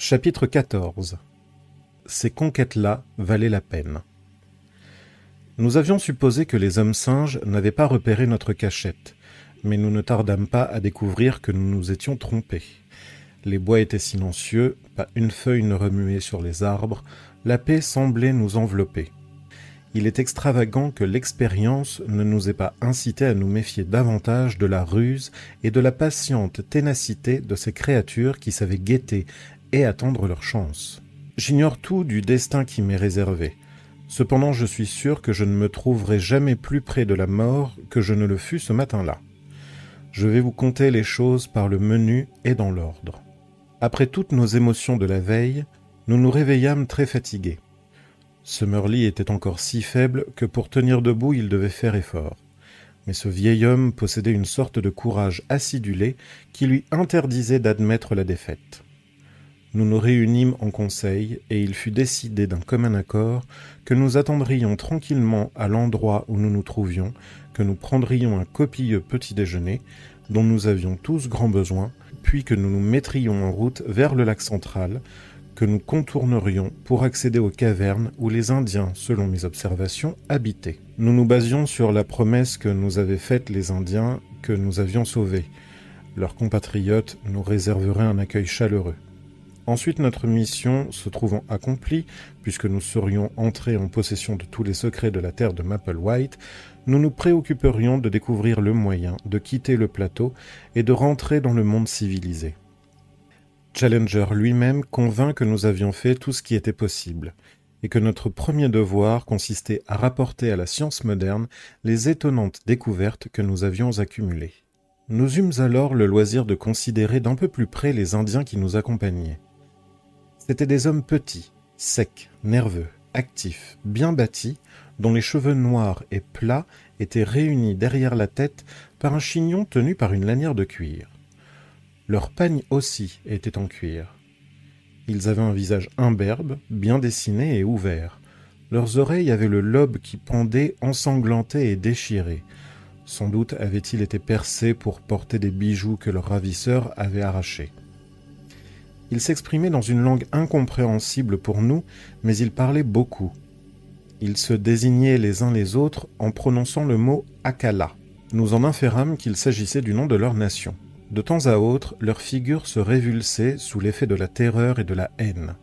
Chapitre 14 Ces conquêtes-là valaient la peine. Nous avions supposé que les hommes singes n'avaient pas repéré notre cachette, mais nous ne tardâmes pas à découvrir que nous nous étions trompés. Les bois étaient silencieux, pas une feuille ne remuait sur les arbres, la paix semblait nous envelopper. Il est extravagant que l'expérience ne nous ait pas incité à nous méfier davantage de la ruse et de la patiente ténacité de ces créatures qui savaient guetter et attendre leur chance. J'ignore tout du destin qui m'est réservé. Cependant, je suis sûr que je ne me trouverai jamais plus près de la mort que je ne le fus ce matin-là. Je vais vous conter les choses par le menu et dans l'ordre. Après toutes nos émotions de la veille, nous nous réveillâmes très fatigués. Summerlee était encore si faible que pour tenir debout il devait faire effort. Mais ce vieil homme possédait une sorte de courage acidulé qui lui interdisait d'admettre la défaite. Nous nous réunîmes en conseil, et il fut décidé d'un commun accord que nous attendrions tranquillement à l'endroit où nous nous trouvions, que nous prendrions un copieux petit déjeuner, dont nous avions tous grand besoin, puis que nous nous mettrions en route vers le lac central, que nous contournerions pour accéder aux cavernes où les Indiens, selon mes observations, habitaient. Nous nous basions sur la promesse que nous avaient faite les Indiens que nous avions sauvés. Leurs compatriotes nous réserveraient un accueil chaleureux. Ensuite, notre mission se trouvant accomplie, puisque nous serions entrés en possession de tous les secrets de la terre de Maple White, nous nous préoccuperions de découvrir le moyen de quitter le plateau et de rentrer dans le monde civilisé. Challenger lui-même convint que nous avions fait tout ce qui était possible, et que notre premier devoir consistait à rapporter à la science moderne les étonnantes découvertes que nous avions accumulées. Nous eûmes alors le loisir de considérer d'un peu plus près les Indiens qui nous accompagnaient. C'étaient des hommes petits, secs, nerveux, actifs, bien bâtis, dont les cheveux noirs et plats étaient réunis derrière la tête par un chignon tenu par une lanière de cuir. Leurs pagnes aussi étaient en cuir. Ils avaient un visage imberbe, bien dessiné et ouvert. Leurs oreilles avaient le lobe qui pendait ensanglanté et déchiré. Sans doute avaient-ils été percés pour porter des bijoux que leurs ravisseurs avaient arrachés. Ils s'exprimaient dans une langue incompréhensible pour nous, mais ils parlaient beaucoup. Ils se désignaient les uns les autres en prononçant le mot Akala. Nous en inférâmes qu'il s'agissait du nom de leur nation. De temps à autre, leurs figures se révulsaient sous l'effet de la terreur et de la haine.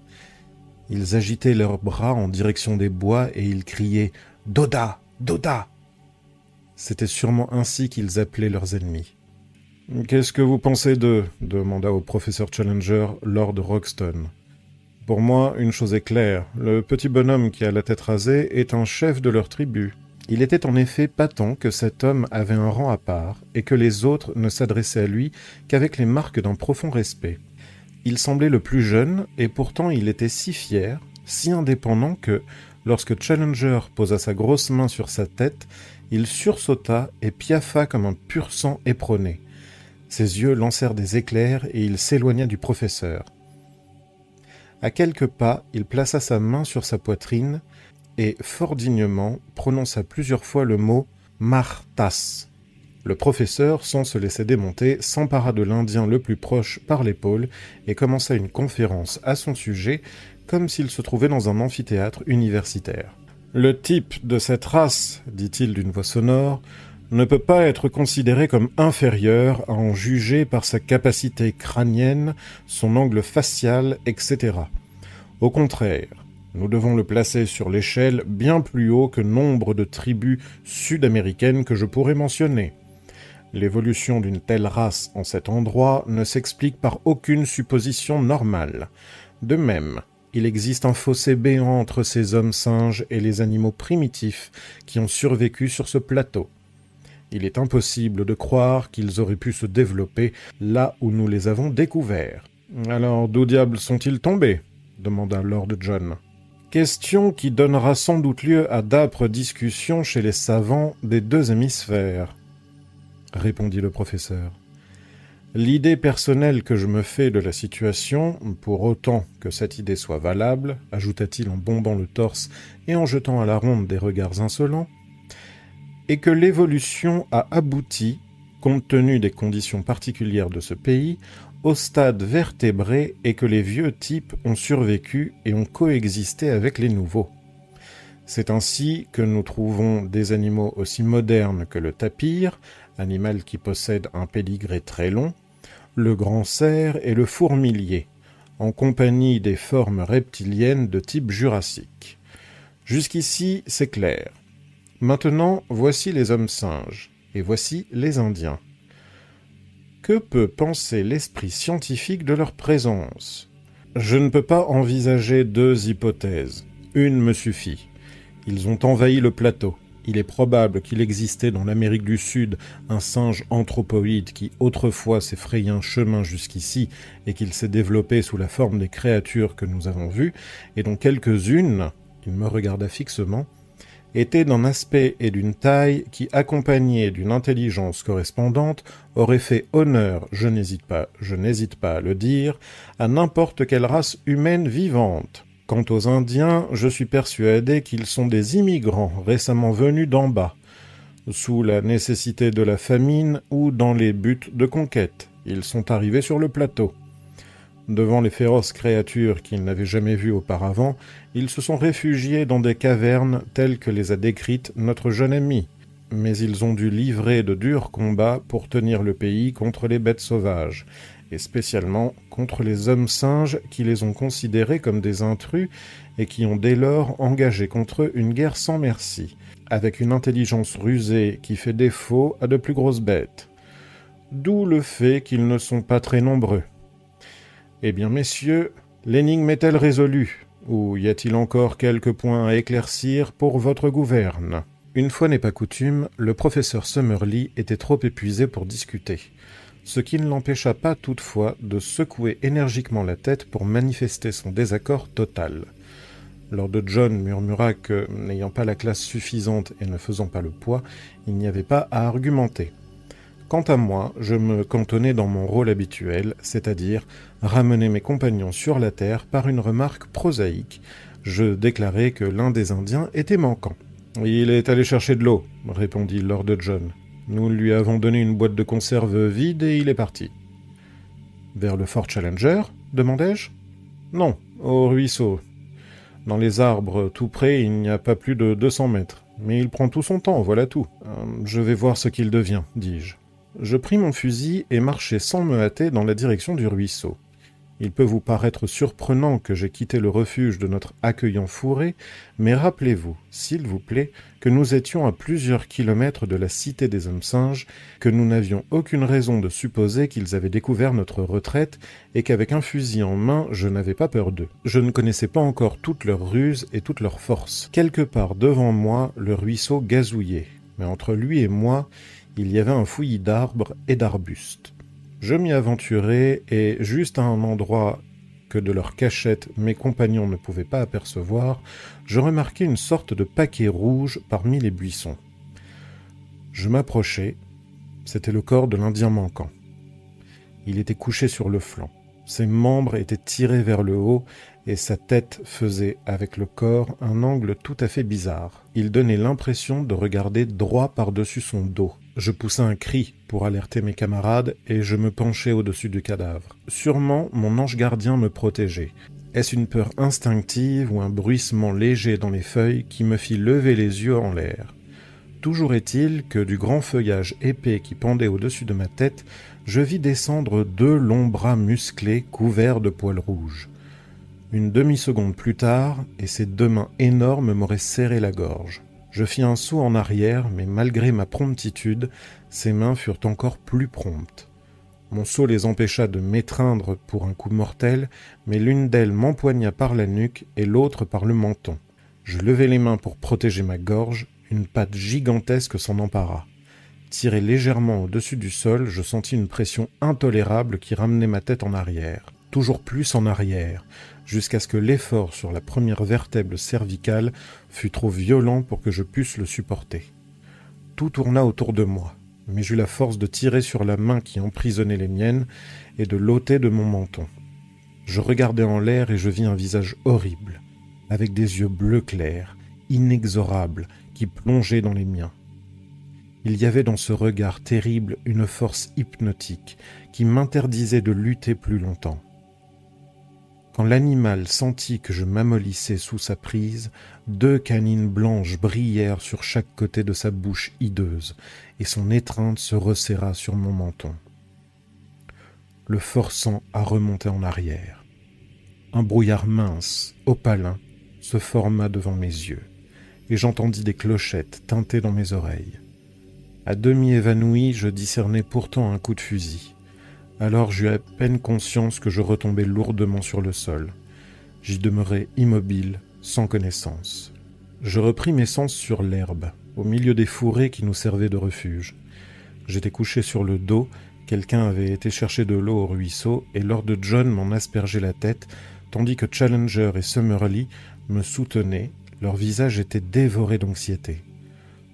Ils agitaient leurs bras en direction des bois et ils criaient Doda Doda C'était sûrement ainsi qu'ils appelaient leurs ennemis. Qu'est-ce que vous pensez d'eux demanda au professeur Challenger Lord Roxton. Pour moi, une chose est claire le petit bonhomme qui a la tête rasée est un chef de leur tribu. Il était en effet patent que cet homme avait un rang à part, et que les autres ne s'adressaient à lui qu'avec les marques d'un profond respect. Il semblait le plus jeune, et pourtant il était si fier, si indépendant que, lorsque Challenger posa sa grosse main sur sa tête, il sursauta et piaffa comme un pur sang éperonné. Ses yeux lancèrent des éclairs et il s'éloigna du professeur. À quelques pas, il plaça sa main sur sa poitrine, et fort dignement prononça plusieurs fois le mot Martas. Le professeur, sans se laisser démonter, s'empara de l'Indien le plus proche par l'épaule et commença une conférence à son sujet comme s'il se trouvait dans un amphithéâtre universitaire. Le type de cette race, dit-il d'une voix sonore, ne peut pas être considéré comme inférieur à en juger par sa capacité crânienne, son angle facial, etc. Au contraire, nous devons le placer sur l'échelle bien plus haut que nombre de tribus sud-américaines que je pourrais mentionner. L'évolution d'une telle race en cet endroit ne s'explique par aucune supposition normale. De même, il existe un fossé béant entre ces hommes singes et les animaux primitifs qui ont survécu sur ce plateau. Il est impossible de croire qu'ils auraient pu se développer là où nous les avons découverts. Alors d'où diable sont-ils tombés? demanda Lord John. Question qui donnera sans doute lieu à d'âpres discussions chez les savants des deux hémisphères, répondit le professeur. L'idée personnelle que je me fais de la situation, pour autant que cette idée soit valable, ajouta-t-il en bombant le torse et en jetant à la ronde des regards insolents, est que l'évolution a abouti, compte tenu des conditions particulières de ce pays, au stade vertébré et que les vieux types ont survécu et ont coexisté avec les nouveaux. C'est ainsi que nous trouvons des animaux aussi modernes que le tapir, animal qui possède un pédigré très long, le grand cerf et le fourmilier, en compagnie des formes reptiliennes de type jurassique. Jusqu'ici, c'est clair. Maintenant, voici les hommes singes, et voici les Indiens. Que peut penser l'esprit scientifique de leur présence? Je ne peux pas envisager deux hypothèses. Une me suffit. Ils ont envahi le plateau. Il est probable qu'il existait dans l'Amérique du Sud un singe anthropoïde qui autrefois s'est frayé un chemin jusqu'ici et qu'il s'est développé sous la forme des créatures que nous avons vues, et dont quelques-unes, il me regarda fixement, étaient d'un aspect et d'une taille qui, accompagnés d'une intelligence correspondante, auraient fait honneur, je n'hésite pas, je n'hésite pas à le dire, à n'importe quelle race humaine vivante. Quant aux Indiens, je suis persuadé qu'ils sont des immigrants récemment venus d'en bas, sous la nécessité de la famine ou dans les buts de conquête. Ils sont arrivés sur le plateau. Devant les féroces créatures qu'ils n'avaient jamais vues auparavant, ils se sont réfugiés dans des cavernes telles que les a décrites notre jeune ami. Mais ils ont dû livrer de durs combats pour tenir le pays contre les bêtes sauvages, et spécialement contre les hommes singes qui les ont considérés comme des intrus et qui ont dès lors engagé contre eux une guerre sans merci, avec une intelligence rusée qui fait défaut à de plus grosses bêtes. D'où le fait qu'ils ne sont pas très nombreux. Eh bien, messieurs, l'énigme est-elle résolue Ou y a-t-il encore quelques points à éclaircir pour votre gouverne? Une fois n'est pas coutume, le professeur Summerlee était trop épuisé pour discuter ce qui ne l'empêcha pas toutefois de secouer énergiquement la tête pour manifester son désaccord total. Lord John murmura que, n'ayant pas la classe suffisante et ne faisant pas le poids, il n'y avait pas à argumenter. Quant à moi, je me cantonnais dans mon rôle habituel, c'est-à-dire ramener mes compagnons sur la terre par une remarque prosaïque. Je déclarai que l'un des Indiens était manquant. Il est allé chercher de l'eau, répondit Lord John. Nous lui avons donné une boîte de conserve vide et il est parti. Vers le Fort Challenger demandai-je? Non, au ruisseau. Dans les arbres tout près, il n'y a pas plus de deux cents mètres. Mais il prend tout son temps, voilà tout. Euh, je vais voir ce qu'il devient, dis-je. Je pris mon fusil et marchai sans me hâter dans la direction du ruisseau. Il peut vous paraître surprenant que j'ai quitté le refuge de notre accueillant fourré, mais rappelez-vous, s'il vous plaît, que nous étions à plusieurs kilomètres de la cité des hommes singes, que nous n'avions aucune raison de supposer qu'ils avaient découvert notre retraite, et qu'avec un fusil en main, je n'avais pas peur d'eux. Je ne connaissais pas encore toutes leurs ruses et toutes leurs forces. Quelque part devant moi, le ruisseau gazouillait, mais entre lui et moi, il y avait un fouillis d'arbres et d'arbustes. Je m'y aventurai, et juste à un endroit que de leur cachette mes compagnons ne pouvaient pas apercevoir, je remarquai une sorte de paquet rouge parmi les buissons. Je m'approchai, c'était le corps de l'Indien manquant. Il était couché sur le flanc. Ses membres étaient tirés vers le haut et sa tête faisait avec le corps un angle tout à fait bizarre. Il donnait l'impression de regarder droit par-dessus son dos. Je poussai un cri pour alerter mes camarades et je me penchai au-dessus du cadavre. Sûrement mon ange gardien me protégeait. Est-ce une peur instinctive ou un bruissement léger dans les feuilles qui me fit lever les yeux en l'air? Toujours est-il que du grand feuillage épais qui pendait au-dessus de ma tête, je vis descendre deux longs bras musclés couverts de poils rouges. Une demi-seconde plus tard, et ces deux mains énormes m'auraient serré la gorge. Je fis un saut en arrière, mais malgré ma promptitude, ses mains furent encore plus promptes. Mon saut les empêcha de m'étreindre pour un coup mortel, mais l'une d'elles m'empoigna par la nuque et l'autre par le menton. Je levai les mains pour protéger ma gorge, une patte gigantesque s'en empara. Tiré légèrement au-dessus du sol, je sentis une pression intolérable qui ramenait ma tête en arrière, toujours plus en arrière, jusqu'à ce que l'effort sur la première vertèbre cervicale fut trop violent pour que je pusse le supporter. Tout tourna autour de moi, mais j'eus la force de tirer sur la main qui emprisonnait les miennes et de l'ôter de mon menton. Je regardai en l'air et je vis un visage horrible, avec des yeux bleus clairs, inexorables, qui plongeaient dans les miens. Il y avait dans ce regard terrible une force hypnotique qui m'interdisait de lutter plus longtemps. Quand l'animal sentit que je m'amollissais sous sa prise, deux canines blanches brillèrent sur chaque côté de sa bouche hideuse, et son étreinte se resserra sur mon menton, le forçant à remonter en arrière. Un brouillard mince, opalin, se forma devant mes yeux, et j'entendis des clochettes tinter dans mes oreilles. À demi évanoui, je discernais pourtant un coup de fusil. Alors j'eus à peine conscience que je retombais lourdement sur le sol. J'y demeurai immobile, sans connaissance. Je repris mes sens sur l'herbe, au milieu des fourrés qui nous servaient de refuge. J'étais couché sur le dos, quelqu'un avait été chercher de l'eau au ruisseau, et Lord John m'en aspergeait la tête, tandis que Challenger et Summerlee me soutenaient, leur visage était dévoré d'anxiété.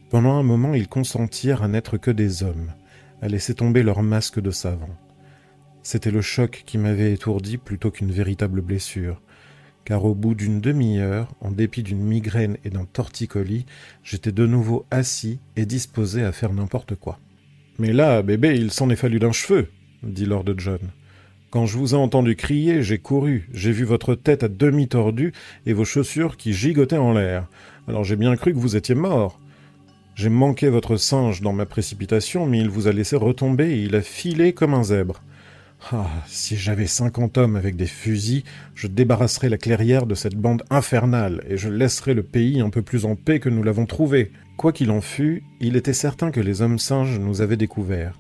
Pendant un moment, ils consentirent à n'être que des hommes, à laisser tomber leur masque de savant. C'était le choc qui m'avait étourdi plutôt qu'une véritable blessure, car au bout d'une demi-heure, en dépit d'une migraine et d'un torticolis, j'étais de nouveau assis et disposé à faire n'importe quoi. Mais là, bébé, il s'en est fallu d'un cheveu, dit Lord John. Quand je vous ai entendu crier, j'ai couru, j'ai vu votre tête à demi tordue et vos chaussures qui gigotaient en l'air. Alors j'ai bien cru que vous étiez mort. J'ai manqué votre singe dans ma précipitation, mais il vous a laissé retomber et il a filé comme un zèbre. Ah, si j'avais cinquante hommes avec des fusils, je débarrasserais la clairière de cette bande infernale, et je laisserais le pays un peu plus en paix que nous l'avons trouvé. Quoi qu'il en fût, il était certain que les hommes singes nous avaient découverts,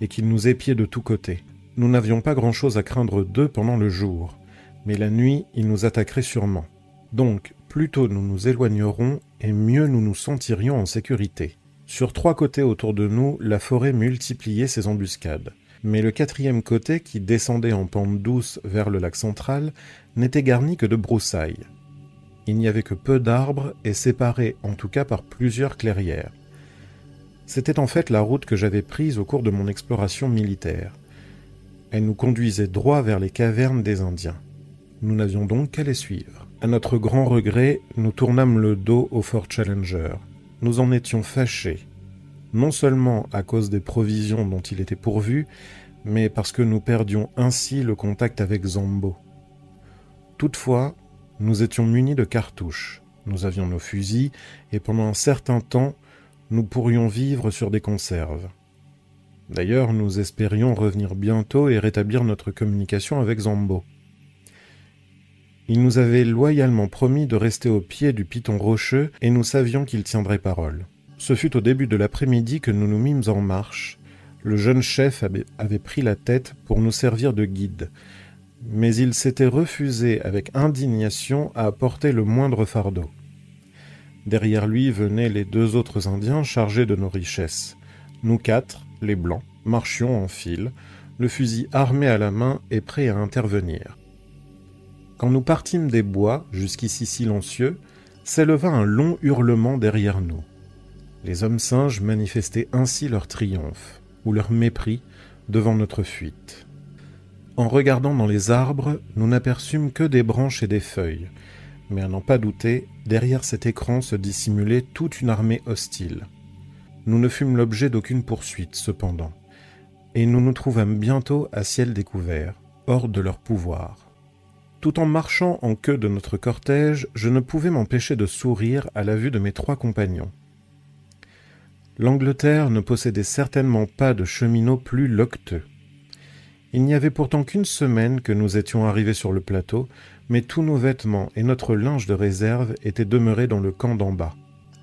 et qu'ils nous épiaient de tous côtés. Nous n'avions pas grand-chose à craindre d'eux pendant le jour, mais la nuit ils nous attaqueraient sûrement. Donc, plus tôt nous nous éloignerons, et mieux nous nous sentirions en sécurité. Sur trois côtés autour de nous, la forêt multipliait ses embuscades. Mais le quatrième côté, qui descendait en pente douce vers le lac central, n'était garni que de broussailles. Il n'y avait que peu d'arbres et séparés en tout cas par plusieurs clairières. C'était en fait la route que j'avais prise au cours de mon exploration militaire. Elle nous conduisait droit vers les cavernes des Indiens. Nous n'avions donc qu'à les suivre. À notre grand regret, nous tournâmes le dos au Fort Challenger. Nous en étions fâchés, non seulement à cause des provisions dont il était pourvu, mais parce que nous perdions ainsi le contact avec Zombo. Toutefois, nous étions munis de cartouches, nous avions nos fusils, et pendant un certain temps, nous pourrions vivre sur des conserves. D'ailleurs, nous espérions revenir bientôt et rétablir notre communication avec Zombo. Il nous avait loyalement promis de rester au pied du piton rocheux et nous savions qu'il tiendrait parole. Ce fut au début de l'après-midi que nous nous mîmes en marche. Le jeune chef avait pris la tête pour nous servir de guide, mais il s'était refusé avec indignation à apporter le moindre fardeau. Derrière lui venaient les deux autres Indiens chargés de nos richesses. Nous quatre, les Blancs, marchions en file, le fusil armé à la main et prêt à intervenir. Quand nous partîmes des bois, jusqu'ici silencieux, s'éleva un long hurlement derrière nous. Les hommes singes manifestaient ainsi leur triomphe, ou leur mépris, devant notre fuite. En regardant dans les arbres, nous n'aperçûmes que des branches et des feuilles, mais à n'en pas douter, derrière cet écran se dissimulait toute une armée hostile. Nous ne fûmes l'objet d'aucune poursuite, cependant, et nous nous trouvâmes bientôt à ciel découvert, hors de leur pouvoir. Tout en marchant en queue de notre cortège, je ne pouvais m'empêcher de sourire à la vue de mes trois compagnons. L'Angleterre ne possédait certainement pas de cheminots plus loqueteux. Il n'y avait pourtant qu'une semaine que nous étions arrivés sur le plateau, mais tous nos vêtements et notre linge de réserve étaient demeurés dans le camp d'en bas.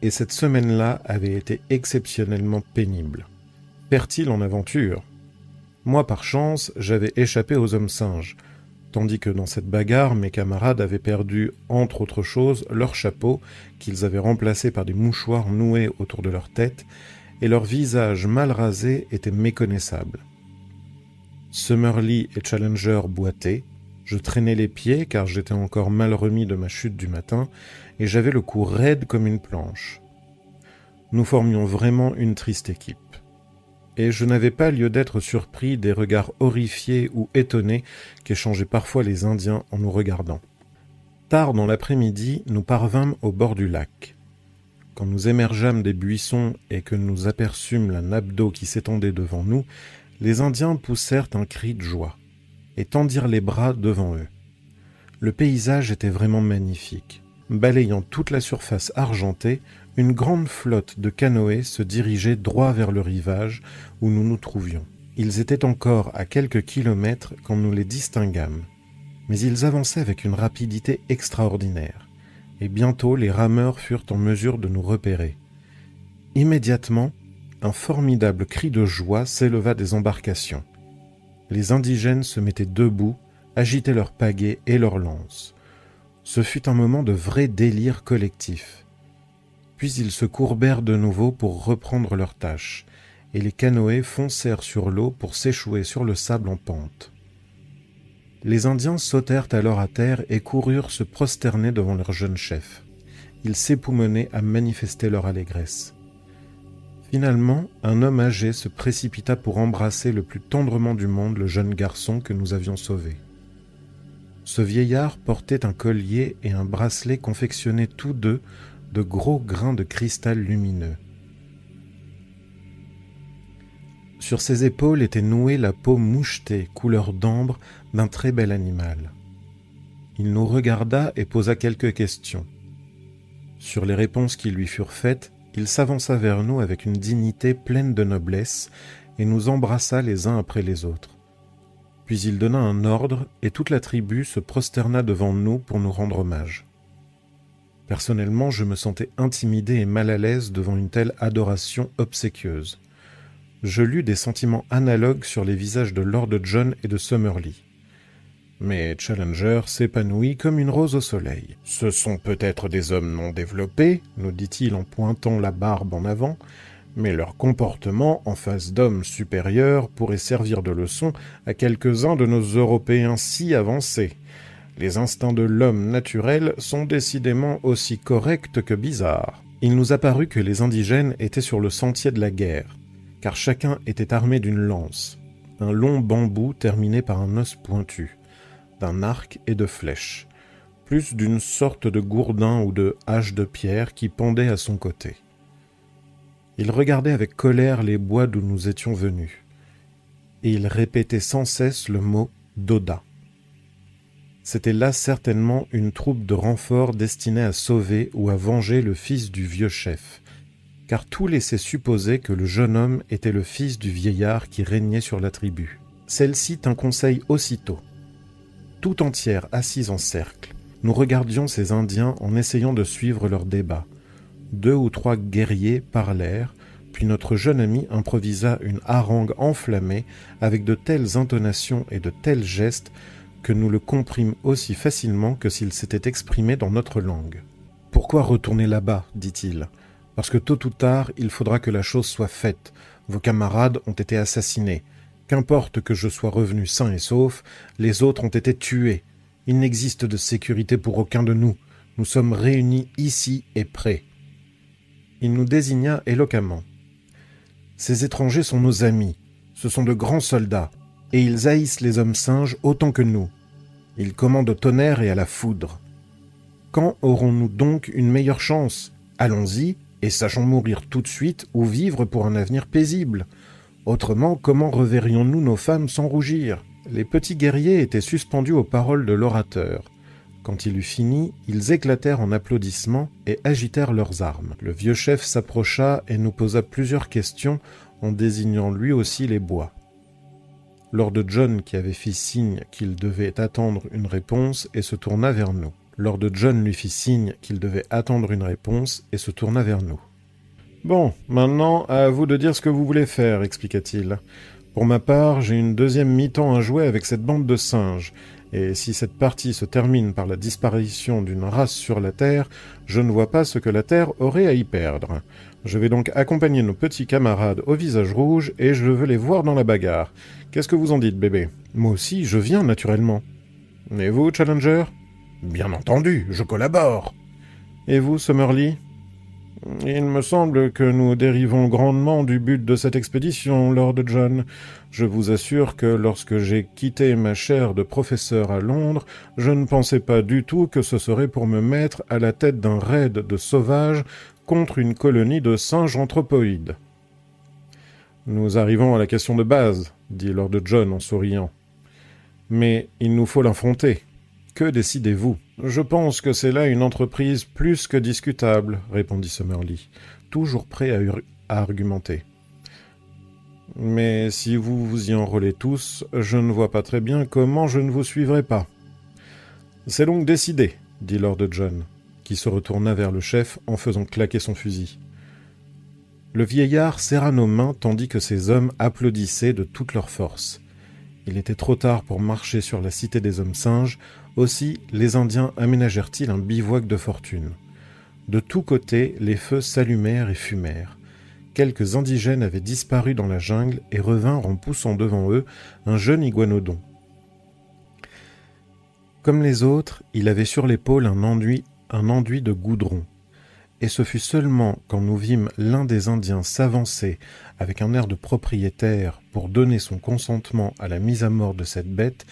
Et cette semaine-là avait été exceptionnellement pénible. Fertile en aventure? Moi, par chance, j'avais échappé aux hommes singes, tandis que dans cette bagarre, mes camarades avaient perdu, entre autres choses, leurs chapeaux, qu'ils avaient remplacés par des mouchoirs noués autour de leur tête, et leurs visages mal rasés étaient méconnaissables. Summerlee et Challenger boitaient, je traînais les pieds car j'étais encore mal remis de ma chute du matin, et j'avais le cou raide comme une planche. Nous formions vraiment une triste équipe et je n'avais pas lieu d'être surpris des regards horrifiés ou étonnés qu'échangeaient parfois les Indiens en nous regardant. Tard dans l'après-midi, nous parvînmes au bord du lac. quand nous émergeâmes des buissons et que nous aperçûmes la nappe d'eau qui s'étendait devant nous, les Indiens poussèrent un cri de joie et tendirent les bras devant eux. Le paysage était vraiment magnifique. Balayant toute la surface argentée, une grande flotte de canoës se dirigeait droit vers le rivage où nous nous trouvions. Ils étaient encore à quelques kilomètres quand nous les distinguâmes, mais ils avançaient avec une rapidité extraordinaire, et bientôt les rameurs furent en mesure de nous repérer. Immédiatement, un formidable cri de joie s'éleva des embarcations. Les indigènes se mettaient debout, agitaient leurs pagaies et leurs lances. Ce fut un moment de vrai délire collectif. Puis ils se courbèrent de nouveau pour reprendre leurs tâches, et les canoës foncèrent sur l'eau pour s'échouer sur le sable en pente. Les Indiens sautèrent alors à terre et coururent se prosterner devant leur jeune chef. Ils s'époumonaient à manifester leur allégresse. Finalement, un homme âgé se précipita pour embrasser le plus tendrement du monde le jeune garçon que nous avions sauvé. Ce vieillard portait un collier et un bracelet confectionnés tous deux de gros grains de cristal lumineux. Sur ses épaules était nouée la peau mouchetée, couleur d'ambre, d'un très bel animal. Il nous regarda et posa quelques questions. Sur les réponses qui lui furent faites, il s'avança vers nous avec une dignité pleine de noblesse et nous embrassa les uns après les autres. Puis il donna un ordre, et toute la tribu se prosterna devant nous pour nous rendre hommage. Personnellement, je me sentais intimidé et mal à l'aise devant une telle adoration obséquieuse. Je lus des sentiments analogues sur les visages de Lord John et de Summerlee. Mais Challenger s'épanouit comme une rose au soleil. Ce sont peut-être des hommes non développés, nous dit-il en pointant la barbe en avant, mais leur comportement en face d'hommes supérieurs pourrait servir de leçon à quelques-uns de nos Européens si avancés. Les instincts de l'homme naturel sont décidément aussi corrects que bizarres. Il nous apparut que les indigènes étaient sur le sentier de la guerre, car chacun était armé d'une lance, un long bambou terminé par un os pointu, d'un arc et de flèches, plus d'une sorte de gourdin ou de hache de pierre qui pendait à son côté. Il regardait avec colère les bois d'où nous étions venus, et il répétait sans cesse le mot Doda. C'était là certainement une troupe de renforts destinée à sauver ou à venger le fils du vieux chef, car tout laissait supposer que le jeune homme était le fils du vieillard qui régnait sur la tribu. Celle-ci tint conseil aussitôt. Tout entière assise en cercle, nous regardions ces Indiens en essayant de suivre leur débat, deux ou trois guerriers parlèrent, puis notre jeune ami improvisa une harangue enflammée avec de telles intonations et de tels gestes que nous le comprîmes aussi facilement que s'il s'était exprimé dans notre langue. Pourquoi retourner là-bas dit-il? Parce que tôt ou tard, il faudra que la chose soit faite. Vos camarades ont été assassinés. Qu'importe que je sois revenu sain et sauf, les autres ont été tués. Il n'existe de sécurité pour aucun de nous. Nous sommes réunis ici et prêts il nous désigna éloquemment. Ces étrangers sont nos amis, ce sont de grands soldats, et ils haïssent les hommes singes autant que nous. Ils commandent au tonnerre et à la foudre. Quand aurons-nous donc une meilleure chance? Allons-y, et sachons mourir tout de suite ou vivre pour un avenir paisible. Autrement, comment reverrions-nous nos femmes sans rougir? Les petits guerriers étaient suspendus aux paroles de l'orateur. Quand il eut fini, ils éclatèrent en applaudissements et agitèrent leurs armes. Le vieux chef s'approcha et nous posa plusieurs questions en désignant lui aussi les bois. Lord John, qui avait fait signe qu'il devait attendre une réponse, et se tourna vers nous. Lord John lui fit signe qu'il devait attendre une réponse et se tourna vers nous. Bon, maintenant, à vous de dire ce que vous voulez faire, expliqua-t-il. Pour ma part, j'ai une deuxième mi-temps à jouer avec cette bande de singes, et si cette partie se termine par la disparition d'une race sur la Terre, je ne vois pas ce que la Terre aurait à y perdre. Je vais donc accompagner nos petits camarades au visage rouge et je veux les voir dans la bagarre. Qu'est-ce que vous en dites, bébé? Moi aussi, je viens naturellement. Et vous, Challenger? Bien entendu, je collabore. Et vous, Summerlee il me semble que nous dérivons grandement du but de cette expédition, Lord John. Je vous assure que lorsque j'ai quitté ma chaire de professeur à Londres, je ne pensais pas du tout que ce serait pour me mettre à la tête d'un raid de sauvages contre une colonie de singes anthropoïdes. Nous arrivons à la question de base, dit Lord John en souriant. Mais il nous faut l'affronter. Que décidez-vous? Je pense que c'est là une entreprise plus que discutable, répondit Summerlee, toujours prêt à, à argumenter. Mais si vous vous y enrôlez tous, je ne vois pas très bien comment je ne vous suivrai pas. C'est donc décidé, dit Lord John, qui se retourna vers le chef en faisant claquer son fusil. Le vieillard serra nos mains tandis que ses hommes applaudissaient de toute leur force. Il était trop tard pour marcher sur la cité des hommes singes, aussi les Indiens aménagèrent-ils un bivouac de fortune. De tous côtés, les feux s'allumèrent et fumèrent. Quelques indigènes avaient disparu dans la jungle et revinrent en poussant devant eux un jeune iguanodon. Comme les autres, il avait sur l'épaule un enduit, de goudron. Et ce fut seulement quand nous vîmes l'un des Indiens s'avancer avec un air de propriétaire pour donner son consentement à la mise à mort de cette bête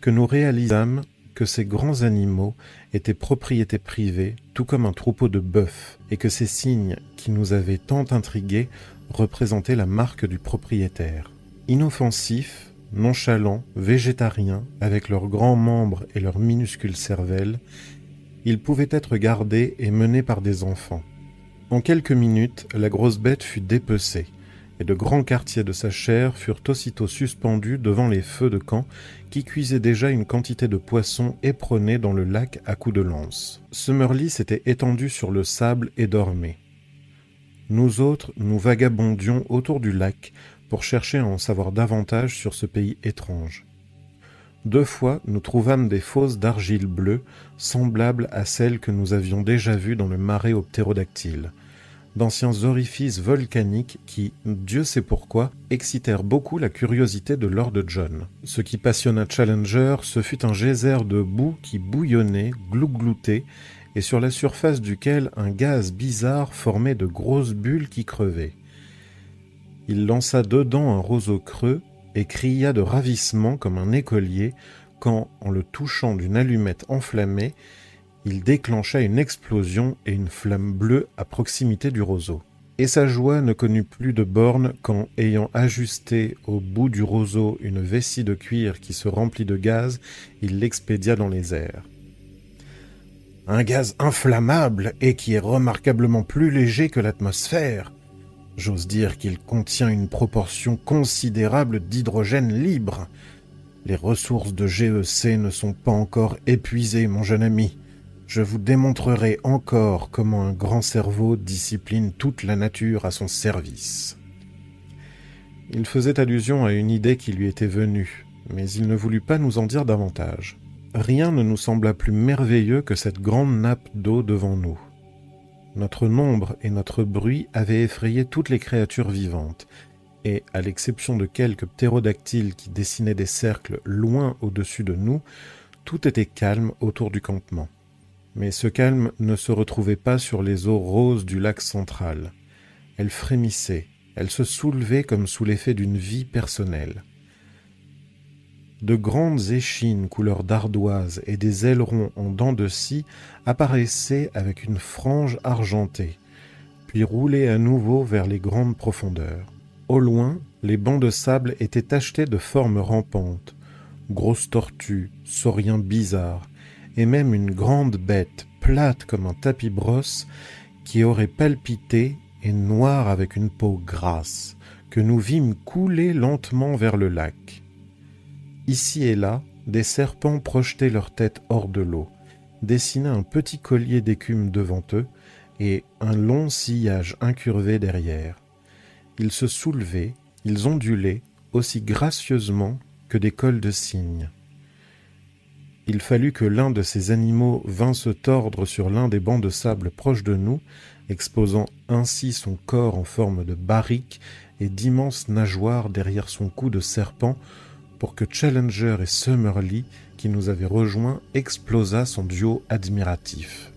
que nous réalisâmes que ces grands animaux étaient propriété privée, tout comme un troupeau de bœufs, et que ces signes qui nous avaient tant intrigués représentaient la marque du propriétaire. Inoffensifs, nonchalants, végétariens, avec leurs grands membres et leurs minuscules cervelles, ils pouvaient être gardés et menés par des enfants. En quelques minutes, la grosse bête fut dépecée et de grands quartiers de sa chair furent aussitôt suspendus devant les feux de camp qui cuisaient déjà une quantité de poissons éperonnés dans le lac à coups de lance. Summerlee s'était étendu sur le sable et dormait. Nous autres, nous vagabondions autour du lac pour chercher à en savoir davantage sur ce pays étrange. Deux fois, nous trouvâmes des fosses d'argile bleue, semblables à celles que nous avions déjà vues dans le marais aux d'anciens orifices volcaniques qui, Dieu sait pourquoi, excitèrent beaucoup la curiosité de Lord John. Ce qui passionna Challenger, ce fut un geyser de boue qui bouillonnait, glougloutait, et sur la surface duquel un gaz bizarre formait de grosses bulles qui crevaient. Il lança dedans un roseau creux et cria de ravissement comme un écolier quand, en le touchant d'une allumette enflammée, il déclencha une explosion et une flamme bleue à proximité du roseau. Et sa joie ne connut plus de bornes quand, ayant ajusté au bout du roseau une vessie de cuir qui se remplit de gaz, il l'expédia dans les airs. Un gaz inflammable et qui est remarquablement plus léger que l'atmosphère. J'ose dire qu'il contient une proportion considérable d'hydrogène libre. Les ressources de GEC ne sont pas encore épuisées, mon jeune ami. Je vous démontrerai encore comment un grand cerveau discipline toute la nature à son service. Il faisait allusion à une idée qui lui était venue, mais il ne voulut pas nous en dire davantage. Rien ne nous sembla plus merveilleux que cette grande nappe d'eau devant nous. Notre nombre et notre bruit avaient effrayé toutes les créatures vivantes, et, à l'exception de quelques ptérodactyles qui dessinaient des cercles loin au-dessus de nous, tout était calme autour du campement. Mais ce calme ne se retrouvait pas sur les eaux roses du lac central. Elle frémissait, elle se soulevait comme sous l'effet d'une vie personnelle. De grandes échines couleur d'ardoise et des ailerons en dents de scie apparaissaient avec une frange argentée, puis roulaient à nouveau vers les grandes profondeurs. Au loin, les bancs de sable étaient tachetés de formes rampantes, grosses tortues, sauriens bizarres, et même une grande bête, plate comme un tapis brosse, qui aurait palpité et noire avec une peau grasse, que nous vîmes couler lentement vers le lac. Ici et là, des serpents projetaient leur tête hors de l'eau, dessinaient un petit collier d'écume devant eux et un long sillage incurvé derrière. Ils se soulevaient, ils ondulaient aussi gracieusement que des cols de cygne il fallut que l'un de ces animaux vînt se tordre sur l'un des bancs de sable proches de nous, exposant ainsi son corps en forme de barrique et d'immenses nageoires derrière son cou de serpent, pour que Challenger et Summerlee, qui nous avaient rejoints, explosât son duo admiratif.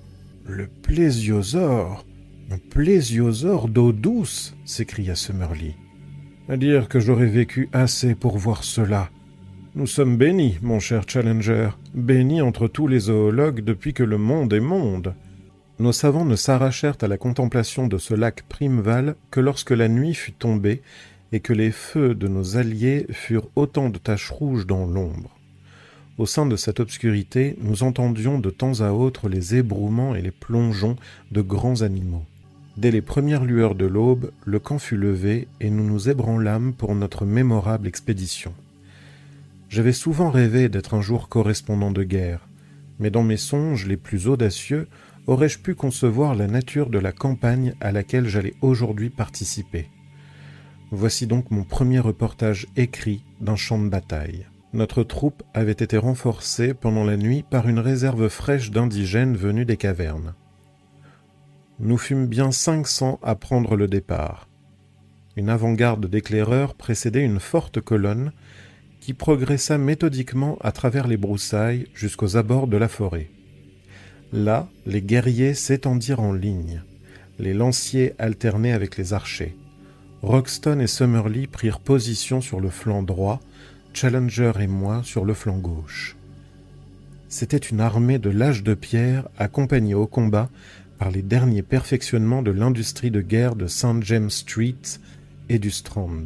Le plésiosaure Un plésiosaure d'eau douce s'écria Summerlee. À dire que j'aurais vécu assez pour voir cela, nous sommes bénis, mon cher Challenger, bénis entre tous les zoologues depuis que le monde est monde. nos savants ne s'arrachèrent à la contemplation de ce lac Primeval que lorsque la nuit fut tombée et que les feux de nos alliés furent autant de taches rouges dans l'ombre. Au sein de cette obscurité, nous entendions de temps à autre les ébrouements et les plongeons de grands animaux. Dès les premières lueurs de l'aube, le camp fut levé et nous nous ébranlâmes pour notre mémorable expédition. J'avais souvent rêvé d'être un jour correspondant de guerre, mais dans mes songes les plus audacieux, aurais-je pu concevoir la nature de la campagne à laquelle j'allais aujourd'hui participer? Voici donc mon premier reportage écrit d'un champ de bataille. Notre troupe avait été renforcée pendant la nuit par une réserve fraîche d'indigènes venus des cavernes. Nous fûmes bien cinq cents à prendre le départ. Une avant-garde d'éclaireurs précédait une forte colonne qui progressa méthodiquement à travers les broussailles jusqu'aux abords de la forêt. Là, les guerriers s'étendirent en ligne, les lanciers alternaient avec les archers. Roxton et Summerlee prirent position sur le flanc droit, Challenger et moi sur le flanc gauche. C'était une armée de l'âge de pierre accompagnée au combat par les derniers perfectionnements de l'industrie de guerre de St. James Street et du Strand.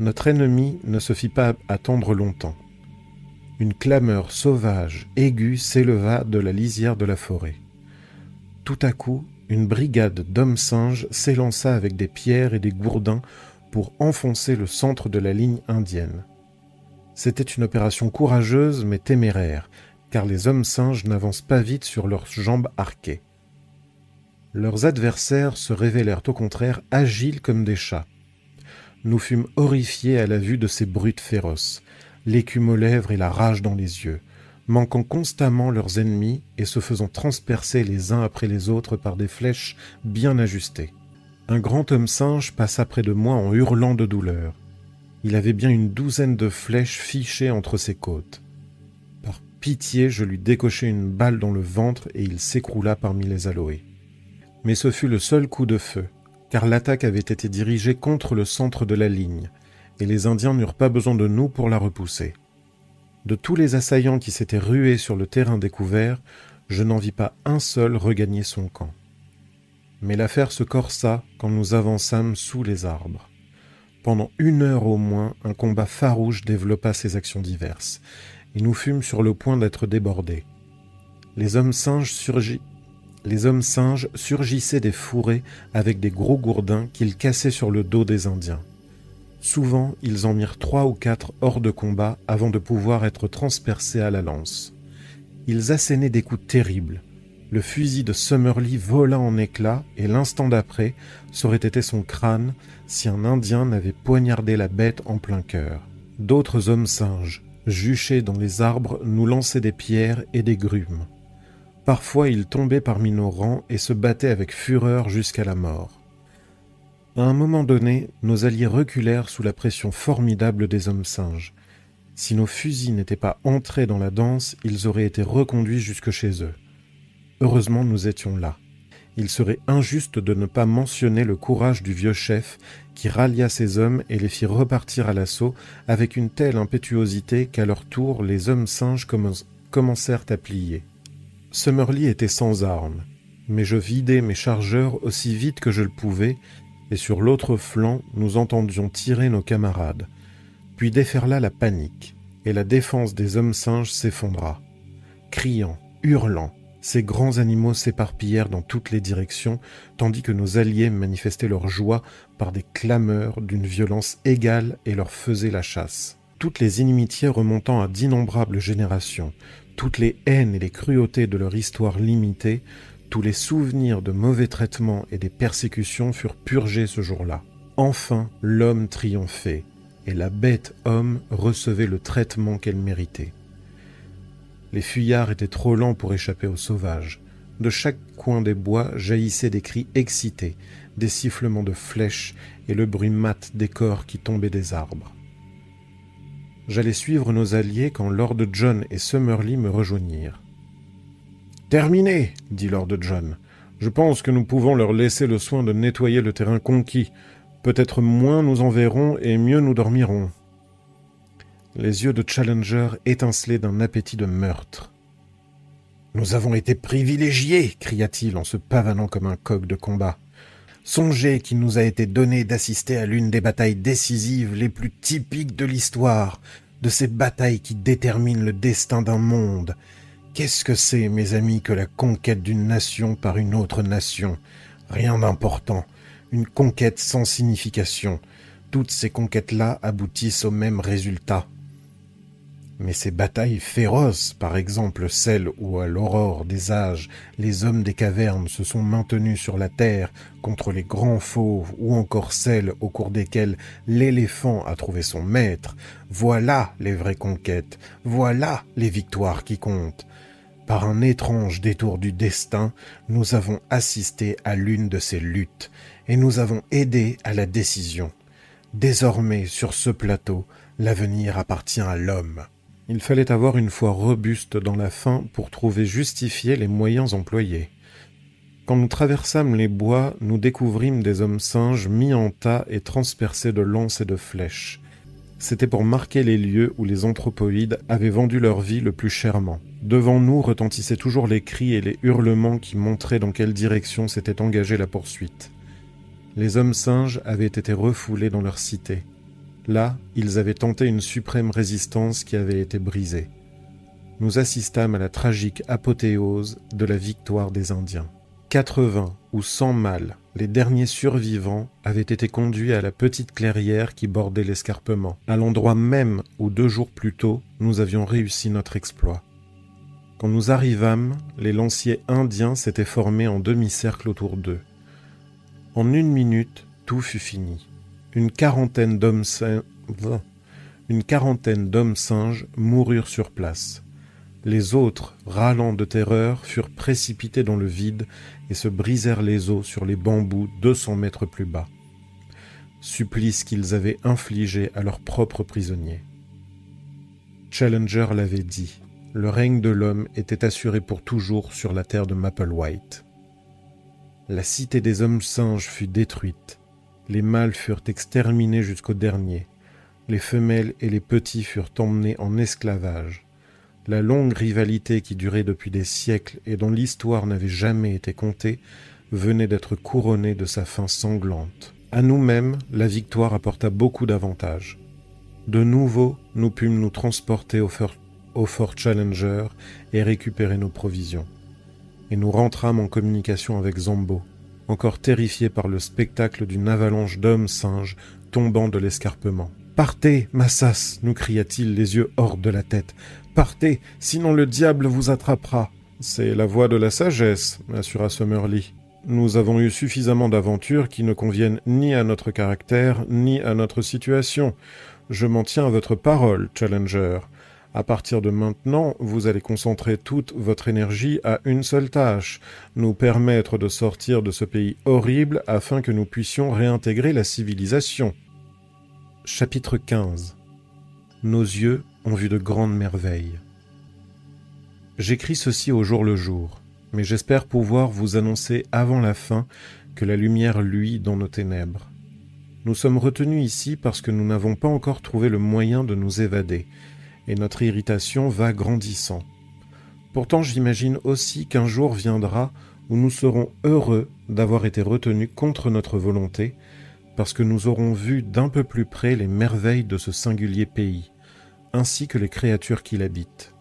Notre ennemi ne se fit pas attendre longtemps une clameur sauvage, aiguë s'éleva de la lisière de la forêt. Tout à coup, une brigade d'hommes singes s'élança avec des pierres et des gourdins pour enfoncer le centre de la ligne indienne. C'était une opération courageuse mais téméraire, car les hommes singes n'avancent pas vite sur leurs jambes arquées. Leurs adversaires se révélèrent au contraire agiles comme des chats. Nous fûmes horrifiés à la vue de ces brutes féroces, l'écume aux lèvres et la rage dans les yeux, manquant constamment leurs ennemis et se faisant transpercer les uns après les autres par des flèches bien ajustées. Un grand homme singe passa près de moi en hurlant de douleur. Il avait bien une douzaine de flèches fichées entre ses côtes. Par pitié, je lui décochai une balle dans le ventre et il s'écroula parmi les aloés. Mais ce fut le seul coup de feu, car l'attaque avait été dirigée contre le centre de la ligne, et les Indiens n'eurent pas besoin de nous pour la repousser. De tous les assaillants qui s'étaient rués sur le terrain découvert, je n'en vis pas un seul regagner son camp. Mais l'affaire se corsa quand nous avançâmes sous les arbres. Pendant une heure au moins, un combat farouche développa ses actions diverses, et nous fûmes sur le point d'être débordés. Les hommes singes Les hommes singes surgissaient des fourrés avec des gros gourdins qu'ils cassaient sur le dos des Indiens. Souvent, ils en mirent trois ou quatre hors de combat avant de pouvoir être transpercés à la lance. Ils assénaient des coups terribles. Le fusil de Summerlee vola en éclats et l'instant d'après, aurait été son crâne si un Indien n'avait poignardé la bête en plein cœur. D'autres hommes singes, juchés dans les arbres, nous lançaient des pierres et des grumes. Parfois ils tombaient parmi nos rangs et se battaient avec fureur jusqu'à la mort. À un moment donné, nos alliés reculèrent sous la pression formidable des hommes singes. Si nos fusils n'étaient pas entrés dans la danse, ils auraient été reconduits jusque chez eux. Heureusement, nous étions là. Il serait injuste de ne pas mentionner le courage du vieux chef qui rallia ses hommes et les fit repartir à l'assaut avec une telle impétuosité qu'à leur tour les hommes singes commencèrent à plier. Summerlee était sans armes, mais je vidai mes chargeurs aussi vite que je le pouvais et sur l'autre flanc nous entendions tirer nos camarades. Puis déferla la panique, et la défense des hommes singes s'effondra. Criant, hurlant, ces grands animaux s'éparpillèrent dans toutes les directions, tandis que nos alliés manifestaient leur joie par des clameurs d'une violence égale et leur faisaient la chasse. Toutes les inimitiés remontant à d'innombrables générations, toutes les haines et les cruautés de leur histoire limitée tous les souvenirs de mauvais traitements et des persécutions furent purgés ce jour-là. Enfin, l'homme triomphait, et la bête homme recevait le traitement qu'elle méritait. Les fuyards étaient trop lents pour échapper aux sauvages. De chaque coin des bois jaillissaient des cris excités, des sifflements de flèches et le bruit mat des corps qui tombaient des arbres. J'allais suivre nos alliés quand Lord John et Summerlee me rejoignirent. Terminé, dit Lord John. Je pense que nous pouvons leur laisser le soin de nettoyer le terrain conquis. Peut-être moins nous en verrons et mieux nous dormirons. Les yeux de Challenger étincelaient d'un appétit de meurtre. Nous avons été privilégiés, cria-t-il en se pavanant comme un coq de combat. Songez qu'il nous a été donné d'assister à l'une des batailles décisives les plus typiques de l'histoire, de ces batailles qui déterminent le destin d'un monde. Qu'est-ce que c'est, mes amis, que la conquête d'une nation par une autre nation? Rien d'important, une conquête sans signification. Toutes ces conquêtes-là aboutissent au même résultat. Mais ces batailles féroces, par exemple celles où à l'aurore des âges les hommes des cavernes se sont maintenus sur la terre contre les grands fauves, ou encore celles au cours desquelles l'éléphant a trouvé son maître, voilà les vraies conquêtes, voilà les victoires qui comptent. Par un étrange détour du destin, nous avons assisté à l'une de ces luttes, et nous avons aidé à la décision. Désormais, sur ce plateau, l'avenir appartient à l'homme. Il fallait avoir une foi robuste dans la faim pour trouver justifier les moyens employés. Quand nous traversâmes les bois, nous découvrîmes des hommes singes mis en tas et transpercés de lances et de flèches. C'était pour marquer les lieux où les anthropoïdes avaient vendu leur vie le plus chèrement. Devant nous retentissaient toujours les cris et les hurlements qui montraient dans quelle direction s'était engagée la poursuite. Les hommes singes avaient été refoulés dans leur cité. Là, ils avaient tenté une suprême résistance qui avait été brisée. Nous assistâmes à la tragique apothéose de la victoire des Indiens. 80 ou 100 mâles, les derniers survivants, avaient été conduits à la petite clairière qui bordait l'escarpement, à l'endroit même où deux jours plus tôt nous avions réussi notre exploit. Quand nous arrivâmes, les lanciers indiens s'étaient formés en demi-cercle autour d'eux. En une minute, tout fut fini une quarantaine d'hommes singes moururent sur place. Les autres, râlant de terreur, furent précipités dans le vide et se brisèrent les os sur les bambous deux cents mètres plus bas. Supplice qu'ils avaient infligé à leurs propres prisonniers. Challenger l'avait dit, le règne de l'homme était assuré pour toujours sur la terre de Maple White. La cité des hommes singes fut détruite, les mâles furent exterminés jusqu'au dernier. Les femelles et les petits furent emmenés en esclavage. La longue rivalité qui durait depuis des siècles et dont l'histoire n'avait jamais été contée venait d'être couronnée de sa fin sanglante. À nous-mêmes, la victoire apporta beaucoup d'avantages. De nouveau, nous pûmes nous transporter au fort, Challenger et récupérer nos provisions. Et nous rentrâmes en communication avec Zombo encore terrifié par le spectacle d'une avalanche d'hommes singes tombant de l'escarpement. Partez, Massas, nous cria-t-il, les yeux hors de la tête. Partez, sinon le diable vous attrapera. C'est la voix de la sagesse, assura Summerlee. Nous avons eu suffisamment d'aventures qui ne conviennent ni à notre caractère, ni à notre situation. Je m'en tiens à votre parole, Challenger. À partir de maintenant, vous allez concentrer toute votre énergie à une seule tâche, nous permettre de sortir de ce pays horrible afin que nous puissions réintégrer la civilisation. Chapitre 15 Nos yeux ont vu de grandes merveilles. J'écris ceci au jour le jour, mais j'espère pouvoir vous annoncer avant la fin que la lumière luit dans nos ténèbres. Nous sommes retenus ici parce que nous n'avons pas encore trouvé le moyen de nous évader, et notre irritation va grandissant. Pourtant j'imagine aussi qu'un jour viendra où nous serons heureux d'avoir été retenus contre notre volonté, parce que nous aurons vu d'un peu plus près les merveilles de ce singulier pays, ainsi que les créatures qui l'habitent.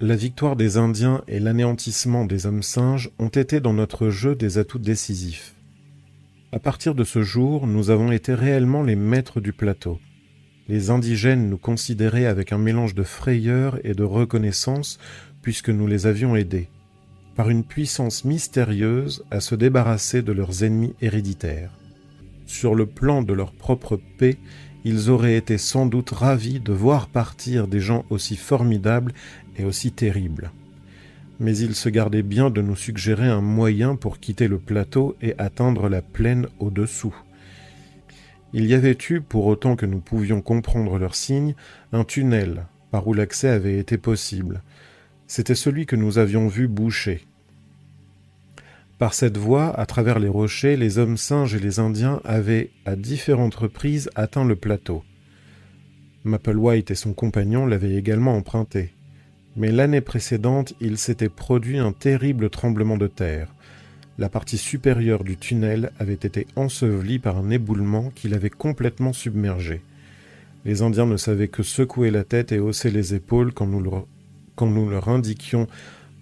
La victoire des Indiens et l'anéantissement des hommes singes ont été dans notre jeu des atouts décisifs. À partir de ce jour, nous avons été réellement les maîtres du plateau. Les indigènes nous considéraient avec un mélange de frayeur et de reconnaissance puisque nous les avions aidés, par une puissance mystérieuse à se débarrasser de leurs ennemis héréditaires. Sur le plan de leur propre paix, ils auraient été sans doute ravis de voir partir des gens aussi formidables et aussi terribles mais il se gardait bien de nous suggérer un moyen pour quitter le plateau et atteindre la plaine au-dessous. Il y avait eu, pour autant que nous pouvions comprendre leurs signes, un tunnel par où l'accès avait été possible. C'était celui que nous avions vu boucher. Par cette voie, à travers les rochers, les hommes singes et les Indiens avaient, à différentes reprises, atteint le plateau. White et son compagnon l'avaient également emprunté. Mais l'année précédente, il s'était produit un terrible tremblement de terre. La partie supérieure du tunnel avait été ensevelie par un éboulement qui l'avait complètement submergé. Les Indiens ne savaient que secouer la tête et hausser les épaules quand nous leur, leur indiquions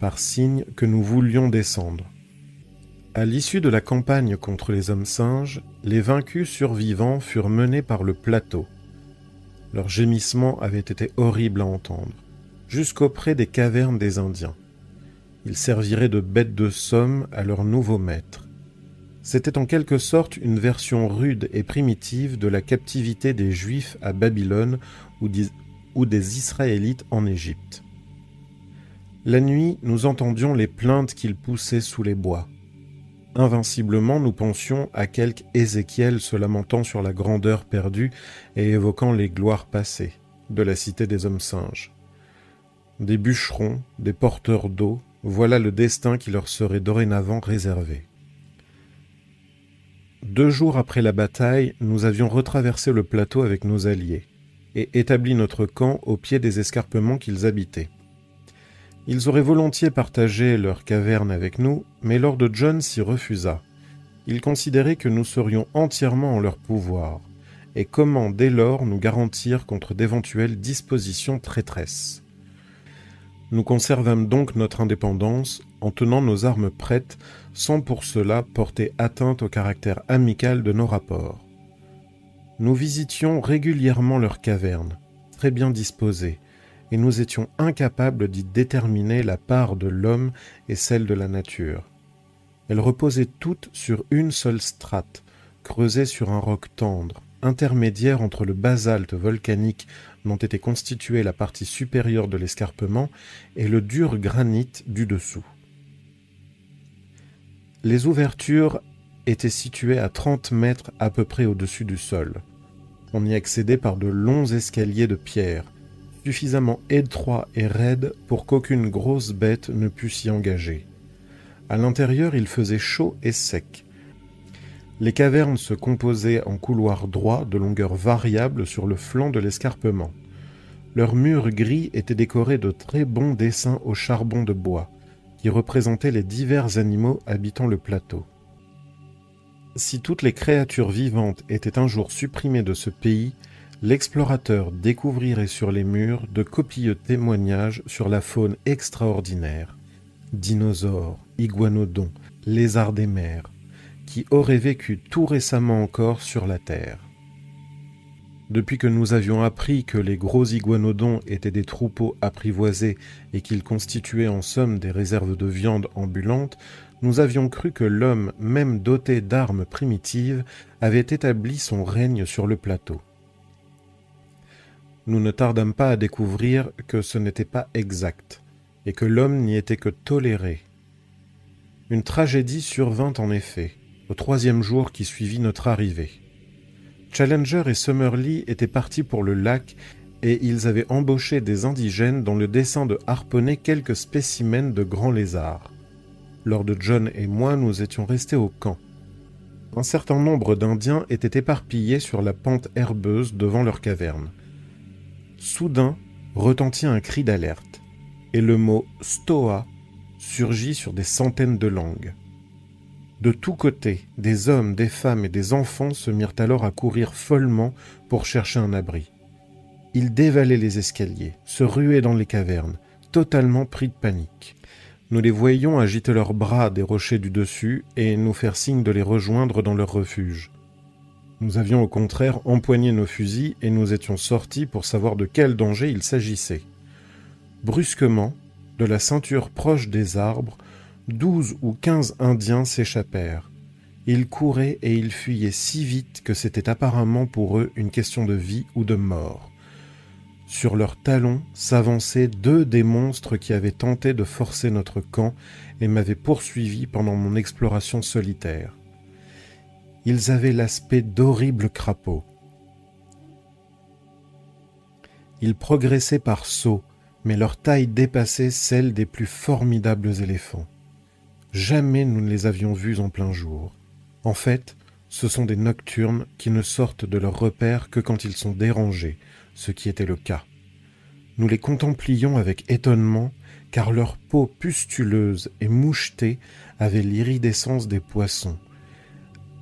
par signe que nous voulions descendre. À l'issue de la campagne contre les hommes singes, les vaincus survivants furent menés par le plateau. Leurs gémissements avaient été horribles à entendre jusqu'auprès des cavernes des Indiens. Ils serviraient de bêtes de somme à leur nouveau maître. C'était en quelque sorte une version rude et primitive de la captivité des Juifs à Babylone ou des Israélites en Égypte. La nuit, nous entendions les plaintes qu'ils poussaient sous les bois. Invinciblement, nous pensions à quelque Ézéchiel se lamentant sur la grandeur perdue et évoquant les gloires passées de la cité des hommes singes. Des bûcherons, des porteurs d'eau, voilà le destin qui leur serait dorénavant réservé. Deux jours après la bataille, nous avions retraversé le plateau avec nos alliés et établi notre camp au pied des escarpements qu'ils habitaient. Ils auraient volontiers partagé leur caverne avec nous, mais Lord John s'y refusa. Il considérait que nous serions entièrement en leur pouvoir, et comment dès lors nous garantir contre d'éventuelles dispositions traîtresses. Nous conservâmes donc notre indépendance en tenant nos armes prêtes sans pour cela porter atteinte au caractère amical de nos rapports. Nous visitions régulièrement leurs cavernes, très bien disposées, et nous étions incapables d'y déterminer la part de l'homme et celle de la nature. Elles reposaient toutes sur une seule strate, creusée sur un roc tendre, intermédiaire entre le basalte volcanique dont était constituée la partie supérieure de l'escarpement et le dur granit du dessous. Les ouvertures étaient situées à trente mètres à peu près au-dessus du sol. On y accédait par de longs escaliers de pierre, suffisamment étroits et raides pour qu'aucune grosse bête ne pût s'y engager. À l'intérieur, il faisait chaud et sec, les cavernes se composaient en couloirs droits de longueur variable sur le flanc de l'escarpement. Leurs murs gris étaient décorés de très bons dessins au charbon de bois, qui représentaient les divers animaux habitant le plateau. Si toutes les créatures vivantes étaient un jour supprimées de ce pays, l'explorateur découvrirait sur les murs de copieux témoignages sur la faune extraordinaire. Dinosaures, iguanodons, lézards des mers, qui aurait vécu tout récemment encore sur la Terre. Depuis que nous avions appris que les gros iguanodons étaient des troupeaux apprivoisés et qu'ils constituaient en somme des réserves de viande ambulantes, nous avions cru que l'homme, même doté d'armes primitives, avait établi son règne sur le plateau. Nous ne tardâmes pas à découvrir que ce n'était pas exact, et que l'homme n'y était que toléré. Une tragédie survint en effet au troisième jour qui suivit notre arrivée. Challenger et Summerlee étaient partis pour le lac et ils avaient embauché des indigènes dans le dessein de harponner quelques spécimens de grands lézards. Lord John et moi nous étions restés au camp. Un certain nombre d'Indiens étaient éparpillés sur la pente herbeuse devant leur caverne. Soudain retentit un cri d'alerte, et le mot Stoa surgit sur des centaines de langues. De tous côtés, des hommes, des femmes et des enfants se mirent alors à courir follement pour chercher un abri. Ils dévalaient les escaliers, se ruaient dans les cavernes, totalement pris de panique. Nous les voyions agiter leurs bras des rochers du dessus et nous faire signe de les rejoindre dans leur refuge. Nous avions au contraire empoigné nos fusils et nous étions sortis pour savoir de quel danger il s'agissait. Brusquement, de la ceinture proche des arbres, douze ou quinze Indiens s'échappèrent. Ils couraient et ils fuyaient si vite que c'était apparemment pour eux une question de vie ou de mort. Sur leurs talons s'avançaient deux des monstres qui avaient tenté de forcer notre camp et m'avaient poursuivi pendant mon exploration solitaire. Ils avaient l'aspect d'horribles crapauds. Ils progressaient par sauts, mais leur taille dépassait celle des plus formidables éléphants. Jamais nous ne les avions vus en plein jour. En fait, Ce sont des nocturnes qui ne sortent de leur repère que quand ils sont dérangés, ce qui était le cas. Nous les contemplions avec étonnement, car leur peau pustuleuse et mouchetée avait l'iridescence des poissons,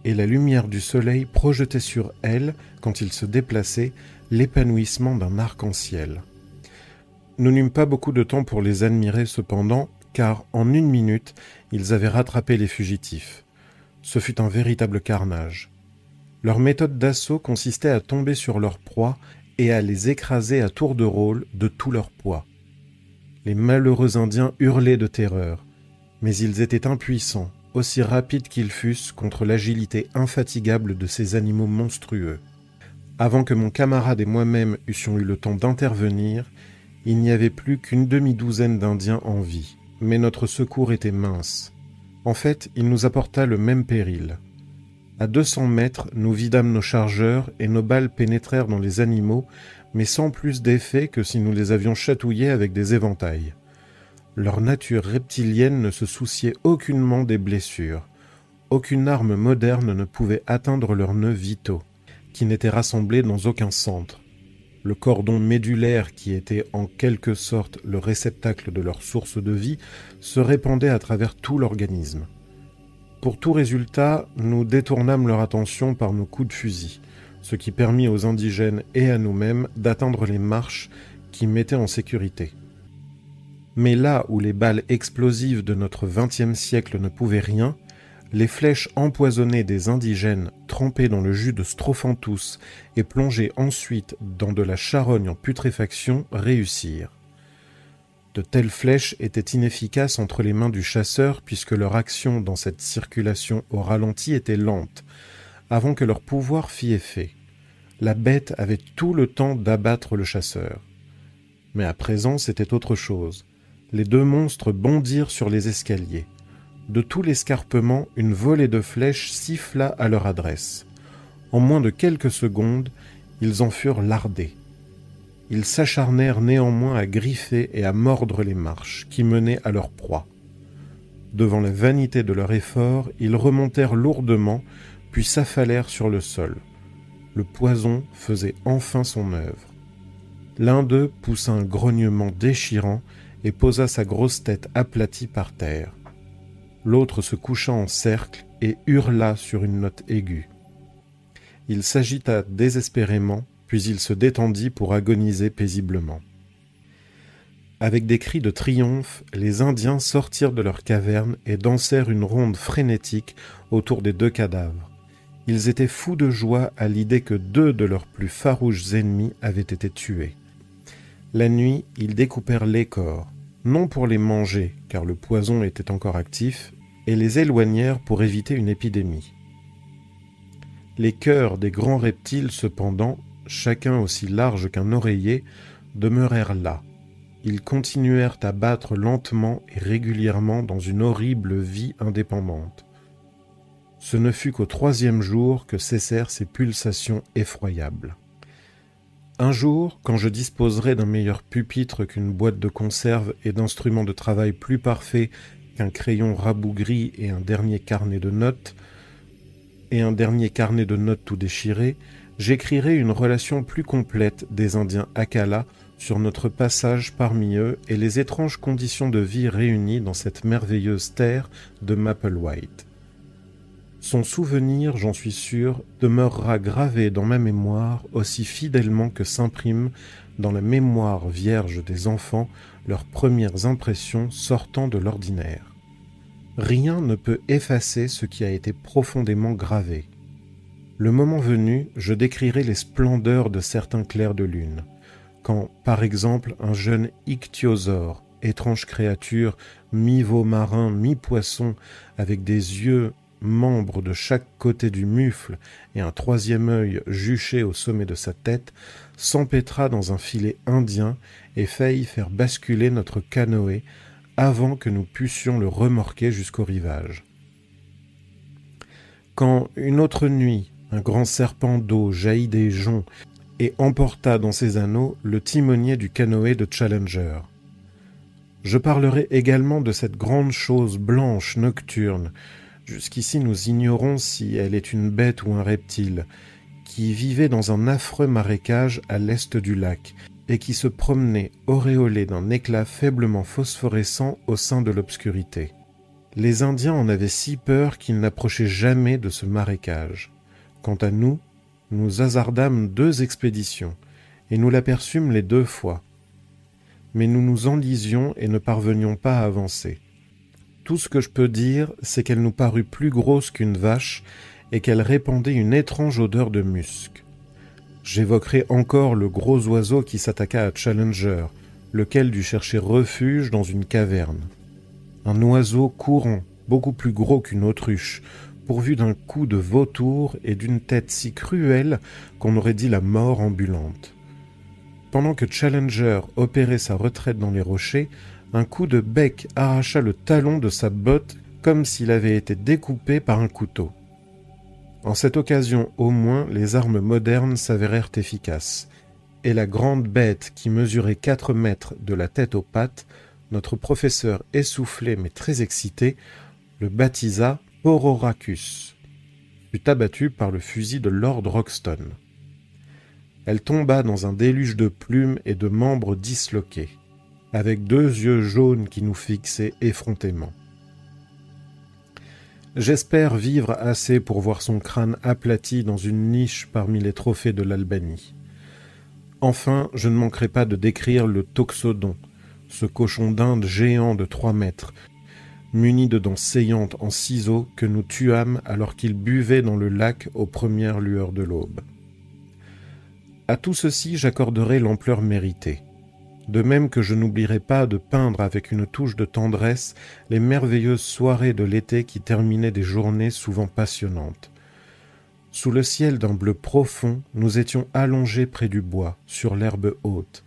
et la lumière du soleil projetait sur elles, quand ils se déplaçaient, l'épanouissement d'un arc-en-ciel. Nous n'eûmes pas beaucoup de temps pour les admirer cependant, car en une minute ils avaient rattrapé les fugitifs. Ce fut un véritable carnage. Leur méthode d'assaut consistait à tomber sur leur proie et à les écraser à tour de rôle de tout leur poids. Les malheureux Indiens hurlaient de terreur, mais ils étaient impuissants, aussi rapides qu'ils fussent, contre l'agilité infatigable de ces animaux monstrueux. Avant que mon camarade et moi-même eussions eu le temps d'intervenir, il n'y avait plus qu'une demi-douzaine d'Indiens en vie, mais notre secours était mince. En fait, il nous apporta le même péril. À deux cents mètres, nous vidâmes nos chargeurs et nos balles pénétrèrent dans les animaux, mais sans plus d'effet que si nous les avions chatouillés avec des éventails. Leur nature reptilienne ne se souciait aucunement des blessures. Aucune arme moderne ne pouvait atteindre leurs nœuds vitaux, qui n'étaient rassemblés dans aucun centre. Le cordon médulaire, qui était en quelque sorte le réceptacle de leur source de vie, se répandait à travers tout l'organisme. Pour tout résultat, nous détournâmes leur attention par nos coups de fusil, ce qui permit aux indigènes et à nous-mêmes d'atteindre les marches qui mettaient en sécurité. Mais là où les balles explosives de notre vingtième siècle ne pouvaient rien, les flèches empoisonnées des indigènes trempées dans le jus de strophanthus et plongées ensuite dans de la charogne en putréfaction réussirent. De telles flèches étaient inefficaces entre les mains du chasseur puisque leur action dans cette circulation au ralenti était lente, avant que leur pouvoir fît effet. La bête avait tout le temps d'abattre le chasseur. Mais à présent c'était autre chose. Les deux monstres bondirent sur les escaliers. De tout l'escarpement, une volée de flèches siffla à leur adresse. En moins de quelques secondes, ils en furent lardés. Ils s'acharnèrent néanmoins à griffer et à mordre les marches qui menaient à leur proie. Devant la vanité de leur effort, ils remontèrent lourdement, puis s'affalèrent sur le sol. Le poison faisait enfin son œuvre. L'un d'eux poussa un grognement déchirant et posa sa grosse tête aplatie par terre. L'autre se coucha en cercle et hurla sur une note aiguë. Il s'agita désespérément, puis il se détendit pour agoniser paisiblement. Avec des cris de triomphe, les Indiens sortirent de leur caverne et dansèrent une ronde frénétique autour des deux cadavres. Ils étaient fous de joie à l'idée que deux de leurs plus farouches ennemis avaient été tués. La nuit, ils découpèrent les corps, non pour les manger, car le poison était encore actif, et les éloignèrent pour éviter une épidémie. Les cœurs des grands reptiles, cependant, chacun aussi large qu'un oreiller, demeurèrent là. Ils continuèrent à battre lentement et régulièrement dans une horrible vie indépendante. Ce ne fut qu'au troisième jour que cessèrent ces pulsations effroyables. Un jour, quand je disposerai d'un meilleur pupitre qu'une boîte de conserve et d'instruments de travail plus parfaits qu'un crayon rabougri et un dernier carnet de notes, et un dernier carnet de notes tout déchiré, j'écrirai une relation plus complète des Indiens Akala sur notre passage parmi eux et les étranges conditions de vie réunies dans cette merveilleuse terre de Maple White. Son souvenir, j'en suis sûr, demeurera gravé dans ma mémoire aussi fidèlement que s'impriment dans la mémoire vierge des enfants leurs premières impressions sortant de l'ordinaire. Rien ne peut effacer ce qui a été profondément gravé. Le moment venu, je décrirai les splendeurs de certains clairs de lune, quand, par exemple, un jeune ichthyosaure, étrange créature, mi-veau marin, mi-poisson, avec des yeux membres de chaque côté du mufle et un troisième œil juché au sommet de sa tête, s'empêtra dans un filet indien et faillit faire basculer notre canoë avant que nous pussions le remorquer jusqu'au rivage. Quand, une autre nuit, un grand serpent d'eau jaillit des joncs et emporta dans ses anneaux le timonier du canoë de Challenger. Je parlerai également de cette grande chose blanche nocturne. Jusqu'ici nous ignorons si elle est une bête ou un reptile, qui vivait dans un affreux marécage à l'est du lac, et qui se promenait auréolé d'un éclat faiblement phosphorescent au sein de l'obscurité. Les Indiens en avaient si peur qu'ils n'approchaient jamais de ce marécage. Quant à nous, nous hasardâmes deux expéditions, et nous l'aperçûmes les deux fois. Mais nous nous enlisions et ne parvenions pas à avancer. Tout ce que je peux dire, c'est qu'elle nous parut plus grosse qu'une vache et qu'elle répandait une étrange odeur de musc. J'évoquerai encore le gros oiseau qui s'attaqua à Challenger, lequel dut chercher refuge dans une caverne. Un oiseau courant, beaucoup plus gros qu'une autruche, pourvu d'un cou de vautour et d'une tête si cruelle qu'on aurait dit la mort ambulante. Pendant que Challenger opérait sa retraite dans les rochers, un coup de bec arracha le talon de sa botte comme s'il avait été découpé par un couteau. En cette occasion au moins les armes modernes s'avérèrent efficaces, et la grande bête qui mesurait quatre mètres de la tête aux pattes, notre professeur essoufflé mais très excité, le baptisa Ororacus, fut abattue par le fusil de Lord Roxton. Elle tomba dans un déluge de plumes et de membres disloqués, avec deux yeux jaunes qui nous fixaient effrontément. J'espère vivre assez pour voir son crâne aplati dans une niche parmi les trophées de l'Albanie. Enfin, je ne manquerai pas de décrire le toxodon, ce cochon d'Inde géant de trois mètres, muni de dents saillantes en ciseaux que nous tuâmes alors qu'il buvait dans le lac aux premières lueurs de l'aube. À tout ceci j'accorderai l'ampleur méritée de même que je n'oublierai pas de peindre avec une touche de tendresse les merveilleuses soirées de l'été qui terminaient des journées souvent passionnantes. Sous le ciel d'un bleu profond, nous étions allongés près du bois, sur l'herbe haute,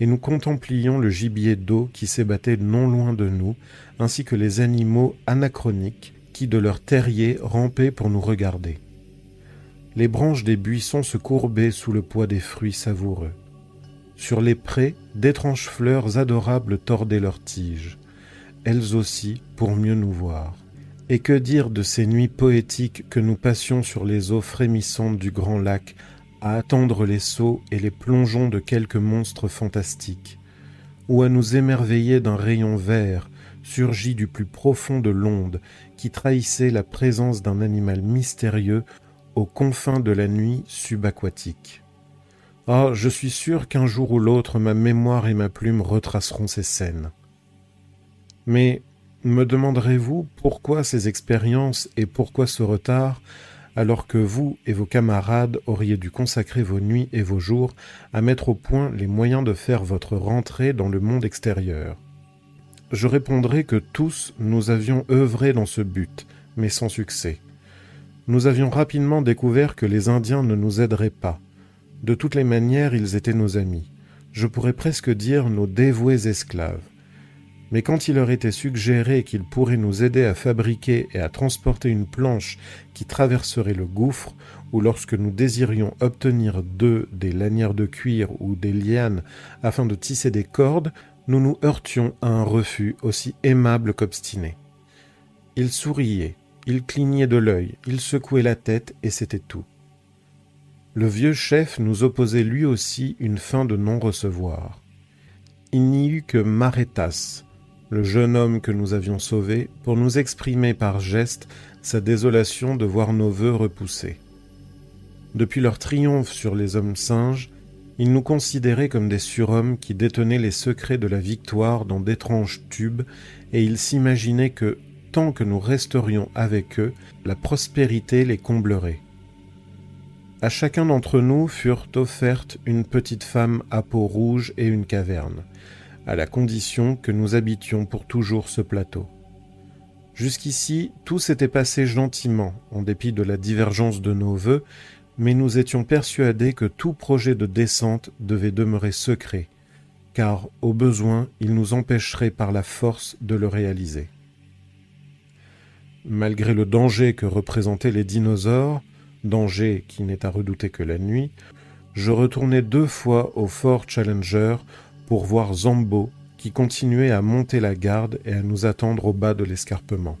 et nous contemplions le gibier d'eau qui s'ébattait non loin de nous, ainsi que les animaux anachroniques qui de leurs terriers rampaient pour nous regarder. Les branches des buissons se courbaient sous le poids des fruits savoureux. Sur les prés, d'étranges fleurs adorables tordaient leurs tiges, elles aussi pour mieux nous voir. Et que dire de ces nuits poétiques que nous passions sur les eaux frémissantes du grand lac, à attendre les sauts et les plongeons de quelques monstres fantastiques, ou à nous émerveiller d'un rayon vert surgi du plus profond de l'onde qui trahissait la présence d'un animal mystérieux aux confins de la nuit subaquatique. Ah, je suis sûr qu'un jour ou l'autre ma mémoire et ma plume retraceront ces scènes. Mais me demanderez-vous pourquoi ces expériences et pourquoi ce retard, alors que vous et vos camarades auriez dû consacrer vos nuits et vos jours à mettre au point les moyens de faire votre rentrée dans le monde extérieur? Je répondrai que tous nous avions œuvré dans ce but, mais sans succès. Nous avions rapidement découvert que les Indiens ne nous aideraient pas, de toutes les manières, ils étaient nos amis, je pourrais presque dire nos dévoués esclaves. Mais quand il leur était suggéré qu'ils pourraient nous aider à fabriquer et à transporter une planche qui traverserait le gouffre, ou lorsque nous désirions obtenir d'eux des lanières de cuir ou des lianes afin de tisser des cordes, nous nous heurtions à un refus aussi aimable qu'obstiné. Ils souriaient, ils clignaient de l'œil, ils secouaient la tête, et c'était tout. Le vieux chef nous opposait lui aussi une fin de non-recevoir. Il n'y eut que Marétas, le jeune homme que nous avions sauvé, pour nous exprimer par geste sa désolation de voir nos vœux repoussés. Depuis leur triomphe sur les hommes singes, ils nous considéraient comme des surhommes qui détenaient les secrets de la victoire dans d'étranges tubes, et ils s'imaginaient que, tant que nous resterions avec eux, la prospérité les comblerait. À chacun d'entre nous furent offertes une petite femme à peau rouge et une caverne, à la condition que nous habitions pour toujours ce plateau. Jusqu'ici, tout s'était passé gentiment, en dépit de la divergence de nos vœux, mais nous étions persuadés que tout projet de descente devait demeurer secret, car, au besoin, il nous empêcherait par la force de le réaliser. Malgré le danger que représentaient les dinosaures, danger qui n'est à redouter que la nuit, je retournai deux fois au fort Challenger pour voir Zambo qui continuait à monter la garde et à nous attendre au bas de l'escarpement.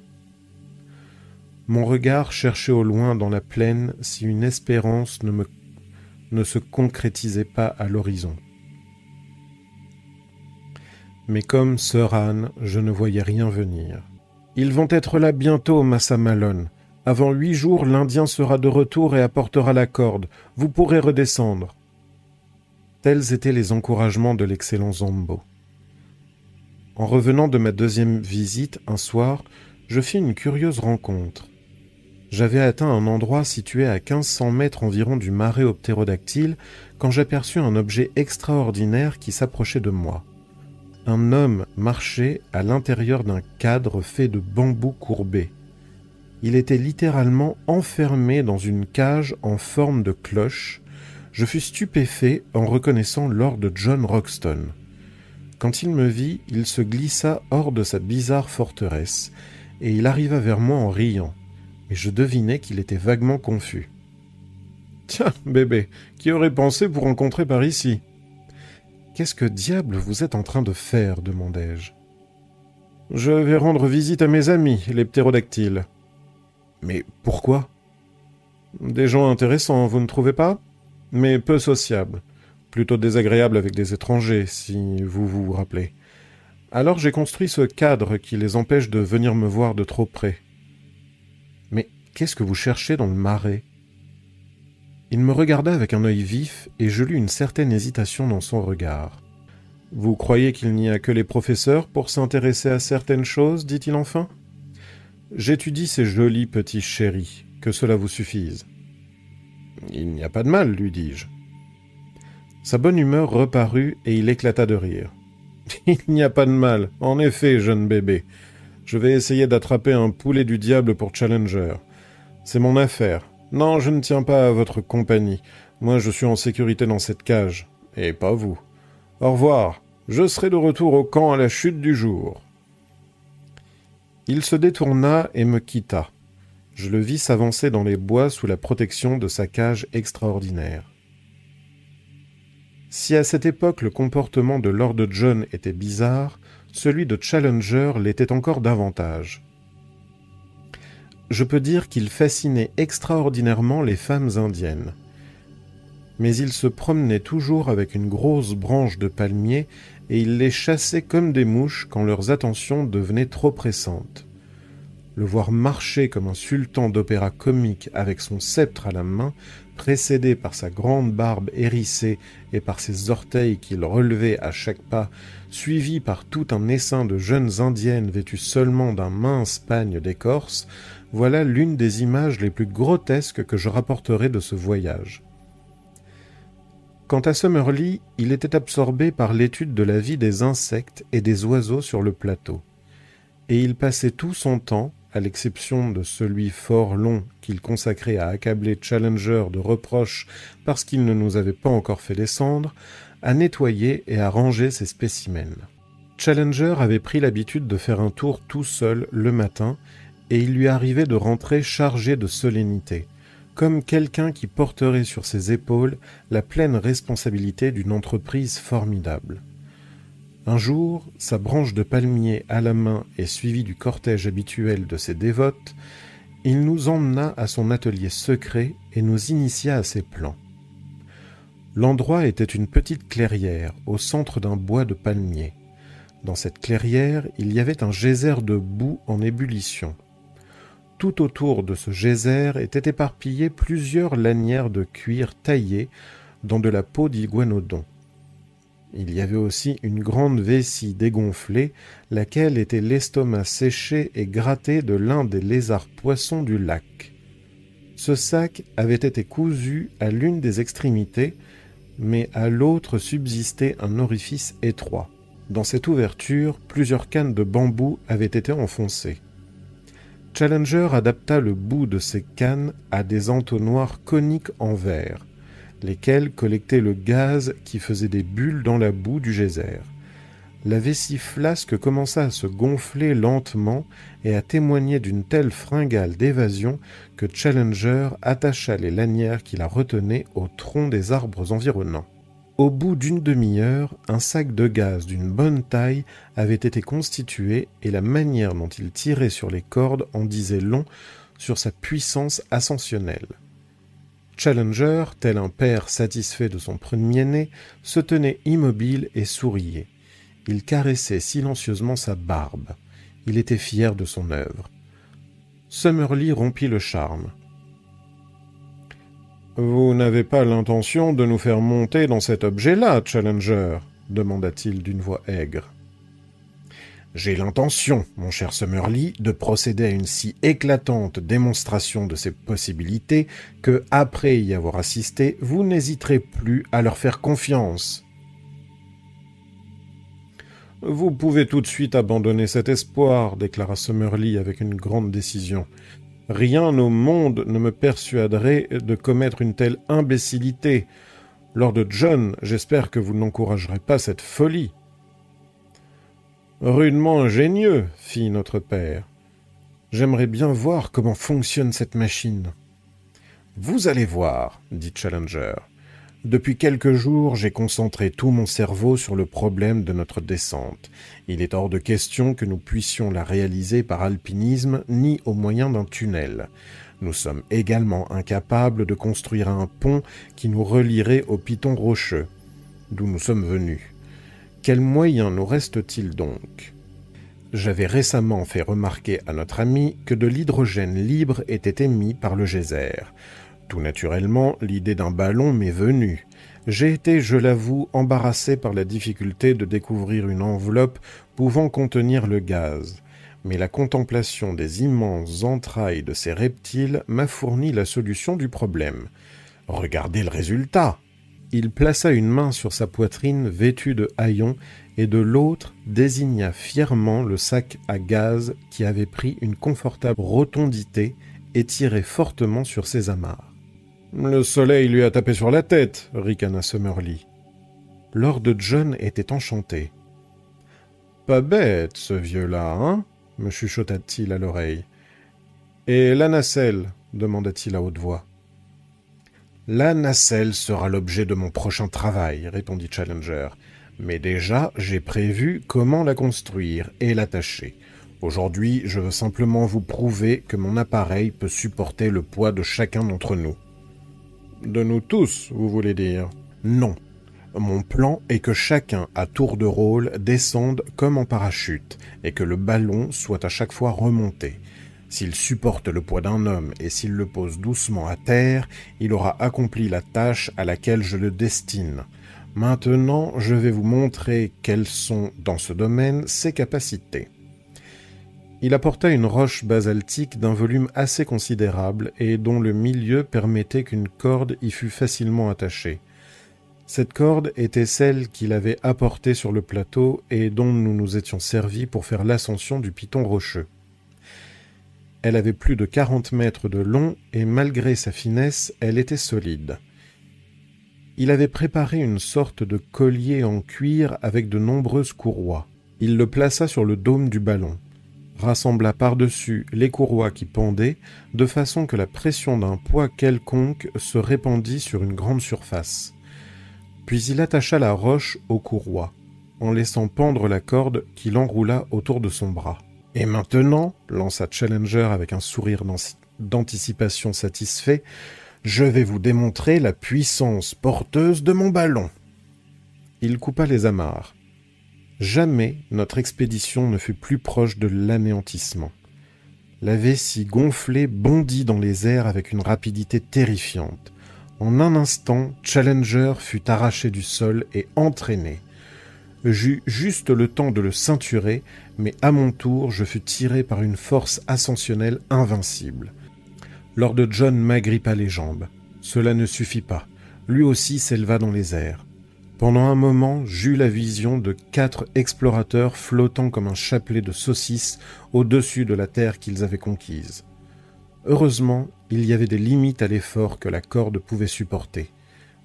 Mon regard cherchait au loin dans la plaine si une espérance ne, se concrétisait pas à l'horizon. Mais comme sœur Anne, je ne voyais rien venir. Ils vont être là bientôt, Massa Malone. Avant huit jours, l'Indien sera de retour et apportera la corde. Vous pourrez redescendre. Tels étaient les encouragements de l'excellent Zambo. En revenant de ma deuxième visite un soir, je fis une curieuse rencontre. J'avais atteint un endroit situé à 1500 mètres environ du marais optérodactyle quand j'aperçus un objet extraordinaire qui s'approchait de moi. Un homme marchait à l'intérieur d'un cadre fait de bambous courbés. Il était littéralement enfermé dans une cage en forme de cloche. Je fus stupéfait en reconnaissant Lord John Roxton. Quand il me vit, il se glissa hors de sa bizarre forteresse, et il arriva vers moi en riant et je devinai qu'il était vaguement confus. Tiens, bébé, qui aurait pensé vous rencontrer par ici? Qu'est-ce que diable vous êtes en train de faire? demandai-je. Je vais rendre visite à mes amis, les ptérodactyles. Mais pourquoi? Des gens intéressants, vous ne trouvez pas? Mais peu sociables. Plutôt désagréables avec des étrangers, si vous vous rappelez. Alors j'ai construit ce cadre qui les empêche de venir me voir de trop près. Mais qu'est-ce que vous cherchez dans le marais? Il me regarda avec un œil vif et je lus une certaine hésitation dans son regard. Vous croyez qu'il n'y a que les professeurs pour s'intéresser à certaines choses? dit-il enfin. J'étudie ces jolis petits chéris, que cela vous suffise. Il n'y a pas de mal, lui dis-je. Sa bonne humeur reparut et il éclata de rire. Il n'y a pas de mal, en effet, jeune bébé. Je vais essayer d'attraper un poulet du diable pour Challenger. C'est mon affaire. Non, je ne tiens pas à votre compagnie. Moi, je suis en sécurité dans cette cage. Et pas vous. Au revoir. Je serai de retour au camp à la chute du jour. Il se détourna et me quitta. Je le vis s'avancer dans les bois sous la protection de sa cage extraordinaire. Si à cette époque le comportement de Lord John était bizarre, celui de Challenger l'était encore davantage. Je peux dire qu'il fascinait extraordinairement les femmes indiennes. Mais il se promenait toujours avec une grosse branche de palmier et il les chassait comme des mouches quand leurs attentions devenaient trop pressantes. Le voir marcher comme un sultan d'opéra comique avec son sceptre à la main précédé par sa grande barbe hérissée et par ses orteils qu'il relevait à chaque pas, suivi par tout un essaim de jeunes indiennes vêtues seulement d'un mince pagne d'écorce, voilà l'une des images les plus grotesques que je rapporterai de ce voyage. Quant à Summerlee, il était absorbé par l'étude de la vie des insectes et des oiseaux sur le plateau, et il passait tout son temps, à l'exception de celui fort long qu'il consacrait à accabler Challenger de reproches parce qu'il ne nous avait pas encore fait descendre, à nettoyer et à ranger ses spécimens. Challenger avait pris l'habitude de faire un tour tout seul le matin, et il lui arrivait de rentrer chargé de solennité, comme quelqu'un qui porterait sur ses épaules la pleine responsabilité d'une entreprise formidable. Un jour, sa branche de palmier à la main et suivie du cortège habituel de ses dévotes, il nous emmena à son atelier secret et nous initia à ses plans. L'endroit était une petite clairière au centre d'un bois de palmiers. Dans cette clairière, il y avait un geyser de boue en ébullition. Tout autour de ce geyser étaient éparpillées plusieurs lanières de cuir taillées dans de la peau d'iguanodon. Il y avait aussi une grande vessie dégonflée, laquelle était l'estomac séché et gratté de l'un des lézards poissons du lac. Ce sac avait été cousu à l'une des extrémités, mais à l'autre subsistait un orifice étroit. Dans cette ouverture, plusieurs cannes de bambou avaient été enfoncées. Challenger adapta le bout de ces cannes à des entonnoirs coniques en verre lesquels collectaient le gaz qui faisait des bulles dans la boue du geyser. La vessie flasque commença à se gonfler lentement et à témoigner d'une telle fringale d'évasion que Challenger attacha les lanières qui la retenaient au tronc des arbres environnants. Au bout d'une demi-heure, un sac de gaz d'une bonne taille avait été constitué et la manière dont il tirait sur les cordes en disait long sur sa puissance ascensionnelle. Challenger, tel un père satisfait de son premier-né, se tenait immobile et souriait. Il caressait silencieusement sa barbe. Il était fier de son œuvre. Summerlee rompit le charme. Vous n'avez pas l'intention de nous faire monter dans cet objet-là, Challenger demanda-t-il d'une voix aigre. J'ai l'intention, mon cher Summerlee, de procéder à une si éclatante démonstration de ces possibilités que, après y avoir assisté, vous n'hésiterez plus à leur faire confiance. Vous pouvez tout de suite abandonner cet espoir, déclara Summerlee avec une grande décision. Rien au monde ne me persuaderait de commettre une telle imbécilité. Lord John, j'espère que vous n'encouragerez pas cette folie. Rudement ingénieux, fit notre père. J'aimerais bien voir comment fonctionne cette machine. Vous allez voir, dit Challenger. Depuis quelques jours, j'ai concentré tout mon cerveau sur le problème de notre descente. Il est hors de question que nous puissions la réaliser par alpinisme ni au moyen d'un tunnel. Nous sommes également incapables de construire un pont qui nous relierait au piton rocheux, d'où nous sommes venus. Quels moyens nous reste-t-il donc? J'avais récemment fait remarquer à notre ami que de l'hydrogène libre était émis par le geyser. Tout naturellement, l'idée d'un ballon m'est venue. J'ai été, je l'avoue, embarrassé par la difficulté de découvrir une enveloppe pouvant contenir le gaz. Mais la contemplation des immenses entrailles de ces reptiles m'a fourni la solution du problème. Regardez le résultat. Il plaça une main sur sa poitrine vêtue de haillons et de l'autre désigna fièrement le sac à gaz qui avait pris une confortable rotondité et tirait fortement sur ses amarres. Le soleil lui a tapé sur la tête, ricana Summerlee. Lord John était enchanté. Pas bête, ce vieux-là, hein me chuchota-t-il à l'oreille. Et la nacelle demanda-t-il à haute voix. La nacelle sera l'objet de mon prochain travail, répondit Challenger. Mais déjà, j'ai prévu comment la construire et l'attacher. Aujourd'hui, je veux simplement vous prouver que mon appareil peut supporter le poids de chacun d'entre nous. De nous tous, vous voulez dire? Non. Mon plan est que chacun, à tour de rôle, descende comme en parachute, et que le ballon soit à chaque fois remonté. S'il supporte le poids d'un homme et s'il le pose doucement à terre, il aura accompli la tâche à laquelle je le destine. Maintenant, je vais vous montrer quelles sont, dans ce domaine, ses capacités. Il apporta une roche basaltique d'un volume assez considérable et dont le milieu permettait qu'une corde y fût facilement attachée. Cette corde était celle qu'il avait apportée sur le plateau et dont nous nous étions servis pour faire l'ascension du piton rocheux. Elle avait plus de quarante mètres de long et malgré sa finesse, elle était solide. Il avait préparé une sorte de collier en cuir avec de nombreuses courroies. Il le plaça sur le dôme du ballon rassembla par-dessus les courroies qui pendaient, de façon que la pression d'un poids quelconque se répandit sur une grande surface. Puis il attacha la roche aux courroies, en laissant pendre la corde qu'il enroula autour de son bras. Et maintenant, lança Challenger avec un sourire d'anticipation satisfait, je vais vous démontrer la puissance porteuse de mon ballon. Il coupa les amarres. Jamais notre expédition ne fut plus proche de l'anéantissement. La vessie gonflée bondit dans les airs avec une rapidité terrifiante. En un instant, Challenger fut arraché du sol et entraîné. J'eus juste le temps de le ceinturer, mais à mon tour, je fus tiré par une force ascensionnelle invincible. Lord John m'agrippa les jambes. Cela ne suffit pas. Lui aussi s'éleva dans les airs. Pendant un moment, j'eus la vision de quatre explorateurs flottant comme un chapelet de saucisses au-dessus de la terre qu'ils avaient conquise. Heureusement, il y avait des limites à l'effort que la corde pouvait supporter,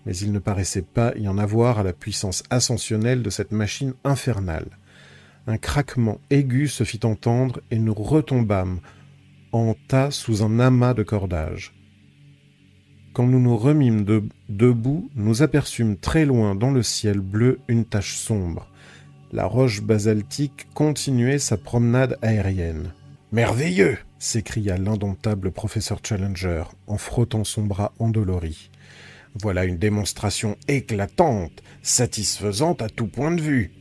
mais il ne paraissait pas y en avoir à la puissance ascensionnelle de cette machine infernale. Un craquement aigu se fit entendre et nous retombâmes en tas sous un amas de cordages. Quand nous nous remîmes debout, nous aperçûmes très loin dans le ciel bleu une tache sombre. La roche basaltique continuait sa promenade aérienne. Merveilleux s'écria l'indomptable professeur Challenger en frottant son bras endolori. Voilà une démonstration éclatante, satisfaisante à tout point de vue.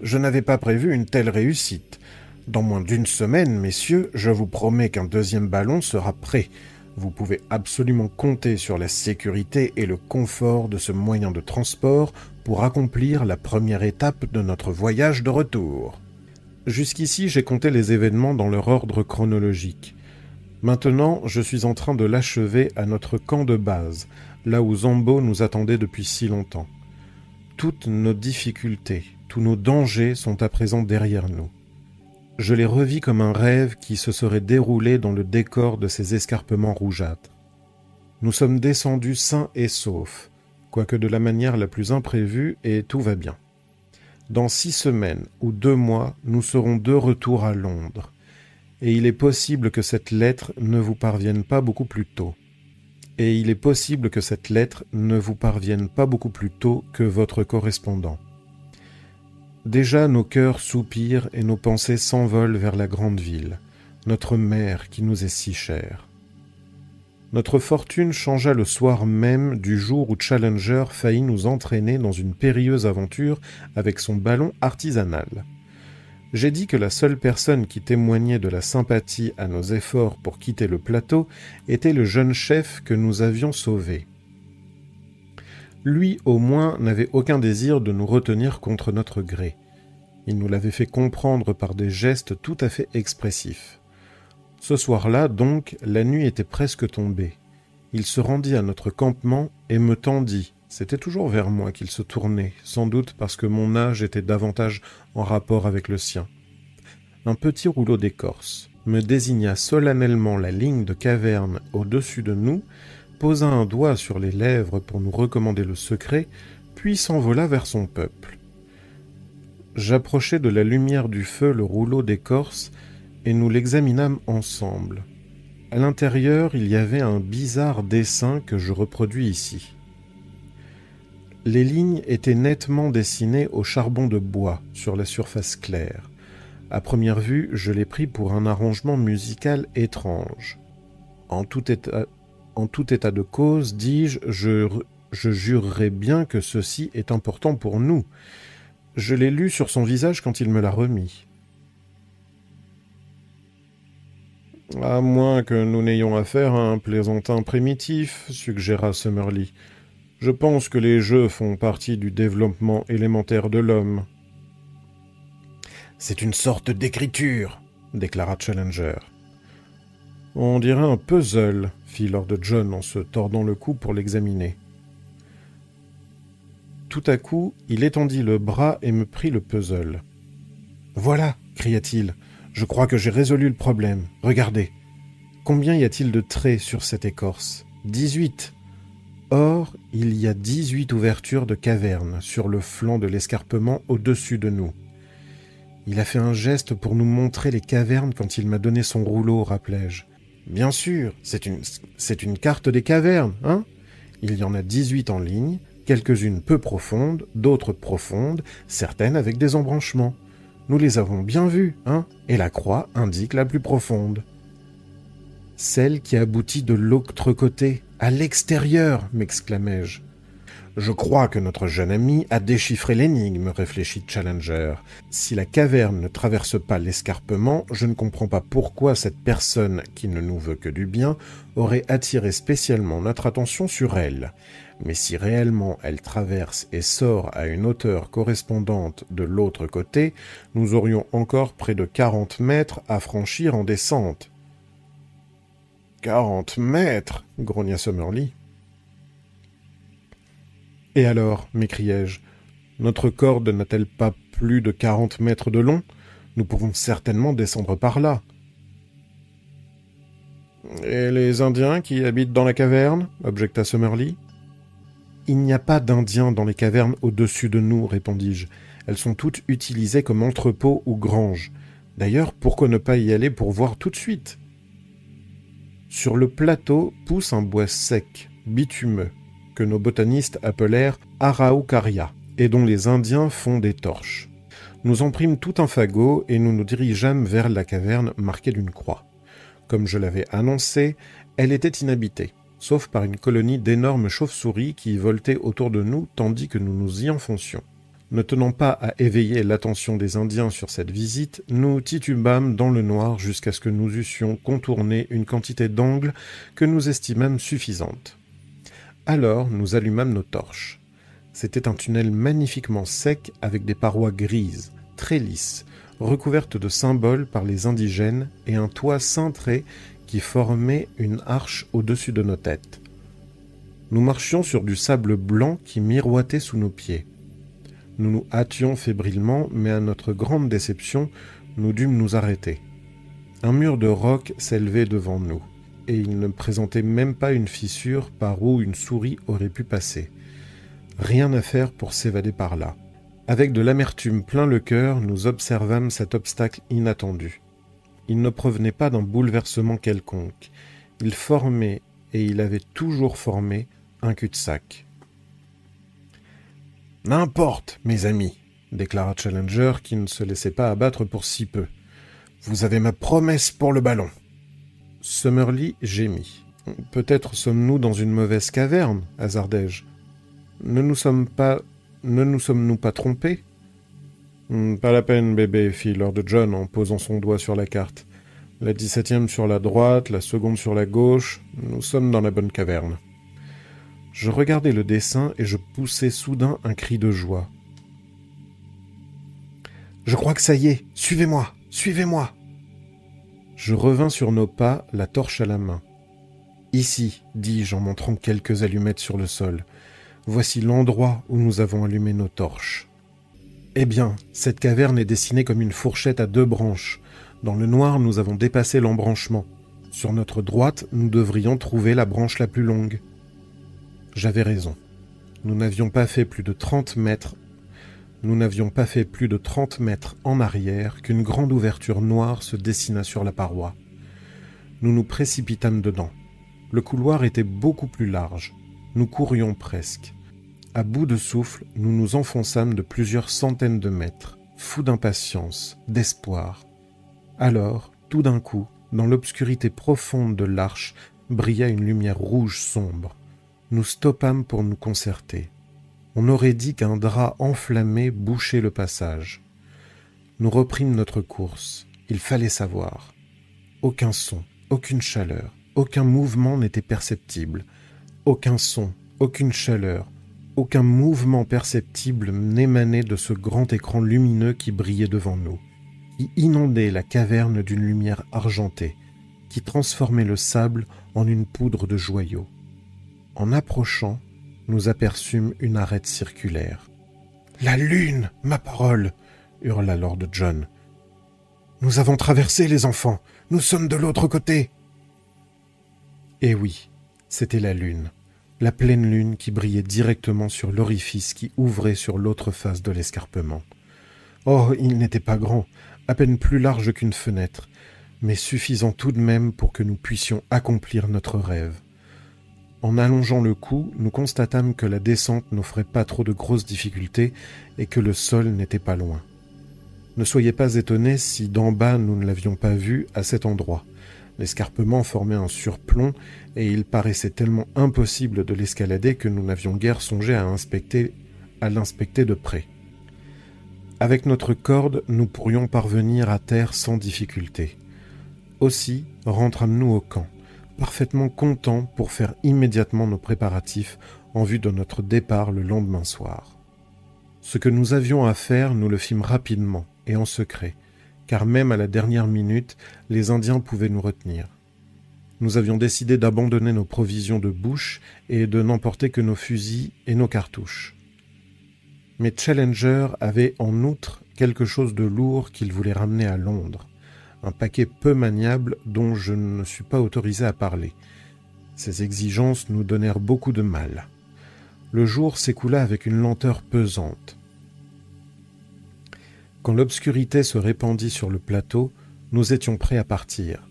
Je n'avais pas prévu une telle réussite. Dans moins d'une semaine, messieurs, je vous promets qu'un deuxième ballon sera prêt. Vous pouvez absolument compter sur la sécurité et le confort de ce moyen de transport pour accomplir la première étape de notre voyage de retour. Jusqu'ici, j'ai compté les événements dans leur ordre chronologique. Maintenant, je suis en train de l'achever à notre camp de base, là où Zambo nous attendait depuis si longtemps. Toutes nos difficultés, tous nos dangers sont à présent derrière nous. Je les revis comme un rêve qui se serait déroulé dans le décor de ces escarpements rougeâtres. Nous sommes descendus sains et saufs, quoique de la manière la plus imprévue, et tout va bien. Dans six semaines ou deux mois, nous serons de retour à Londres, et il est possible que cette lettre ne vous parvienne pas beaucoup plus tôt. Et il est possible que cette lettre ne vous parvienne pas beaucoup plus tôt que votre correspondant. Déjà nos cœurs soupirent et nos pensées s'envolent vers la grande ville, notre mère qui nous est si chère. Notre fortune changea le soir même du jour où Challenger faillit nous entraîner dans une périlleuse aventure avec son ballon artisanal. J'ai dit que la seule personne qui témoignait de la sympathie à nos efforts pour quitter le plateau était le jeune chef que nous avions sauvé. Lui au moins n'avait aucun désir de nous retenir contre notre gré. Il nous l'avait fait comprendre par des gestes tout à fait expressifs. Ce soir-là, donc, la nuit était presque tombée. Il se rendit à notre campement et me tendit. C'était toujours vers moi qu'il se tournait, sans doute parce que mon âge était davantage en rapport avec le sien. Un petit rouleau d'écorce me désigna solennellement la ligne de caverne au-dessus de nous, posa un doigt sur les lèvres pour nous recommander le secret, puis s'envola vers son peuple. J'approchai de la lumière du feu le rouleau d'écorce et nous l'examinâmes ensemble. À l'intérieur, il y avait un bizarre dessin que je reproduis ici. Les lignes étaient nettement dessinées au charbon de bois sur la surface claire. À première vue, je l'ai pris pour un arrangement musical étrange. En tout état, en tout état de cause, dis-je, je, je jurerais bien que ceci est important pour nous. Je l'ai lu sur son visage quand il me l'a remis. À moins que nous n'ayons affaire à un plaisantin primitif, suggéra Summerlee. Je pense que les jeux font partie du développement élémentaire de l'homme. C'est une sorte d'écriture, déclara Challenger. On dirait un puzzle, Lord John en se tordant le cou pour l'examiner. Tout à coup, il étendit le bras et me prit le puzzle. Voilà, cria-t-il, je crois que j'ai résolu le problème. Regardez. Combien y a-t-il de traits sur cette écorce? Dix-huit. Or, il y a dix-huit ouvertures de cavernes sur le flanc de l'escarpement au-dessus de nous. Il a fait un geste pour nous montrer les cavernes quand il m'a donné son rouleau, rappelai-je. Bien sûr, c'est une, une carte des cavernes, hein Il y en a dix-huit en ligne, quelques-unes peu profondes, d'autres profondes, certaines avec des embranchements. Nous les avons bien vues, hein Et la croix indique la plus profonde. Celle qui aboutit de l'autre côté, à l'extérieur, m'exclamai-je. Je crois que notre jeune ami a déchiffré l'énigme, réfléchit Challenger. Si la caverne ne traverse pas l'escarpement, je ne comprends pas pourquoi cette personne, qui ne nous veut que du bien, aurait attiré spécialement notre attention sur elle. Mais si réellement elle traverse et sort à une hauteur correspondante de l'autre côté, nous aurions encore près de quarante mètres à franchir en descente. Quarante mètres grogna Summerlee. Et alors m'écriai-je, notre corde n'a-t-elle pas plus de quarante mètres de long? Nous pouvons certainement descendre par là. Et les Indiens qui habitent dans la caverne? objecta Summerlee. Il n'y a pas d'Indiens dans les cavernes au-dessus de nous, répondis-je. Elles sont toutes utilisées comme entrepôts ou granges. D'ailleurs, pourquoi ne pas y aller pour voir tout de suite? Sur le plateau pousse un bois sec, bitumeux nos botanistes appelèrent Araucaria, et dont les Indiens font des torches. Nous en prîmes tout un fagot et nous nous dirigeâmes vers la caverne marquée d'une croix. Comme je l'avais annoncé, elle était inhabitée, sauf par une colonie d'énormes chauves-souris qui voltaient autour de nous tandis que nous nous y enfoncions. Ne tenant pas à éveiller l'attention des Indiens sur cette visite, nous titubâmes dans le noir jusqu'à ce que nous eussions contourné une quantité d'angles que nous estimâmes suffisante. Alors nous allumâmes nos torches. C'était un tunnel magnifiquement sec avec des parois grises, très lisses, recouvertes de symboles par les indigènes et un toit cintré qui formait une arche au-dessus de nos têtes. Nous marchions sur du sable blanc qui miroitait sous nos pieds. Nous nous hâtions fébrilement, mais à notre grande déception, nous dûmes nous arrêter. Un mur de roc s'élevait devant nous, et il ne présentait même pas une fissure par où une souris aurait pu passer. Rien à faire pour s'évader par là. Avec de l'amertume plein le cœur, nous observâmes cet obstacle inattendu. Il ne provenait pas d'un bouleversement quelconque. Il formait, et il avait toujours formé, un cul-de-sac. N'importe, mes amis, déclara Challenger qui ne se laissait pas abattre pour si peu. Vous avez ma promesse pour le ballon. Summerlee gémit. Peut-être sommes-nous dans une mauvaise caverne, hasardai-je. Ne nous sommes pas. Ne nous sommes-nous pas trompés? Hmm, Pas la peine, bébé, fit Lord John en posant son doigt sur la carte. La dix-septième sur la droite, la seconde sur la gauche, nous sommes dans la bonne caverne. Je regardai le dessin et je poussai soudain un cri de joie. Je crois que ça y est, suivez-moi, suivez-moi. Je revins sur nos pas, la torche à la main. Ici, dis-je en montrant quelques allumettes sur le sol. Voici l'endroit où nous avons allumé nos torches. Eh bien, cette caverne est dessinée comme une fourchette à deux branches. Dans le noir, nous avons dépassé l'embranchement. Sur notre droite, nous devrions trouver la branche la plus longue. J'avais raison. Nous n'avions pas fait plus de trente mètres. Nous n'avions pas fait plus de trente mètres en arrière qu'une grande ouverture noire se dessina sur la paroi. Nous nous précipitâmes dedans. Le couloir était beaucoup plus large. Nous courions presque. À bout de souffle, nous nous enfonçâmes de plusieurs centaines de mètres, fous d'impatience, d'espoir. Alors, tout d'un coup, dans l'obscurité profonde de l'arche, brilla une lumière rouge sombre. Nous stoppâmes pour nous concerter. On aurait dit qu'un drap enflammé bouchait le passage. Nous reprîmes notre course. Il fallait savoir. Aucun son, aucune chaleur, aucun mouvement n'était perceptible. Aucun son, aucune chaleur, aucun mouvement perceptible n'émanait de ce grand écran lumineux qui brillait devant nous, qui inondait la caverne d'une lumière argentée, qui transformait le sable en une poudre de joyaux. En approchant, nous aperçûmes une arête circulaire. La lune, ma parole hurla Lord John. Nous avons traversé, les enfants. Nous sommes de l'autre côté. Eh oui, c'était la lune, la pleine lune qui brillait directement sur l'orifice qui ouvrait sur l'autre face de l'escarpement. Oh, il n'était pas grand, à peine plus large qu'une fenêtre, mais suffisant tout de même pour que nous puissions accomplir notre rêve. En allongeant le cou, nous constatâmes que la descente n'offrait pas trop de grosses difficultés et que le sol n'était pas loin. Ne soyez pas étonnés si d'en bas nous ne l'avions pas vu à cet endroit. L'escarpement formait un surplomb et il paraissait tellement impossible de l'escalader que nous n'avions guère songé à inspecter à l'inspecter de près. Avec notre corde, nous pourrions parvenir à terre sans difficulté. Aussi rentrâmes-nous au camp parfaitement contents pour faire immédiatement nos préparatifs en vue de notre départ le lendemain soir. Ce que nous avions à faire, nous le fîmes rapidement et en secret, car même à la dernière minute, les Indiens pouvaient nous retenir. Nous avions décidé d'abandonner nos provisions de bouche et de n'emporter que nos fusils et nos cartouches. Mais Challenger avait en outre quelque chose de lourd qu'il voulait ramener à Londres un paquet peu maniable dont je ne suis pas autorisé à parler. Ces exigences nous donnèrent beaucoup de mal. Le jour s'écoula avec une lenteur pesante. Quand l'obscurité se répandit sur le plateau, nous étions prêts à partir.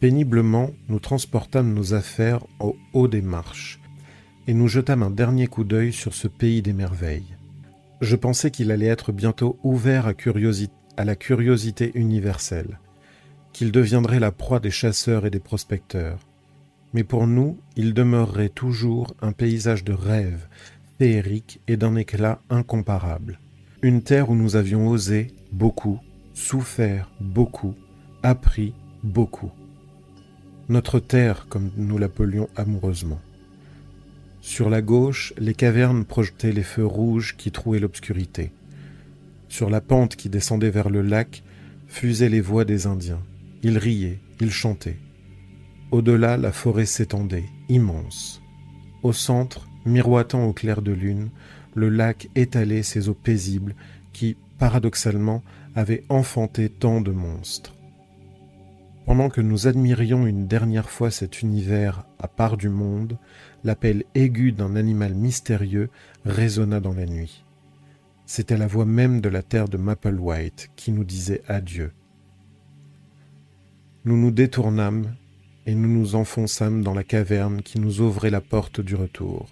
Péniblement, nous transportâmes nos affaires au haut des marches, et nous jetâmes un dernier coup d'œil sur ce pays des merveilles. Je pensais qu'il allait être bientôt ouvert à, la curiosité universelle qu'il deviendrait la proie des chasseurs et des prospecteurs. Mais pour nous, il demeurerait toujours un paysage de rêve, féerique et d'un éclat incomparable. Une terre où nous avions osé beaucoup, souffert beaucoup, appris beaucoup. Notre terre, comme nous l'appelions amoureusement. Sur la gauche, les cavernes projetaient les feux rouges qui trouaient l'obscurité. Sur la pente qui descendait vers le lac, fusaient les voix des Indiens. Ils riaient, ils chantaient. Au-delà, la forêt s'étendait, immense. Au centre, miroitant au clair de lune, le lac étalait ses eaux paisibles qui, paradoxalement, avaient enfanté tant de monstres. Pendant que nous admirions une dernière fois cet univers à part du monde, l'appel aigu d'un animal mystérieux résonna dans la nuit. C'était la voix même de la terre de White qui nous disait adieu. Nous nous détournâmes et nous nous enfonçâmes dans la caverne qui nous ouvrait la porte du retour.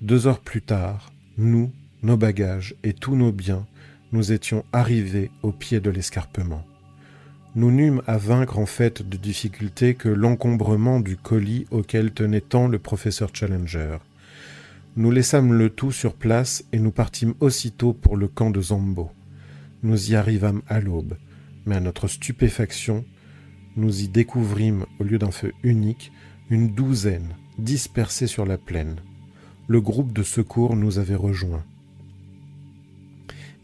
Deux heures plus tard, nous, nos bagages et tous nos biens, nous étions arrivés au pied de l'escarpement. Nous n'eûmes à vaincre en fait de difficulté que l'encombrement du colis auquel tenait tant le professeur Challenger. Nous laissâmes le tout sur place et nous partîmes aussitôt pour le camp de Zambo. Nous y arrivâmes à l'aube mais à notre stupéfaction, nous y découvrîmes, au lieu d'un feu unique, une douzaine dispersés sur la plaine. Le groupe de secours nous avait rejoints.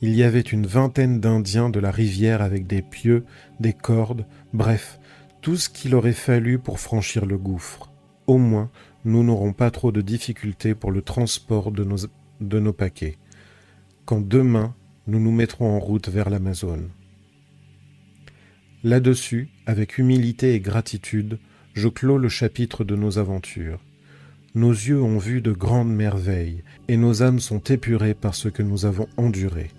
Il y avait une vingtaine d'Indiens de la rivière avec des pieux, des cordes, bref, tout ce qu'il aurait fallu pour franchir le gouffre. Au moins, nous n'aurons pas trop de difficultés pour le transport de nos paquets. Quand demain, nous nous mettrons en route vers l'Amazone. Là-dessus, avec humilité et gratitude, je clos le chapitre de nos aventures. Nos yeux ont vu de grandes merveilles, et nos âmes sont épurées par ce que nous avons enduré.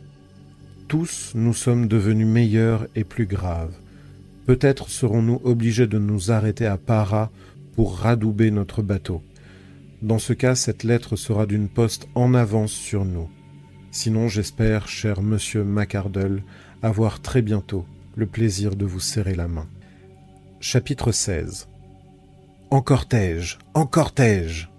Tous nous sommes devenus meilleurs et plus graves. Peut-être serons-nous obligés de nous arrêter à Para pour radouber notre bateau. Dans ce cas, cette lettre sera d'une poste en avance sur nous. Sinon, j'espère, cher monsieur Macardle, avoir très bientôt le plaisir de vous serrer la main. Chapitre 16 En cortège, en cortège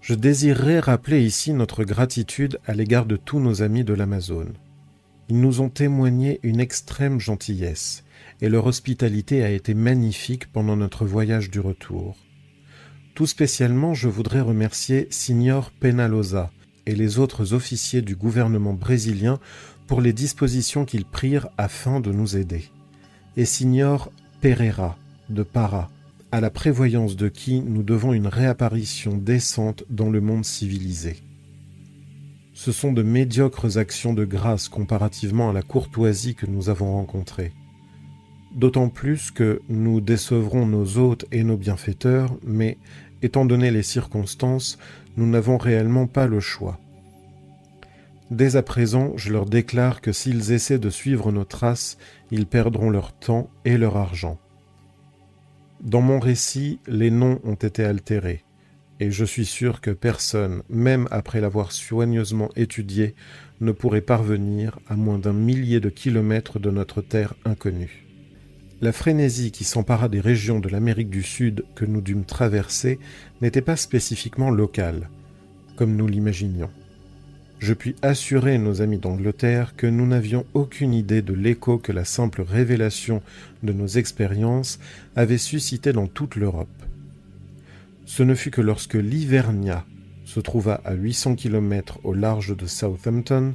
Je désirerais rappeler ici notre gratitude à l'égard de tous nos amis de l'Amazone. Ils nous ont témoigné une extrême gentillesse, et leur hospitalité a été magnifique pendant notre voyage du retour. Tout spécialement, je voudrais remercier Signor Penalosa et les autres officiers du gouvernement brésilien les dispositions qu'ils prirent afin de nous aider. Et Signor Pereira de Para, à la prévoyance de qui nous devons une réapparition décente dans le monde civilisé. Ce sont de médiocres actions de grâce comparativement à la courtoisie que nous avons rencontrée. D'autant plus que nous décevrons nos hôtes et nos bienfaiteurs, mais, étant donné les circonstances, nous n'avons réellement pas le choix. Dès à présent, je leur déclare que s'ils essaient de suivre nos traces, ils perdront leur temps et leur argent. Dans mon récit, les noms ont été altérés, et je suis sûr que personne, même après l'avoir soigneusement étudié, ne pourrait parvenir à moins d'un millier de kilomètres de notre terre inconnue. La frénésie qui s'empara des régions de l'Amérique du Sud que nous dûmes traverser n'était pas spécifiquement locale, comme nous l'imaginions je puis assurer nos amis d'Angleterre que nous n'avions aucune idée de l'écho que la simple révélation de nos expériences avait suscité dans toute l'Europe. Ce ne fut que lorsque l'Hivernia se trouva à 800 km au large de Southampton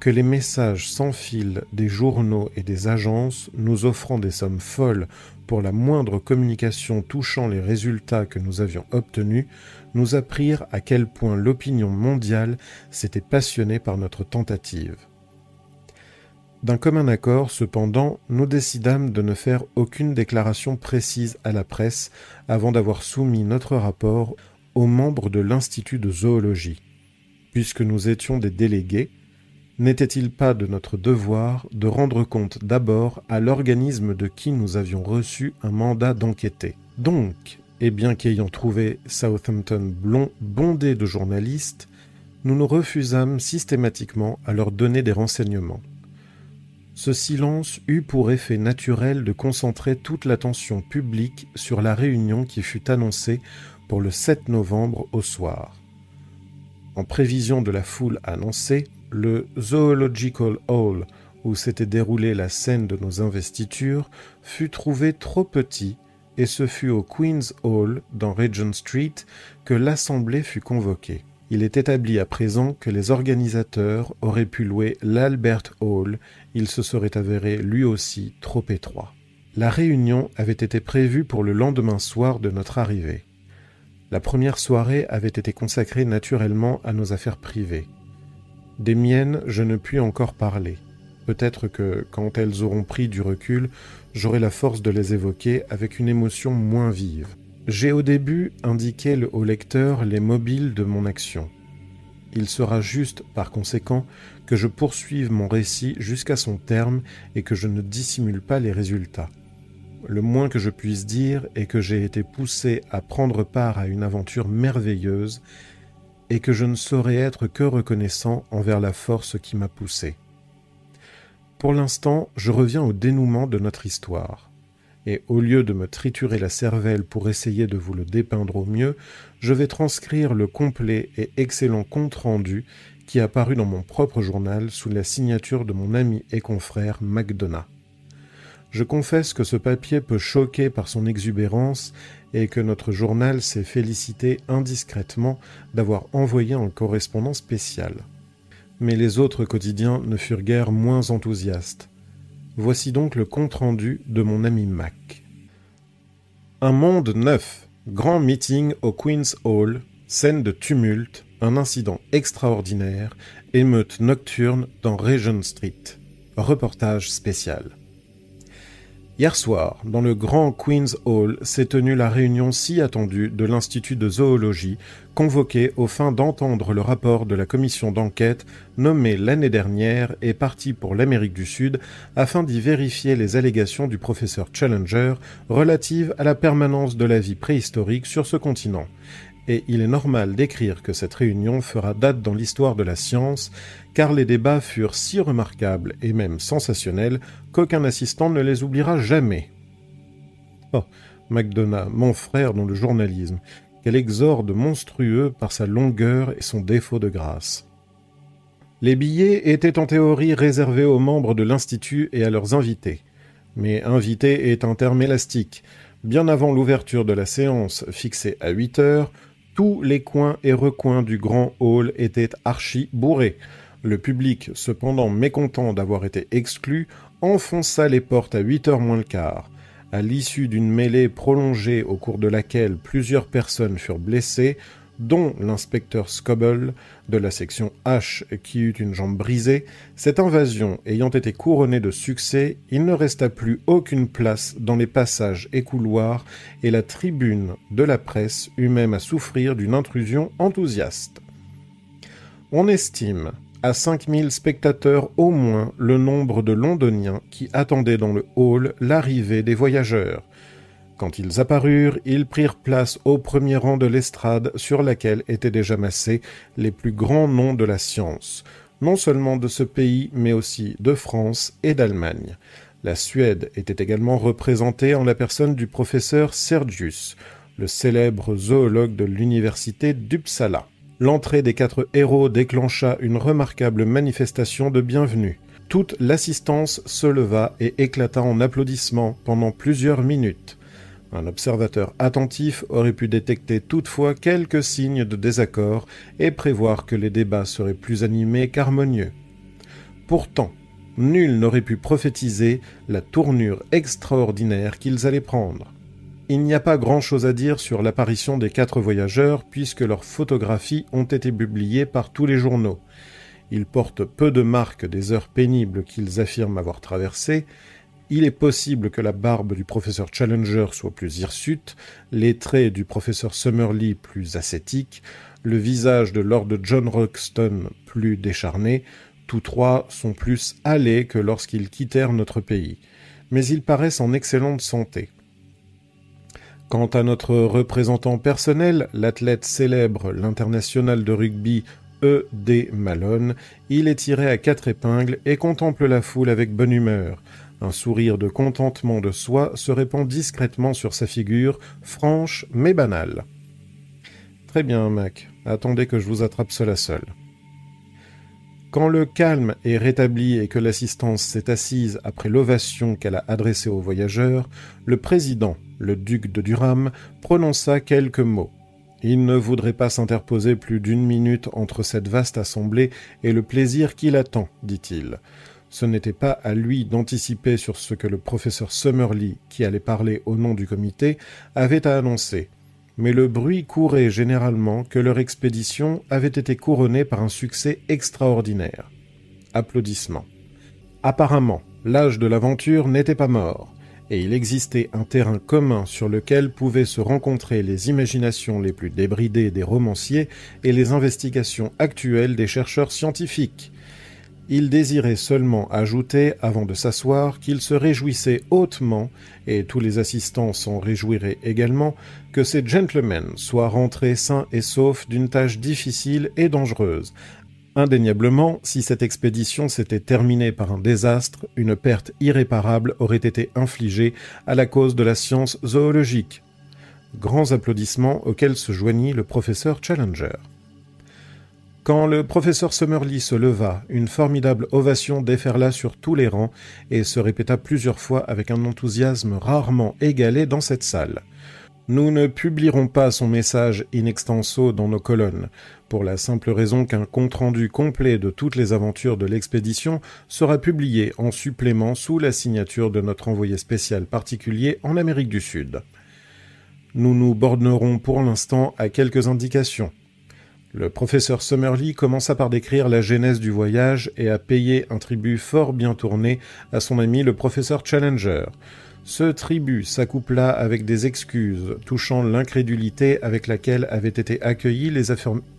que les messages sans fil des journaux et des agences nous offrant des sommes folles pour la moindre communication touchant les résultats que nous avions obtenus nous apprirent à quel point l'opinion mondiale s'était passionnée par notre tentative. D'un commun accord, cependant, nous décidâmes de ne faire aucune déclaration précise à la presse avant d'avoir soumis notre rapport aux membres de l'Institut de zoologie. Puisque nous étions des délégués, N'était-il pas de notre devoir de rendre compte d'abord à l'organisme de qui nous avions reçu un mandat d'enquêter? Donc, et bien qu'ayant trouvé Southampton blond bondé de journalistes, nous nous refusâmes systématiquement à leur donner des renseignements. Ce silence eut pour effet naturel de concentrer toute l'attention publique sur la réunion qui fut annoncée pour le 7 novembre au soir. En prévision de la foule annoncée, le Zoological Hall où s'était déroulée la scène de nos investitures fut trouvé trop petit et ce fut au Queen's Hall, dans Regent Street, que l'assemblée fut convoquée. Il est établi à présent que les organisateurs auraient pu louer l'Albert Hall, il se serait avéré lui aussi trop étroit. La réunion avait été prévue pour le lendemain soir de notre arrivée. La première soirée avait été consacrée naturellement à nos affaires privées. Des miennes, je ne puis encore parler. Peut-être que, quand elles auront pris du recul, j'aurai la force de les évoquer avec une émotion moins vive. J'ai au début indiqué au lecteur les mobiles de mon action. Il sera juste, par conséquent, que je poursuive mon récit jusqu'à son terme et que je ne dissimule pas les résultats. Le moins que je puisse dire est que j'ai été poussé à prendre part à une aventure merveilleuse et que je ne saurais être que reconnaissant envers la force qui m'a poussé. Pour l'instant, je reviens au dénouement de notre histoire. Et au lieu de me triturer la cervelle pour essayer de vous le dépeindre au mieux, je vais transcrire le complet et excellent compte-rendu qui a paru dans mon propre journal sous la signature de mon ami et confrère McDonough. Je confesse que ce papier peut choquer par son exubérance et que notre journal s'est félicité indiscrètement d'avoir envoyé un correspondant spécial mais les autres quotidiens ne furent guère moins enthousiastes. Voici donc le compte-rendu de mon ami Mac. Un monde neuf. Grand meeting au Queen's Hall. Scène de tumulte. Un incident extraordinaire. Émeute nocturne dans Regent Street. Reportage spécial. Hier soir, dans le grand Queen's Hall, s'est tenue la réunion si attendue de l'Institut de zoologie, convoqué aux fins d'entendre le rapport de la commission d'enquête nommée l'année dernière et partie pour l'Amérique du Sud afin d'y vérifier les allégations du professeur Challenger relatives à la permanence de la vie préhistorique sur ce continent et il est normal d'écrire que cette réunion fera date dans l'histoire de la science, car les débats furent si remarquables et même sensationnels qu'aucun assistant ne les oubliera jamais. Oh, McDonough, mon frère dans le journalisme, quel exorde monstrueux par sa longueur et son défaut de grâce. Les billets étaient en théorie réservés aux membres de l'Institut et à leurs invités. Mais invité est un terme élastique. Bien avant l'ouverture de la séance, fixée à 8 heures, tous les coins et recoins du grand hall étaient archi bourrés. Le public, cependant mécontent d'avoir été exclu, enfonça les portes à 8 heures moins le quart. À l'issue d'une mêlée prolongée au cours de laquelle plusieurs personnes furent blessées, dont l'inspecteur Scobble de la section H qui eut une jambe brisée, cette invasion ayant été couronnée de succès, il ne resta plus aucune place dans les passages et couloirs, et la tribune de la presse eut même à souffrir d'une intrusion enthousiaste. On estime à 5000 spectateurs au moins le nombre de Londoniens qui attendaient dans le hall l'arrivée des voyageurs, quand ils apparurent, ils prirent place au premier rang de l'estrade sur laquelle étaient déjà massés les plus grands noms de la science, non seulement de ce pays, mais aussi de France et d'Allemagne. La Suède était également représentée en la personne du professeur Sergius, le célèbre zoologue de l'université d'Uppsala. L'entrée des quatre héros déclencha une remarquable manifestation de bienvenue. Toute l'assistance se leva et éclata en applaudissements pendant plusieurs minutes. Un observateur attentif aurait pu détecter toutefois quelques signes de désaccord et prévoir que les débats seraient plus animés qu'harmonieux. Pourtant, nul n'aurait pu prophétiser la tournure extraordinaire qu'ils allaient prendre. Il n'y a pas grand-chose à dire sur l'apparition des quatre voyageurs puisque leurs photographies ont été publiées par tous les journaux. Ils portent peu de marques des heures pénibles qu'ils affirment avoir traversées, il est possible que la barbe du professeur Challenger soit plus hirsute, les traits du professeur Summerlee plus ascétiques, le visage de Lord John Roxton plus décharné, tous trois sont plus allés que lorsqu'ils quittèrent notre pays, mais ils paraissent en excellente santé. Quant à notre représentant personnel, l'athlète célèbre, l'international de rugby E. D. Malone, il est tiré à quatre épingles et contemple la foule avec bonne humeur. Un sourire de contentement de soi se répand discrètement sur sa figure, franche mais banale. Très bien, Mac. Attendez que je vous attrape à seul. Quand le calme est rétabli et que l'assistance s'est assise après l'ovation qu'elle a adressée aux voyageurs, le président, le duc de Durham, prononça quelques mots. Il ne voudrait pas s'interposer plus d'une minute entre cette vaste assemblée et le plaisir qui l'attend, dit-il. Ce n'était pas à lui d'anticiper sur ce que le professeur Summerlee, qui allait parler au nom du comité, avait à annoncer. Mais le bruit courait généralement que leur expédition avait été couronnée par un succès extraordinaire. Applaudissements. Apparemment, l'âge de l'aventure n'était pas mort et il existait un terrain commun sur lequel pouvaient se rencontrer les imaginations les plus débridées des romanciers et les investigations actuelles des chercheurs scientifiques. Il désirait seulement ajouter, avant de s'asseoir, qu'il se réjouissait hautement, et tous les assistants s'en réjouiraient également, que ces gentlemen soient rentrés sains et saufs d'une tâche difficile et dangereuse, Indéniablement, si cette expédition s'était terminée par un désastre, une perte irréparable aurait été infligée à la cause de la science zoologique. Grands applaudissements auxquels se joignit le professeur Challenger. Quand le professeur Summerlee se leva, une formidable ovation déferla sur tous les rangs et se répéta plusieurs fois avec un enthousiasme rarement égalé dans cette salle. Nous ne publierons pas son message in extenso dans nos colonnes, pour la simple raison qu'un compte-rendu complet de toutes les aventures de l'expédition sera publié en supplément sous la signature de notre envoyé spécial particulier en Amérique du Sud. Nous nous bornerons pour l'instant à quelques indications. Le professeur Summerlee commença par décrire la genèse du voyage et à payer un tribut fort bien tourné à son ami le professeur Challenger, ce tribut s'accoupla avec des excuses touchant l'incrédulité avec laquelle avaient été accueillies les,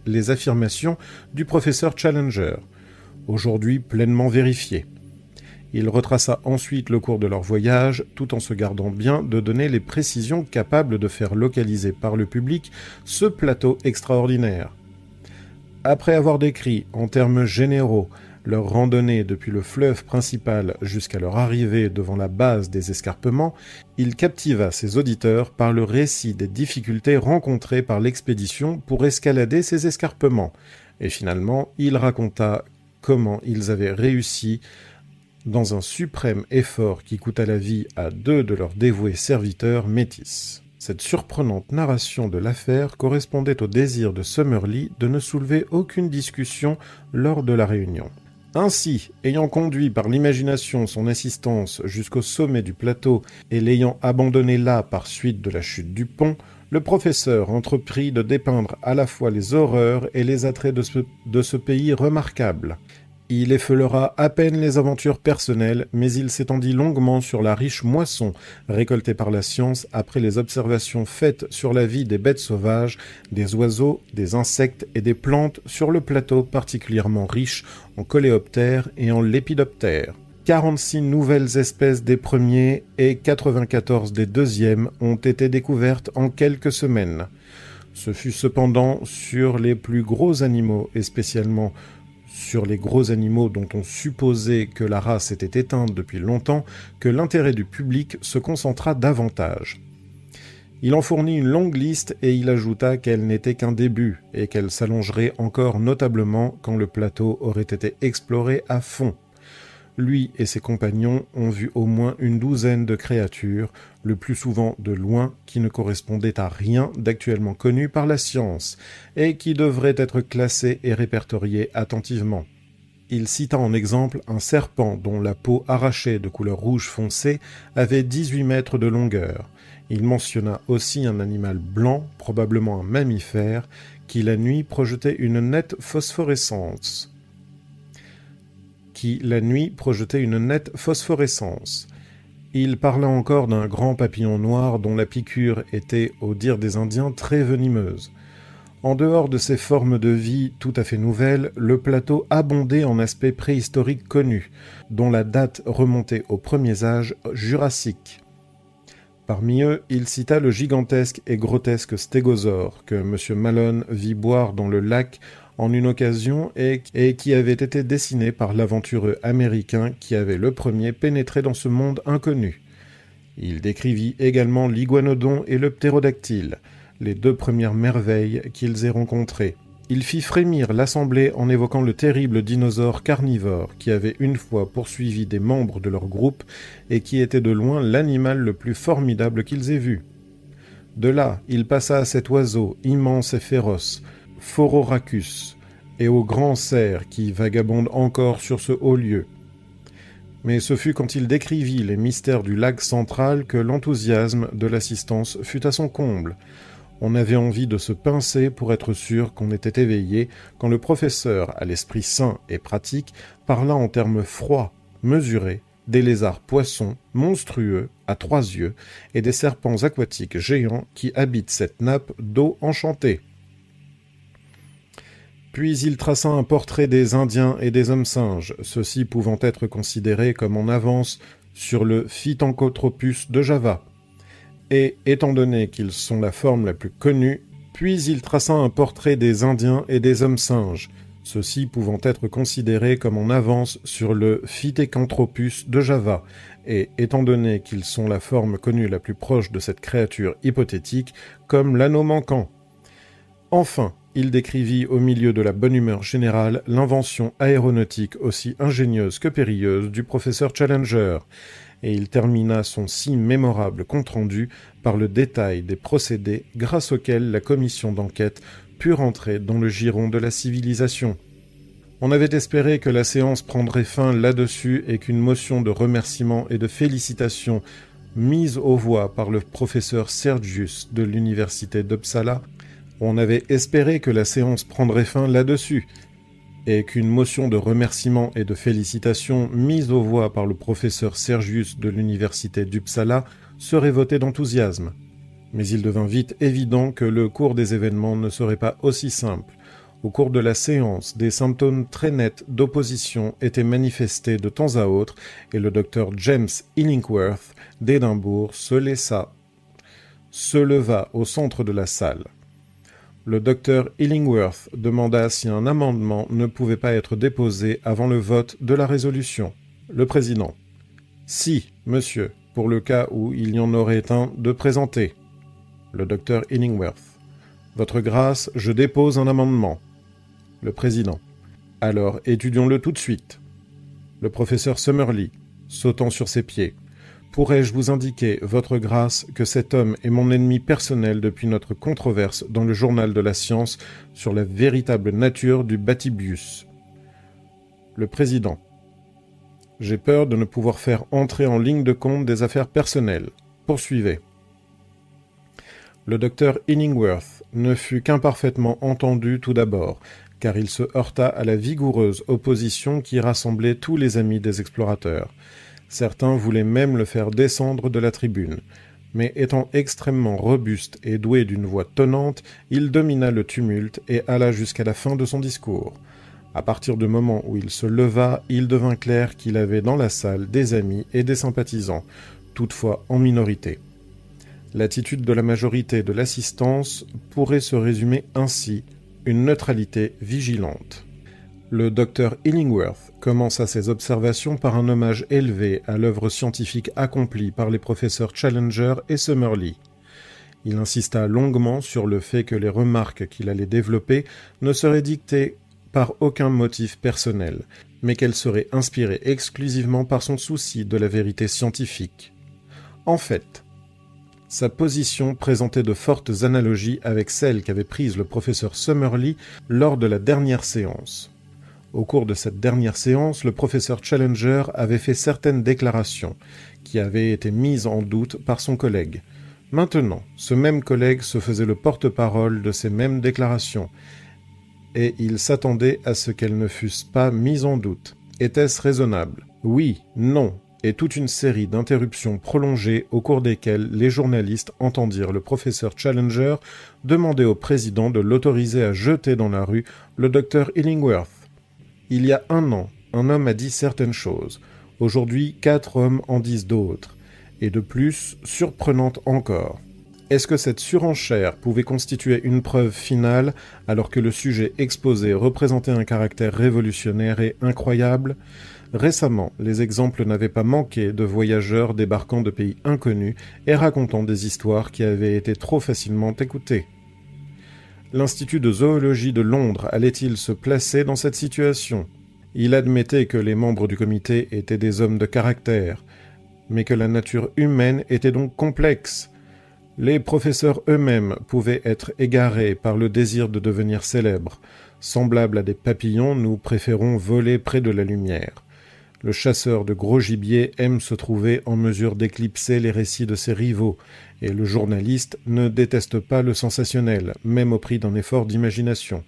les affirmations du professeur Challenger, aujourd'hui pleinement vérifiées. Il retraça ensuite le cours de leur voyage, tout en se gardant bien de donner les précisions capables de faire localiser par le public ce plateau extraordinaire. Après avoir décrit, en termes généraux, leur randonnée depuis le fleuve principal jusqu'à leur arrivée devant la base des escarpements, il captiva ses auditeurs par le récit des difficultés rencontrées par l'expédition pour escalader ces escarpements, et finalement il raconta comment ils avaient réussi dans un suprême effort qui coûta la vie à deux de leurs dévoués serviteurs métis. Cette surprenante narration de l'affaire correspondait au désir de Summerlee de ne soulever aucune discussion lors de la réunion. Ainsi, ayant conduit par l'imagination son assistance jusqu'au sommet du plateau et l'ayant abandonné là par suite de la chute du pont, le professeur entreprit de dépeindre à la fois les horreurs et les attraits de ce, de ce pays remarquable. Il effleura à peine les aventures personnelles, mais il s'étendit longuement sur la riche moisson récoltée par la science après les observations faites sur la vie des bêtes sauvages, des oiseaux, des insectes et des plantes sur le plateau particulièrement riche en coléoptères et en lépidoptères. 46 nouvelles espèces des premiers et 94 des deuxièmes ont été découvertes en quelques semaines. Ce fut cependant sur les plus gros animaux et spécialement sur les gros animaux dont on supposait que la race était éteinte depuis longtemps que l'intérêt du public se concentra davantage. Il en fournit une longue liste et il ajouta qu'elle n'était qu'un début et qu'elle s'allongerait encore notablement quand le plateau aurait été exploré à fond. Lui et ses compagnons ont vu au moins une douzaine de créatures, le plus souvent de loin, qui ne correspondaient à rien d'actuellement connu par la science, et qui devraient être classées et répertoriées attentivement. Il cita en exemple un serpent dont la peau arrachée de couleur rouge foncé avait 18 mètres de longueur. Il mentionna aussi un animal blanc, probablement un mammifère, qui la nuit projetait une nette phosphorescence qui, la nuit, projetait une nette phosphorescence. Il parla encore d'un grand papillon noir dont la piqûre était, au dire des Indiens, très venimeuse. En dehors de ces formes de vie tout à fait nouvelles, le plateau abondait en aspects préhistoriques connus, dont la date remontait aux premiers âges jurassiques. Parmi eux, il cita le gigantesque et grotesque stégosaure que M. Malone vit boire dans le lac en une occasion et, qui avait été dessiné par l'aventureux américain qui avait le premier pénétré dans ce monde inconnu. Il décrivit également l'iguanodon et le ptérodactyle, les deux premières merveilles qu'ils aient rencontrées. Il fit frémir l'assemblée en évoquant le terrible dinosaure carnivore qui avait une fois poursuivi des membres de leur groupe et qui était de loin l'animal le plus formidable qu'ils aient vu. De là, il passa à cet oiseau immense et féroce, Phororacus, et au grand cerf qui vagabonde encore sur ce haut lieu. Mais ce fut quand il décrivit les mystères du lac central que l'enthousiasme de l'assistance fut à son comble. On avait envie de se pincer pour être sûr qu'on était éveillé quand le professeur, à l'esprit sain et pratique, parla en termes froids, mesurés, des lézards poissons monstrueux à trois yeux et des serpents aquatiques géants qui habitent cette nappe d'eau enchantée. Puis il traça un portrait des Indiens et des hommes singes, ceux-ci pouvant être considérés comme en avance sur le Phytanchotropus de Java. Et, étant donné qu'ils sont la forme la plus connue, puis il traça un portrait des Indiens et des hommes singes, ceux-ci pouvant être considérés comme en avance sur le Phytecanthropus de Java, et, étant donné qu'ils sont la forme connue la plus proche de cette créature hypothétique, comme l'anneau manquant. Enfin, il décrivit au milieu de la bonne humeur générale l'invention aéronautique aussi ingénieuse que périlleuse du professeur Challenger, et il termina son si mémorable compte-rendu par le détail des procédés grâce auxquels la commission d'enquête put rentrer dans le giron de la civilisation. On avait espéré que la séance prendrait fin là-dessus et qu'une motion de remerciement et de félicitations mise aux voix par le professeur Sergius de l'université d'Uppsala on avait espéré que la séance prendrait fin là-dessus, et qu'une motion de remerciement et de félicitations mise aux voix par le professeur Sergius de l'université d'Uppsala serait votée d'enthousiasme. Mais il devint vite évident que le cours des événements ne serait pas aussi simple. Au cours de la séance, des symptômes très nets d'opposition étaient manifestés de temps à autre, et le docteur James Illingworth d'Édimbourg se laissa, se leva au centre de la salle. Le docteur Illingworth demanda si un amendement ne pouvait pas être déposé avant le vote de la résolution. Le président. Si, monsieur, pour le cas où il y en aurait un de présenté. Le docteur Illingworth. Votre grâce, je dépose un amendement. Le président. Alors étudions-le tout de suite. Le professeur Summerlee, sautant sur ses pieds. Pourrais-je vous indiquer, Votre Grâce, que cet homme est mon ennemi personnel depuis notre controverse dans le journal de la science sur la véritable nature du Batibius Le Président. J'ai peur de ne pouvoir faire entrer en ligne de compte des affaires personnelles. Poursuivez. Le docteur Inningworth ne fut qu'imparfaitement entendu tout d'abord, car il se heurta à la vigoureuse opposition qui rassemblait tous les amis des explorateurs. Certains voulaient même le faire descendre de la tribune. Mais étant extrêmement robuste et doué d'une voix tonnante, il domina le tumulte et alla jusqu'à la fin de son discours. À partir du moment où il se leva, il devint clair qu'il avait dans la salle des amis et des sympathisants, toutefois en minorité. L'attitude de la majorité de l'assistance pourrait se résumer ainsi, une neutralité vigilante. Le docteur Illingworth commença ses observations par un hommage élevé à l'œuvre scientifique accomplie par les professeurs Challenger et Summerlee. Il insista longuement sur le fait que les remarques qu'il allait développer ne seraient dictées par aucun motif personnel, mais qu'elles seraient inspirées exclusivement par son souci de la vérité scientifique. En fait, sa position présentait de fortes analogies avec celle qu'avait prise le professeur Summerlee lors de la dernière séance. Au cours de cette dernière séance, le professeur Challenger avait fait certaines déclarations qui avaient été mises en doute par son collègue. Maintenant, ce même collègue se faisait le porte-parole de ces mêmes déclarations, et il s'attendait à ce qu'elles ne fussent pas mises en doute. Était-ce raisonnable? Oui, non, et toute une série d'interruptions prolongées au cours desquelles les journalistes entendirent le professeur Challenger demander au président de l'autoriser à jeter dans la rue le docteur Illingworth. Il y a un an, un homme a dit certaines choses. Aujourd'hui, quatre hommes en disent d'autres. Et de plus, surprenantes encore. Est-ce que cette surenchère pouvait constituer une preuve finale alors que le sujet exposé représentait un caractère révolutionnaire et incroyable? Récemment, les exemples n'avaient pas manqué de voyageurs débarquant de pays inconnus et racontant des histoires qui avaient été trop facilement écoutées. L'Institut de zoologie de Londres allait-il se placer dans cette situation? Il admettait que les membres du comité étaient des hommes de caractère, mais que la nature humaine était donc complexe. Les professeurs eux-mêmes pouvaient être égarés par le désir de devenir célèbres. Semblables à des papillons, nous préférons voler près de la lumière. Le chasseur de gros gibier aime se trouver en mesure d'éclipser les récits de ses rivaux, et le journaliste ne déteste pas le sensationnel, même au prix d'un effort d'imagination.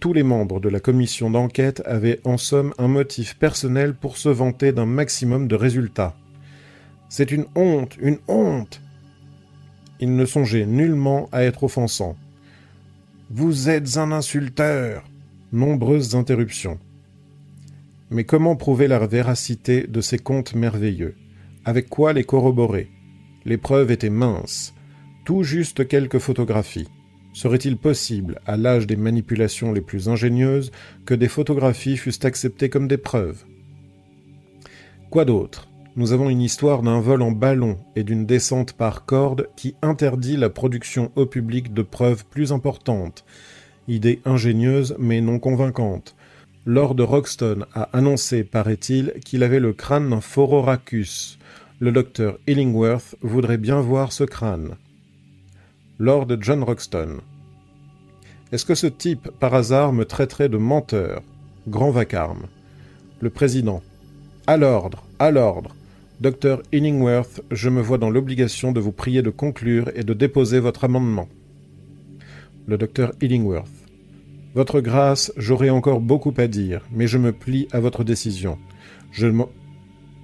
Tous les membres de la commission d'enquête avaient en somme un motif personnel pour se vanter d'un maximum de résultats. C'est une honte, une honte. Il ne songeait nullement à être offensant. Vous êtes un insulteur. Nombreuses interruptions. Mais comment prouver la véracité de ces contes merveilleux? Avec quoi les corroborer? Les preuves étaient minces, tout juste quelques photographies. Serait-il possible, à l'âge des manipulations les plus ingénieuses, que des photographies fussent acceptées comme des preuves? Quoi d'autre? Nous avons une histoire d'un vol en ballon et d'une descente par corde qui interdit la production au public de preuves plus importantes. Idée ingénieuse mais non convaincante. Lord Roxton a annoncé, paraît-il, qu'il avait le crâne d'un Phororachus. Le docteur Illingworth voudrait bien voir ce crâne. Lord John Roxton. Est-ce que ce type, par hasard, me traiterait de menteur? Grand vacarme. Le président. À l'ordre, à l'ordre. Docteur Illingworth, je me vois dans l'obligation de vous prier de conclure et de déposer votre amendement. Le docteur Illingworth. Votre grâce, j'aurai encore beaucoup à dire, mais je me plie à votre décision. Je,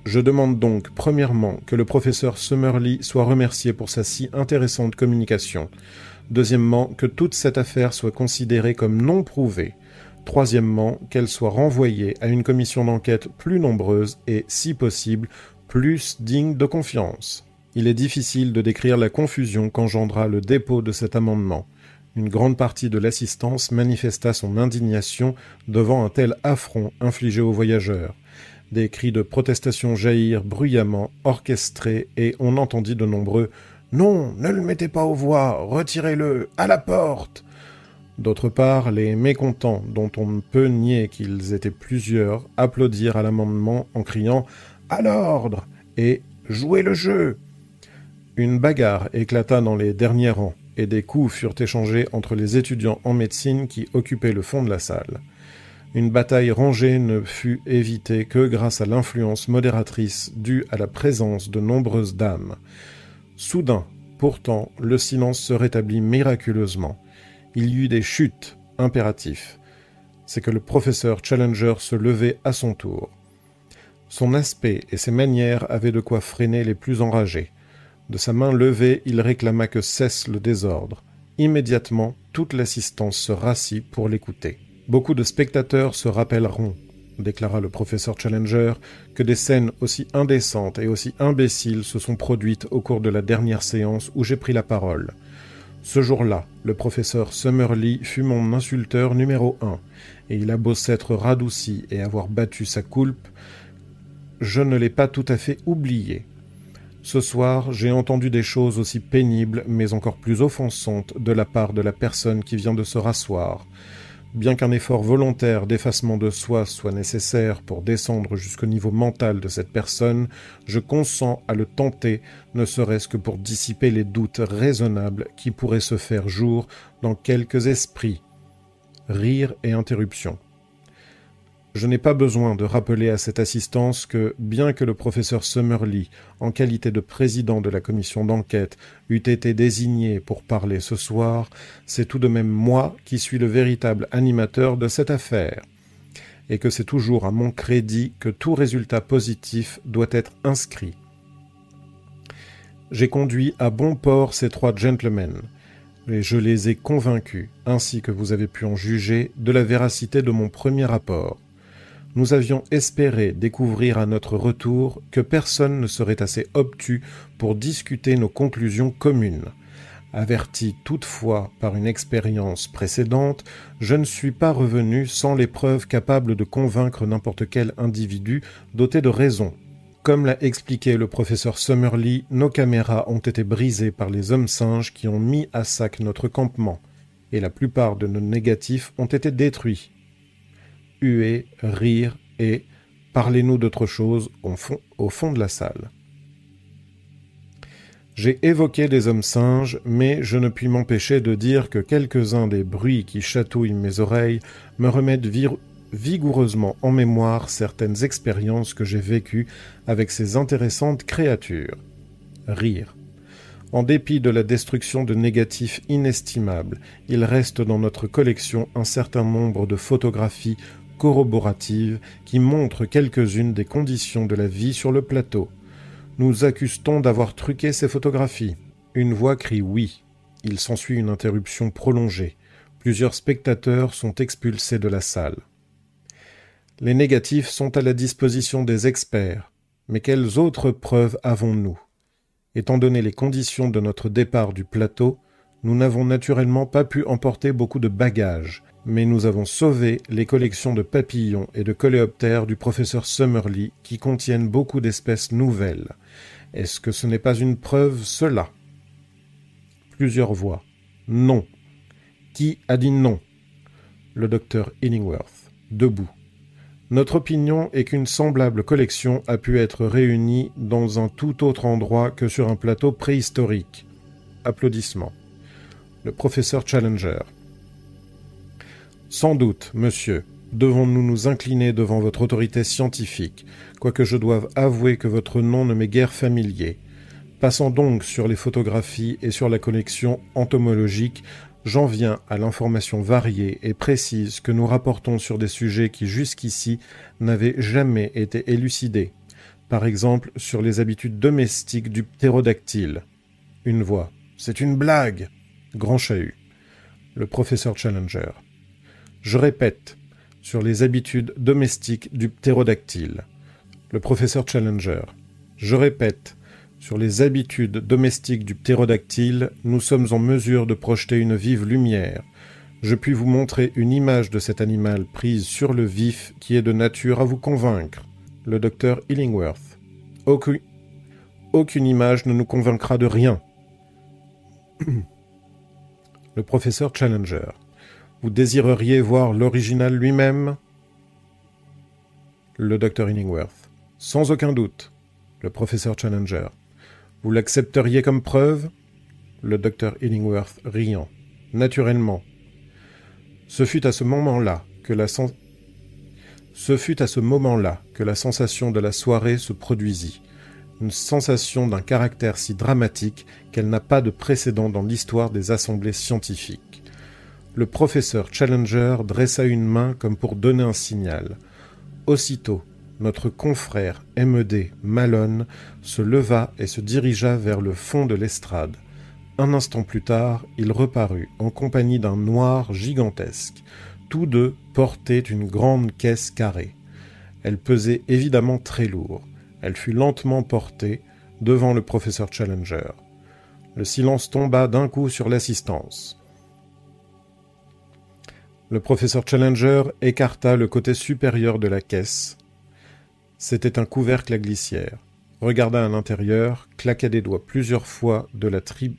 je demande donc, premièrement, que le professeur Summerlee soit remercié pour sa si intéressante communication. Deuxièmement, que toute cette affaire soit considérée comme non prouvée. Troisièmement, qu'elle soit renvoyée à une commission d'enquête plus nombreuse et, si possible, plus digne de confiance. Il est difficile de décrire la confusion qu'engendra le dépôt de cet amendement une grande partie de l'assistance manifesta son indignation devant un tel affront infligé aux voyageurs. Des cris de protestation jaillirent bruyamment, orchestrés, et on entendit de nombreux Non, ne le mettez pas aux voix, retirez-le, à la porte. D'autre part, les mécontents, dont on ne peut nier qu'ils étaient plusieurs, applaudirent à l'amendement en criant À l'ordre et Jouez le jeu. Une bagarre éclata dans les derniers rangs et des coups furent échangés entre les étudiants en médecine qui occupaient le fond de la salle. Une bataille rangée ne fut évitée que grâce à l'influence modératrice due à la présence de nombreuses dames. Soudain, pourtant, le silence se rétablit miraculeusement. Il y eut des chutes, impératifs. C'est que le professeur Challenger se levait à son tour. Son aspect et ses manières avaient de quoi freiner les plus enragés. De sa main levée, il réclama que cesse le désordre. Immédiatement, toute l'assistance se rassit pour l'écouter. Beaucoup de spectateurs se rappelleront, déclara le professeur Challenger, que des scènes aussi indécentes et aussi imbéciles se sont produites au cours de la dernière séance où j'ai pris la parole. Ce jour-là, le professeur Summerlee fut mon insulteur numéro un, et il a beau s'être radouci et avoir battu sa coulpe, je ne l'ai pas tout à fait oublié. Ce soir, j'ai entendu des choses aussi pénibles, mais encore plus offensantes, de la part de la personne qui vient de se rasseoir. Bien qu'un effort volontaire d'effacement de soi soit nécessaire pour descendre jusqu'au niveau mental de cette personne, je consens à le tenter, ne serait-ce que pour dissiper les doutes raisonnables qui pourraient se faire jour dans quelques esprits. Rire et interruption. Je n'ai pas besoin de rappeler à cette assistance que, bien que le professeur Summerlee, en qualité de président de la commission d'enquête, eût été désigné pour parler ce soir, c'est tout de même moi qui suis le véritable animateur de cette affaire, et que c'est toujours à mon crédit que tout résultat positif doit être inscrit. J'ai conduit à bon port ces trois gentlemen, et je les ai convaincus, ainsi que vous avez pu en juger, de la véracité de mon premier rapport. Nous avions espéré découvrir à notre retour que personne ne serait assez obtus pour discuter nos conclusions communes. Averti toutefois par une expérience précédente, je ne suis pas revenu sans les preuves capables de convaincre n'importe quel individu doté de raison. Comme l'a expliqué le professeur Summerlee, nos caméras ont été brisées par les hommes singes qui ont mis à sac notre campement, et la plupart de nos négatifs ont été détruits. Huer, rire et parlez-nous d'autre chose au fond, au fond de la salle. J'ai évoqué des hommes singes, mais je ne puis m'empêcher de dire que quelques-uns des bruits qui chatouillent mes oreilles me remettent vigoureusement en mémoire certaines expériences que j'ai vécues avec ces intéressantes créatures. Rire. En dépit de la destruction de négatifs inestimables, il reste dans notre collection un certain nombre de photographies corroboratives qui montrent quelques-unes des conditions de la vie sur le plateau. Nous accuse-t-on d'avoir truqué ces photographies? Une voix crie oui. Il s'ensuit une interruption prolongée. Plusieurs spectateurs sont expulsés de la salle. Les négatifs sont à la disposition des experts, mais quelles autres preuves avons-nous? Étant donné les conditions de notre départ du plateau, nous n'avons naturellement pas pu emporter beaucoup de bagages, mais nous avons sauvé les collections de papillons et de coléoptères du professeur Summerlee qui contiennent beaucoup d'espèces nouvelles. Est-ce que ce n'est pas une preuve cela? Plusieurs voix. Non. Qui a dit non? Le docteur Illingworth, debout. Notre opinion est qu'une semblable collection a pu être réunie dans un tout autre endroit que sur un plateau préhistorique. Applaudissements. Le professeur Challenger. Sans doute, monsieur, devons-nous nous incliner devant votre autorité scientifique, quoique je doive avouer que votre nom ne m'est guère familier. Passant donc sur les photographies et sur la collection entomologique, j'en viens à l'information variée et précise que nous rapportons sur des sujets qui jusqu'ici n'avaient jamais été élucidés. Par exemple, sur les habitudes domestiques du ptérodactyle. Une voix. C'est une blague. Grand chahut. Le professeur Challenger. Je répète, sur les habitudes domestiques du ptérodactyle. Le professeur Challenger. Je répète, sur les habitudes domestiques du ptérodactyle, nous sommes en mesure de projeter une vive lumière. Je puis vous montrer une image de cet animal prise sur le vif qui est de nature à vous convaincre. Le docteur Illingworth. Aucune, aucune image ne nous convaincra de rien. le professeur Challenger. Vous désireriez voir l'original lui-même? Le docteur Inningworth. Sans aucun doute. Le professeur Challenger. Vous l'accepteriez comme preuve? Le docteur Illingworth riant. Naturellement. Ce fut à ce moment-là que la Ce fut à ce moment-là que la sensation de la soirée se produisit, une sensation d'un caractère si dramatique qu'elle n'a pas de précédent dans l'histoire des assemblées scientifiques le professeur Challenger dressa une main comme pour donner un signal. Aussitôt, notre confrère M.E.D. Malone se leva et se dirigea vers le fond de l'estrade. Un instant plus tard, il reparut en compagnie d'un noir gigantesque. Tous deux portaient une grande caisse carrée. Elle pesait évidemment très lourd. Elle fut lentement portée devant le professeur Challenger. Le silence tomba d'un coup sur l'assistance. Le professeur Challenger écarta le côté supérieur de la caisse. C'était un couvercle à glissière. Regarda à l'intérieur, claqua des doigts plusieurs fois de la tribune.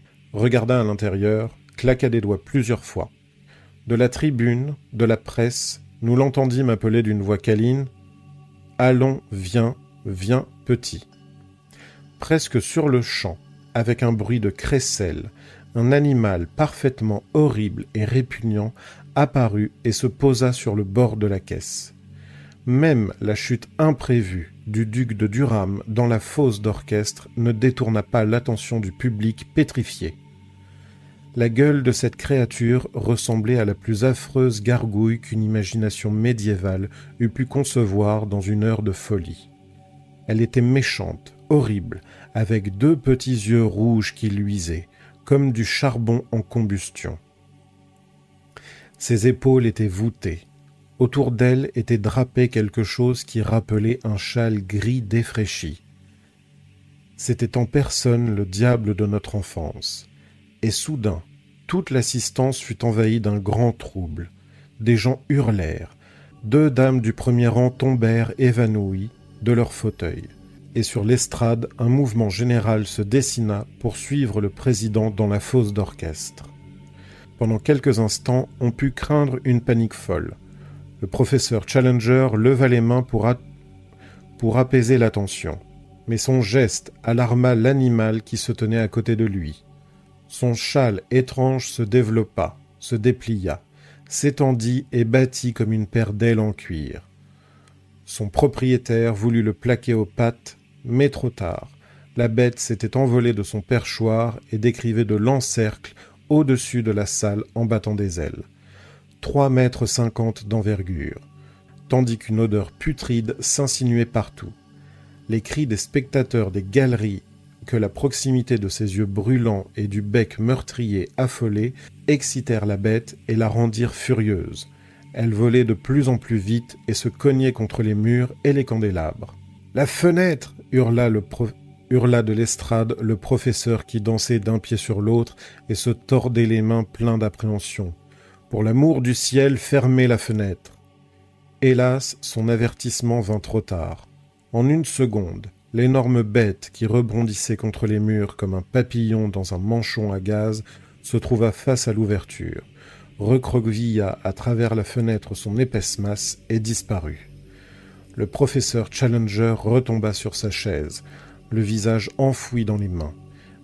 De la presse, nous l'entendîmes appeler d'une voix câline Allons, viens, viens, petit. Presque sur le champ, avec un bruit de crécelle, un animal parfaitement horrible et répugnant apparut et se posa sur le bord de la caisse. Même la chute imprévue du duc de Durham dans la fosse d'orchestre ne détourna pas l'attention du public pétrifié. La gueule de cette créature ressemblait à la plus affreuse gargouille qu'une imagination médiévale eût pu concevoir dans une heure de folie. Elle était méchante, horrible, avec deux petits yeux rouges qui luisaient, comme du charbon en combustion. Ses épaules étaient voûtées. Autour d'elle était drapé quelque chose qui rappelait un châle gris défraîchi. C'était en personne le diable de notre enfance. Et soudain, toute l'assistance fut envahie d'un grand trouble. Des gens hurlèrent. Deux dames du premier rang tombèrent évanouies de leur fauteuil. Et sur l'estrade, un mouvement général se dessina pour suivre le président dans la fosse d'orchestre. Pendant quelques instants, on put craindre une panique folle. Le professeur Challenger leva les mains pour, apaiser la tension, mais son geste alarma l'animal qui se tenait à côté de lui. Son châle étrange se développa, se déplia, s'étendit et battit comme une paire d'ailes en cuir. Son propriétaire voulut le plaquer aux pattes, mais trop tard. La bête s'était envolée de son perchoir et décrivait de l'encercle au-dessus de la salle en battant des ailes. Trois mètres cinquante d'envergure, tandis qu'une odeur putride s'insinuait partout. Les cris des spectateurs des galeries que la proximité de ses yeux brûlants et du bec meurtrier affolé excitèrent la bête et la rendirent furieuse. Elle volait de plus en plus vite et se cognait contre les murs et les candélabres. La fenêtre hurla, le hurla de l'estrade le professeur qui dansait d'un pied sur l'autre et se tordait les mains plein d'appréhension. Pour l'amour du ciel, fermez la fenêtre. Hélas, son avertissement vint trop tard. En une seconde, l'énorme bête qui rebondissait contre les murs comme un papillon dans un manchon à gaz se trouva face à l'ouverture, recroquevilla à travers la fenêtre son épaisse masse et disparut. Le professeur Challenger retomba sur sa chaise, le visage enfoui dans les mains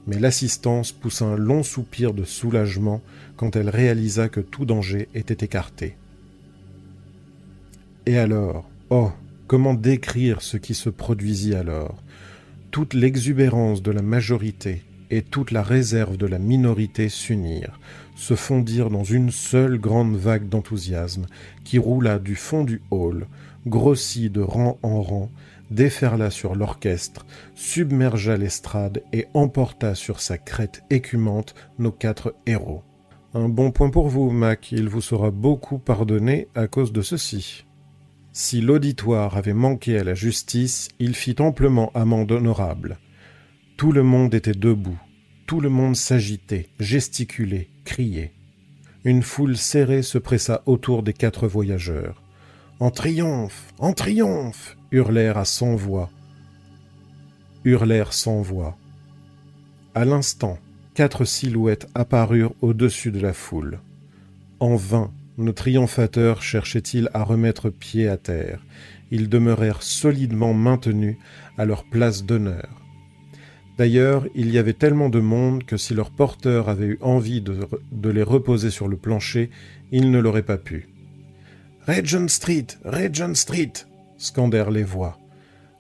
mais l'assistance poussa un long soupir de soulagement quand elle réalisa que tout danger était écarté. Et alors, oh, comment décrire ce qui se produisit alors? Toute l'exubérance de la majorité et toute la réserve de la minorité s'unirent, se fondirent dans une seule grande vague d'enthousiasme qui roula du fond du hall, grossit de rang en rang, déferla sur l'orchestre, submergea l'estrade et emporta sur sa crête écumante nos quatre héros. Un bon point pour vous, Mac, il vous sera beaucoup pardonné à cause de ceci. Si l'auditoire avait manqué à la justice, il fit amplement amende honorable. Tout le monde était debout, tout le monde s'agitait, gesticulait, criait. Une foule serrée se pressa autour des quatre voyageurs. En triomphe, en triomphe hurlèrent à cent voix. Hurlèrent sans voix. À l'instant, quatre silhouettes apparurent au-dessus de la foule. En vain, nos triomphateurs cherchaient-ils à remettre pied à terre. Ils demeurèrent solidement maintenus à leur place d'honneur. D'ailleurs, il y avait tellement de monde que si leur porteur avait eu envie de, les reposer sur le plancher, il ne l'aurait pas pu. Regent Street, Regent Street scandèrent les voix.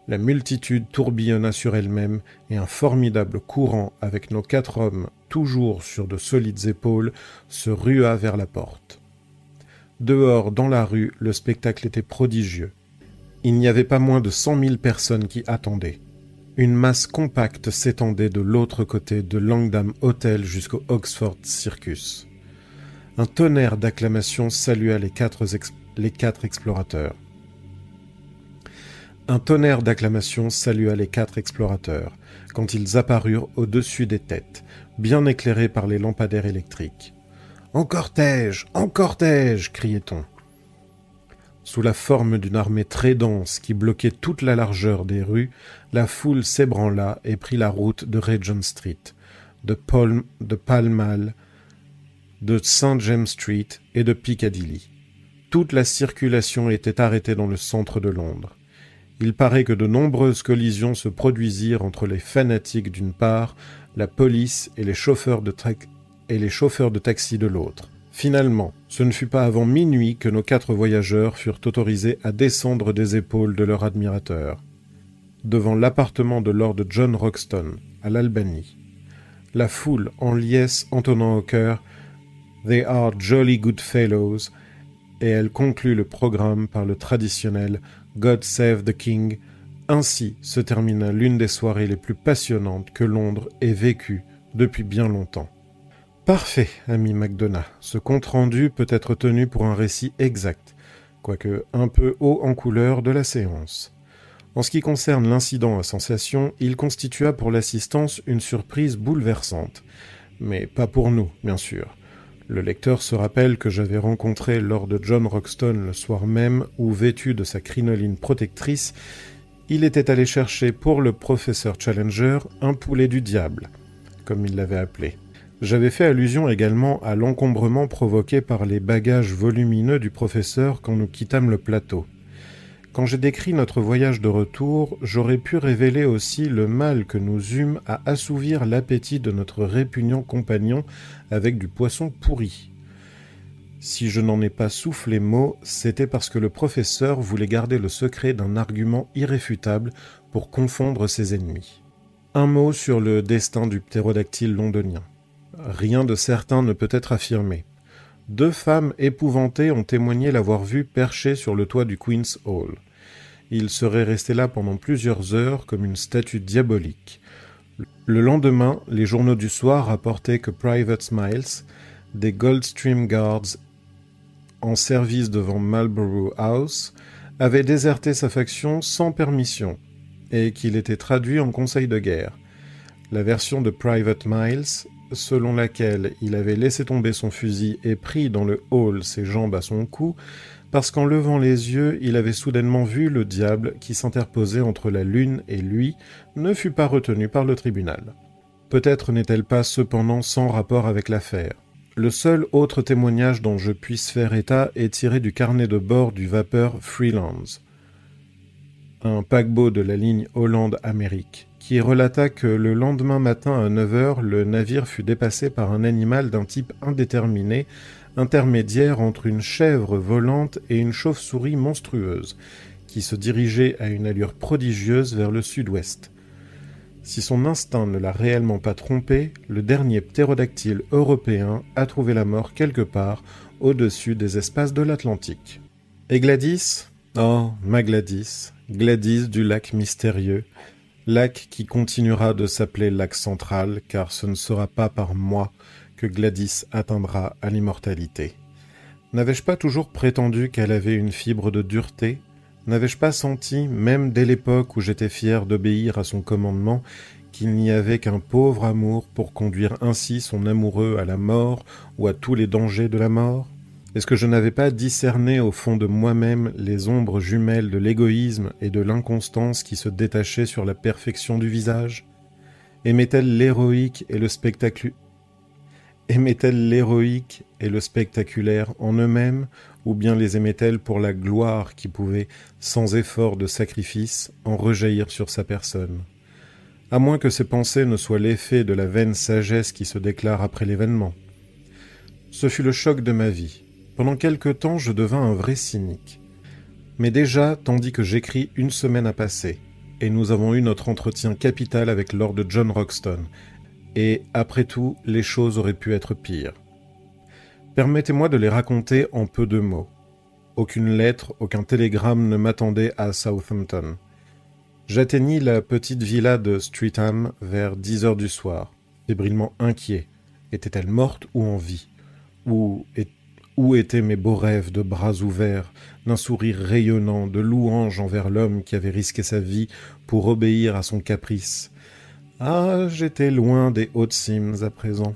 La multitude tourbillonna sur elle-même et un formidable courant avec nos quatre hommes toujours sur de solides épaules se rua vers la porte. Dehors, dans la rue, le spectacle était prodigieux. Il n'y avait pas moins de cent mille personnes qui attendaient. Une masse compacte s'étendait de l'autre côté de Langdam Hotel jusqu'au Oxford Circus. Un tonnerre d'acclamations salua les quatre les quatre explorateurs. Un tonnerre d'acclamations salua les quatre explorateurs quand ils apparurent au-dessus des têtes, bien éclairés par les lampadaires électriques. En cortège En cortège criait-on. Sous la forme d'une armée très dense qui bloquait toute la largeur des rues, la foule s'ébranla et prit la route de Regent Street, de, Palm, de Pall de St. James Street et de Piccadilly. Toute la circulation était arrêtée dans le centre de Londres. Il paraît que de nombreuses collisions se produisirent entre les fanatiques d'une part, la police et les chauffeurs de, taxi de l'autre. Finalement, ce ne fut pas avant minuit que nos quatre voyageurs furent autorisés à descendre des épaules de leur admirateur, devant l'appartement de Lord John Roxton, à l'Albanie. La foule en liesse entonnant au cœur They are jolly good fellows et elle conclut le programme par le traditionnel God Save the King. Ainsi se termina l'une des soirées les plus passionnantes que Londres ait vécues depuis bien longtemps. Parfait, ami MacDonough. Ce compte-rendu peut être tenu pour un récit exact. quoique un peu haut en couleur, de la séance. En ce qui concerne l'incident à sensation, il constitua pour l'assistance une surprise bouleversante. Mais pas pour nous, bien sûr. Le lecteur se rappelle que j'avais rencontré Lord John Roxton le soir même où, vêtu de sa crinoline protectrice, il était allé chercher pour le professeur Challenger un poulet du diable, comme il l'avait appelé. J'avais fait allusion également à l'encombrement provoqué par les bagages volumineux du professeur quand nous quittâmes le plateau. Quand j'ai décrit notre voyage de retour, j'aurais pu révéler aussi le mal que nous eûmes à assouvir l'appétit de notre répugnant compagnon avec du poisson pourri. Si je n'en ai pas soufflé mot, c'était parce que le professeur voulait garder le secret d'un argument irréfutable pour confondre ses ennemis. Un mot sur le destin du ptérodactyle londonien. Rien de certain ne peut être affirmé. Deux femmes épouvantées ont témoigné l'avoir vu perché sur le toit du Queen's Hall. Il serait resté là pendant plusieurs heures comme une statue diabolique. Le lendemain, les journaux du soir rapportaient que Private Smiles, des Goldstream Guards en service devant Marlborough House, avait déserté sa faction sans permission et qu'il était traduit en conseil de guerre. La version de Private Miles selon laquelle il avait laissé tomber son fusil et pris dans le hall ses jambes à son cou, parce qu'en levant les yeux, il avait soudainement vu le diable qui s'interposait entre la lune et lui, ne fut pas retenu par le tribunal. Peut-être n'est-elle pas cependant sans rapport avec l'affaire. Le seul autre témoignage dont je puisse faire état est tiré du carnet de bord du vapeur Freelands, un paquebot de la ligne Hollande-Amérique qui relata que le lendemain matin à 9 heures, le navire fut dépassé par un animal d'un type indéterminé, intermédiaire entre une chèvre volante et une chauve-souris monstrueuse, qui se dirigeait à une allure prodigieuse vers le sud-ouest. Si son instinct ne l'a réellement pas trompé, le dernier ptérodactyle européen a trouvé la mort quelque part au-dessus des espaces de l'Atlantique. Et Gladys? Oh, ma Gladys, Gladys du lac mystérieux, lac qui continuera de s'appeler lac central, car ce ne sera pas par moi que Gladys atteindra à l'immortalité. N'avais-je pas toujours prétendu qu'elle avait une fibre de dureté? N'avais-je pas senti, même dès l'époque où j'étais fier d'obéir à son commandement, qu'il n'y avait qu'un pauvre amour pour conduire ainsi son amoureux à la mort ou à tous les dangers de la mort? Est-ce que je n'avais pas discerné au fond de moi-même les ombres jumelles de l'égoïsme et de l'inconstance qui se détachaient sur la perfection du visage Aimait-elle l'héroïque et le spectacle Aimait-elle l'héroïque et le spectaculaire en eux-mêmes, ou bien les aimait-elle pour la gloire qui pouvait, sans effort de sacrifice, en rejaillir sur sa personne? À moins que ces pensées ne soient l'effet de la vaine sagesse qui se déclare après l'événement. Ce fut le choc de ma vie. Pendant quelque temps, je devins un vrai cynique. Mais déjà, tandis que j'écris une semaine à passer, et nous avons eu notre entretien capital avec Lord John Roxton, et après tout, les choses auraient pu être pires. Permettez-moi de les raconter en peu de mots. Aucune lettre, aucun télégramme ne m'attendait à Southampton. J'atteignis la petite villa de Streatham vers dix heures du soir, fébrilement inquiet. Était-elle morte ou en vie? Ou où étaient mes beaux rêves de bras ouverts, d'un sourire rayonnant, de louange envers l'homme qui avait risqué sa vie pour obéir à son caprice Ah, j'étais loin des hautes cimes à présent.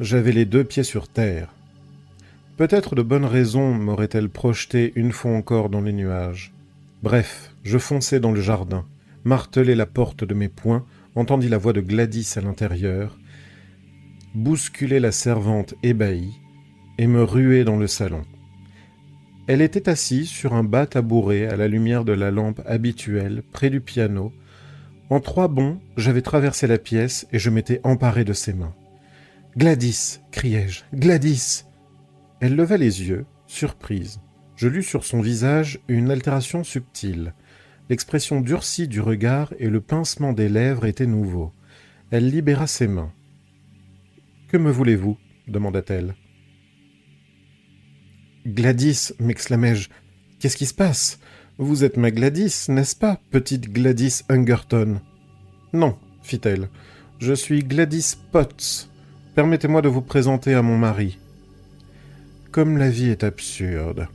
J'avais les deux pieds sur terre. Peut-être de bonnes raisons m'aurait-elle projeté une fois encore dans les nuages. Bref, je fonçai dans le jardin, martelai la porte de mes poings, entendis la voix de Gladys à l'intérieur, bousculer la servante ébahie et me ruer dans le salon. Elle était assise sur un bas tabouret à la lumière de la lampe habituelle près du piano. En trois bonds, j'avais traversé la pièce et je m'étais emparé de ses mains. Gladys criai-je. Gladys Elle leva les yeux, surprise. Je lus sur son visage une altération subtile. L'expression durcie du regard et le pincement des lèvres étaient nouveaux. Elle libéra ses mains. Que me voulez-vous demanda-t-elle. Gladys, m'exclamai-je, qu'est-ce qui se passe? Vous êtes ma Gladys, n'est-ce pas, petite Gladys Hungerton? Non, fit-elle, je suis Gladys Potts. Permettez-moi de vous présenter à mon mari. Comme la vie est absurde.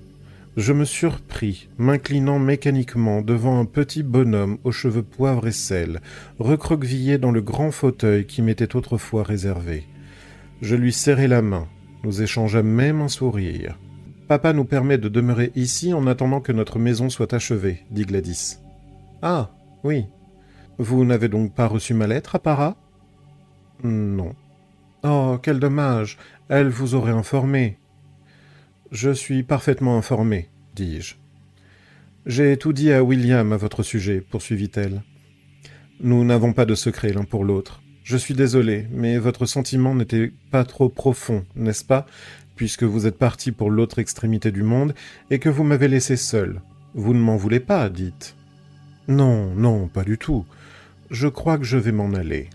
Je me surpris, m'inclinant mécaniquement devant un petit bonhomme aux cheveux poivre et sel, recroquevillé dans le grand fauteuil qui m'était autrefois réservé. Je lui serrai la main. Nous échangeâmes même un sourire. Papa nous permet de demeurer ici en attendant que notre maison soit achevée, dit Gladys. Ah, oui. Vous n'avez donc pas reçu ma lettre à Para Non. Oh, quel dommage. Elle vous aurait informé. Je suis parfaitement informé, dis-je. J'ai tout dit à William à votre sujet, poursuivit-elle. Nous n'avons pas de secret l'un pour l'autre. Je suis désolé, mais votre sentiment n'était pas trop profond, n'est-ce pas, puisque vous êtes parti pour l'autre extrémité du monde et que vous m'avez laissé seul. Vous ne m'en voulez pas, dites. Non, non, pas du tout. Je crois que je vais m'en aller.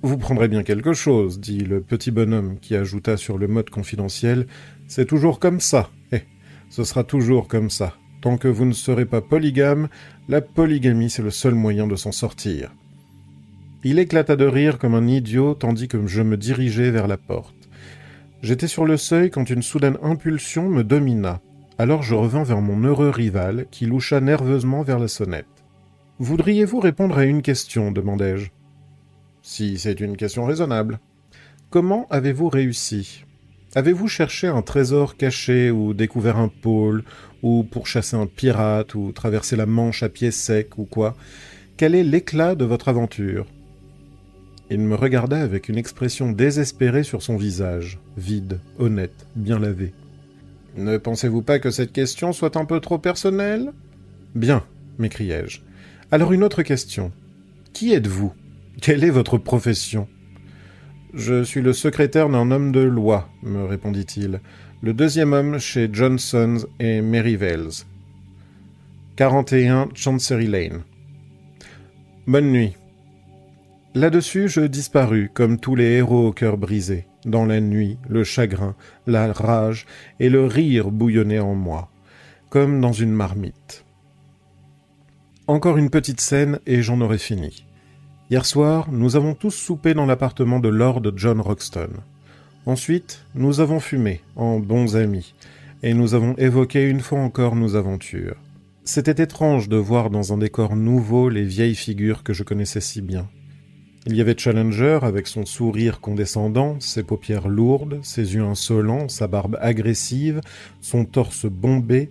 Vous prendrez bien quelque chose, dit le petit bonhomme qui ajouta sur le mode confidentiel. C'est toujours comme ça. Eh, ce sera toujours comme ça. Tant que vous ne serez pas polygame, la polygamie c'est le seul moyen de s'en sortir. Il éclata de rire comme un idiot tandis que je me dirigeais vers la porte. J'étais sur le seuil quand une soudaine impulsion me domina. Alors je revins vers mon heureux rival, qui loucha nerveusement vers la sonnette. Voudriez-vous répondre à une question? demandai-je. Si c'est une question raisonnable. Comment avez-vous réussi? Avez-vous cherché un trésor caché ou découvert un pôle, ou pourchassé un pirate, ou traversé la Manche à pied sec, ou quoi? Quel est l'éclat de votre aventure? Il me regarda avec une expression désespérée sur son visage, vide, honnête, bien lavé. Ne pensez-vous pas que cette question soit un peu trop personnelle? Bien, m'écriai-je. Alors une autre question. Qui êtes-vous? Quelle est votre profession? Je suis le secrétaire d'un homme de loi, me répondit-il, le deuxième homme chez Johnson's et Merivale's. 41 Chancery Lane. Bonne nuit. Là-dessus, je disparus, comme tous les héros au cœur brisé. Dans la nuit, le chagrin, la rage et le rire bouillonnaient en moi, comme dans une marmite. Encore une petite scène et j'en aurai fini. Hier soir, nous avons tous soupé dans l'appartement de Lord John Roxton. Ensuite, nous avons fumé, en bons amis, et nous avons évoqué une fois encore nos aventures. C'était étrange de voir dans un décor nouveau les vieilles figures que je connaissais si bien. Il y avait Challenger avec son sourire condescendant, ses paupières lourdes, ses yeux insolents, sa barbe agressive, son torse bombé,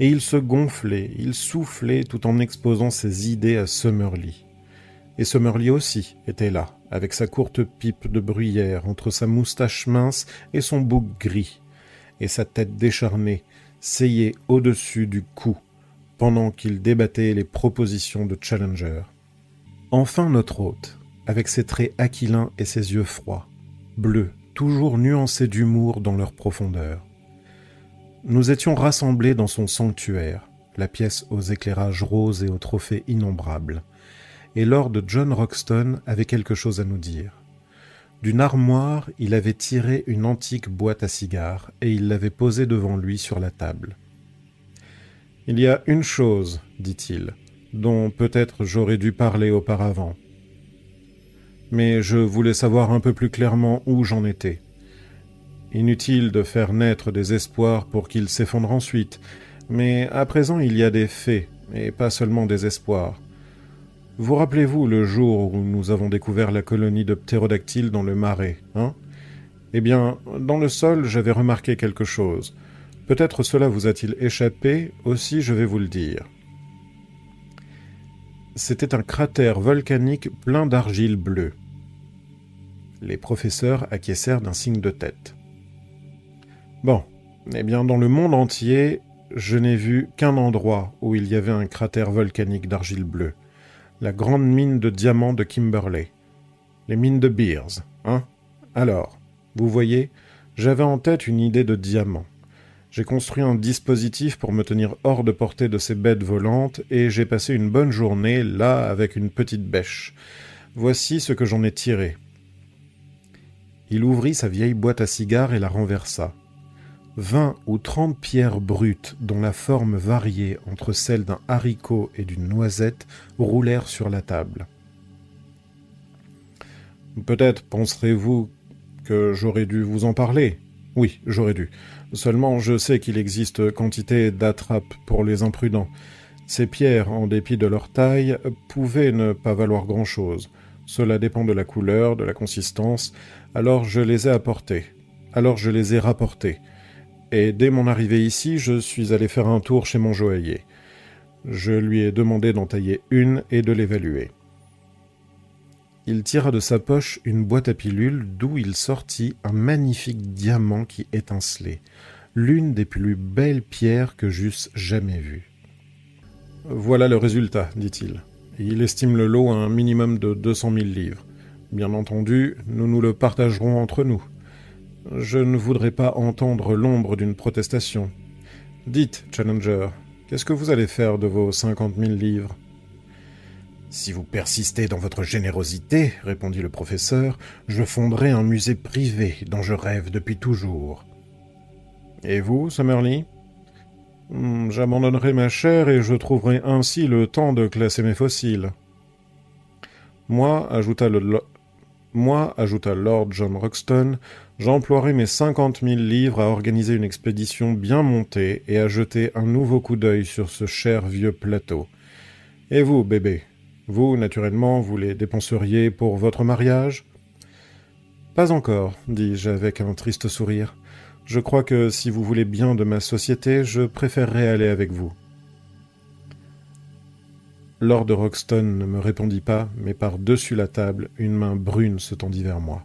et il se gonflait, il soufflait tout en exposant ses idées à Summerlee. Et Summerlee aussi était là, avec sa courte pipe de bruyère entre sa moustache mince et son bouc gris, et sa tête décharnée, seyée au-dessus du cou, pendant qu'il débattait les propositions de Challenger. Enfin notre hôte, avec ses traits aquilins et ses yeux froids, bleus, toujours nuancés d'humour dans leur profondeur. Nous étions rassemblés dans son sanctuaire, la pièce aux éclairages roses et aux trophées innombrables, et Lord John Roxton avait quelque chose à nous dire. D'une armoire, il avait tiré une antique boîte à cigares et il l'avait posée devant lui sur la table. Il y a une chose, dit-il, dont peut-être j'aurais dû parler auparavant mais je voulais savoir un peu plus clairement où j'en étais. Inutile de faire naître des espoirs pour qu'ils s'effondrent ensuite, mais à présent il y a des faits, et pas seulement des espoirs. Vous rappelez-vous le jour où nous avons découvert la colonie de ptérodactyles dans le marais, hein? Eh bien, dans le sol, j'avais remarqué quelque chose. Peut-être cela vous a-t-il échappé, aussi je vais vous le dire. C'était un cratère volcanique plein d'argile bleue. Les professeurs acquiescèrent d'un signe de tête. Bon, eh bien dans le monde entier, je n'ai vu qu'un endroit où il y avait un cratère volcanique d'argile bleue. La grande mine de diamants de Kimberley. Les mines de Beers, hein? Alors, vous voyez, j'avais en tête une idée de diamant. J'ai construit un dispositif pour me tenir hors de portée de ces bêtes volantes, et j'ai passé une bonne journée là avec une petite bêche. Voici ce que j'en ai tiré. Il ouvrit sa vieille boîte à cigares et la renversa. Vingt ou trente pierres brutes, dont la forme variait entre celle d'un haricot et d'une noisette, roulèrent sur la table. Peut-être penserez-vous que j'aurais dû vous en parler. Oui, j'aurais dû. Seulement je sais qu'il existe quantité d'attrapes pour les imprudents. Ces pierres, en dépit de leur taille, pouvaient ne pas valoir grand-chose. Cela dépend de la couleur, de la consistance, alors je les ai apportées. Alors je les ai rapportées. Et dès mon arrivée ici, je suis allé faire un tour chez mon joaillier. Je lui ai demandé d'en tailler une et de l'évaluer. Il tira de sa poche une boîte à pilules d'où il sortit un magnifique diamant qui étincelait, l'une des plus belles pierres que j'eusse jamais vues. Voilà le résultat, dit-il. Il estime le lot à un minimum de deux cent mille livres. Bien entendu, nous nous le partagerons entre nous. Je ne voudrais pas entendre l'ombre d'une protestation. Dites, Challenger, qu'est-ce que vous allez faire de vos cinquante mille livres? Si vous persistez dans votre générosité, répondit le professeur, je fonderai un musée privé dont je rêve depuis toujours. Et vous, Summerlee Hmm, j'abandonnerai ma chair et je trouverai ainsi le temps de classer mes fossiles. Moi, ajouta, le Moi, ajouta Lord John Roxton, j'emploierai mes cinquante mille livres à organiser une expédition bien montée et à jeter un nouveau coup d'œil sur ce cher vieux plateau. Et vous, bébé Vous, naturellement, vous les dépenseriez pour votre mariage? Pas encore, dis-je avec un triste sourire. Je crois que si vous voulez bien de ma société, je préférerais aller avec vous. Lord Roxton ne me répondit pas, mais par-dessus la table, une main brune se tendit vers moi.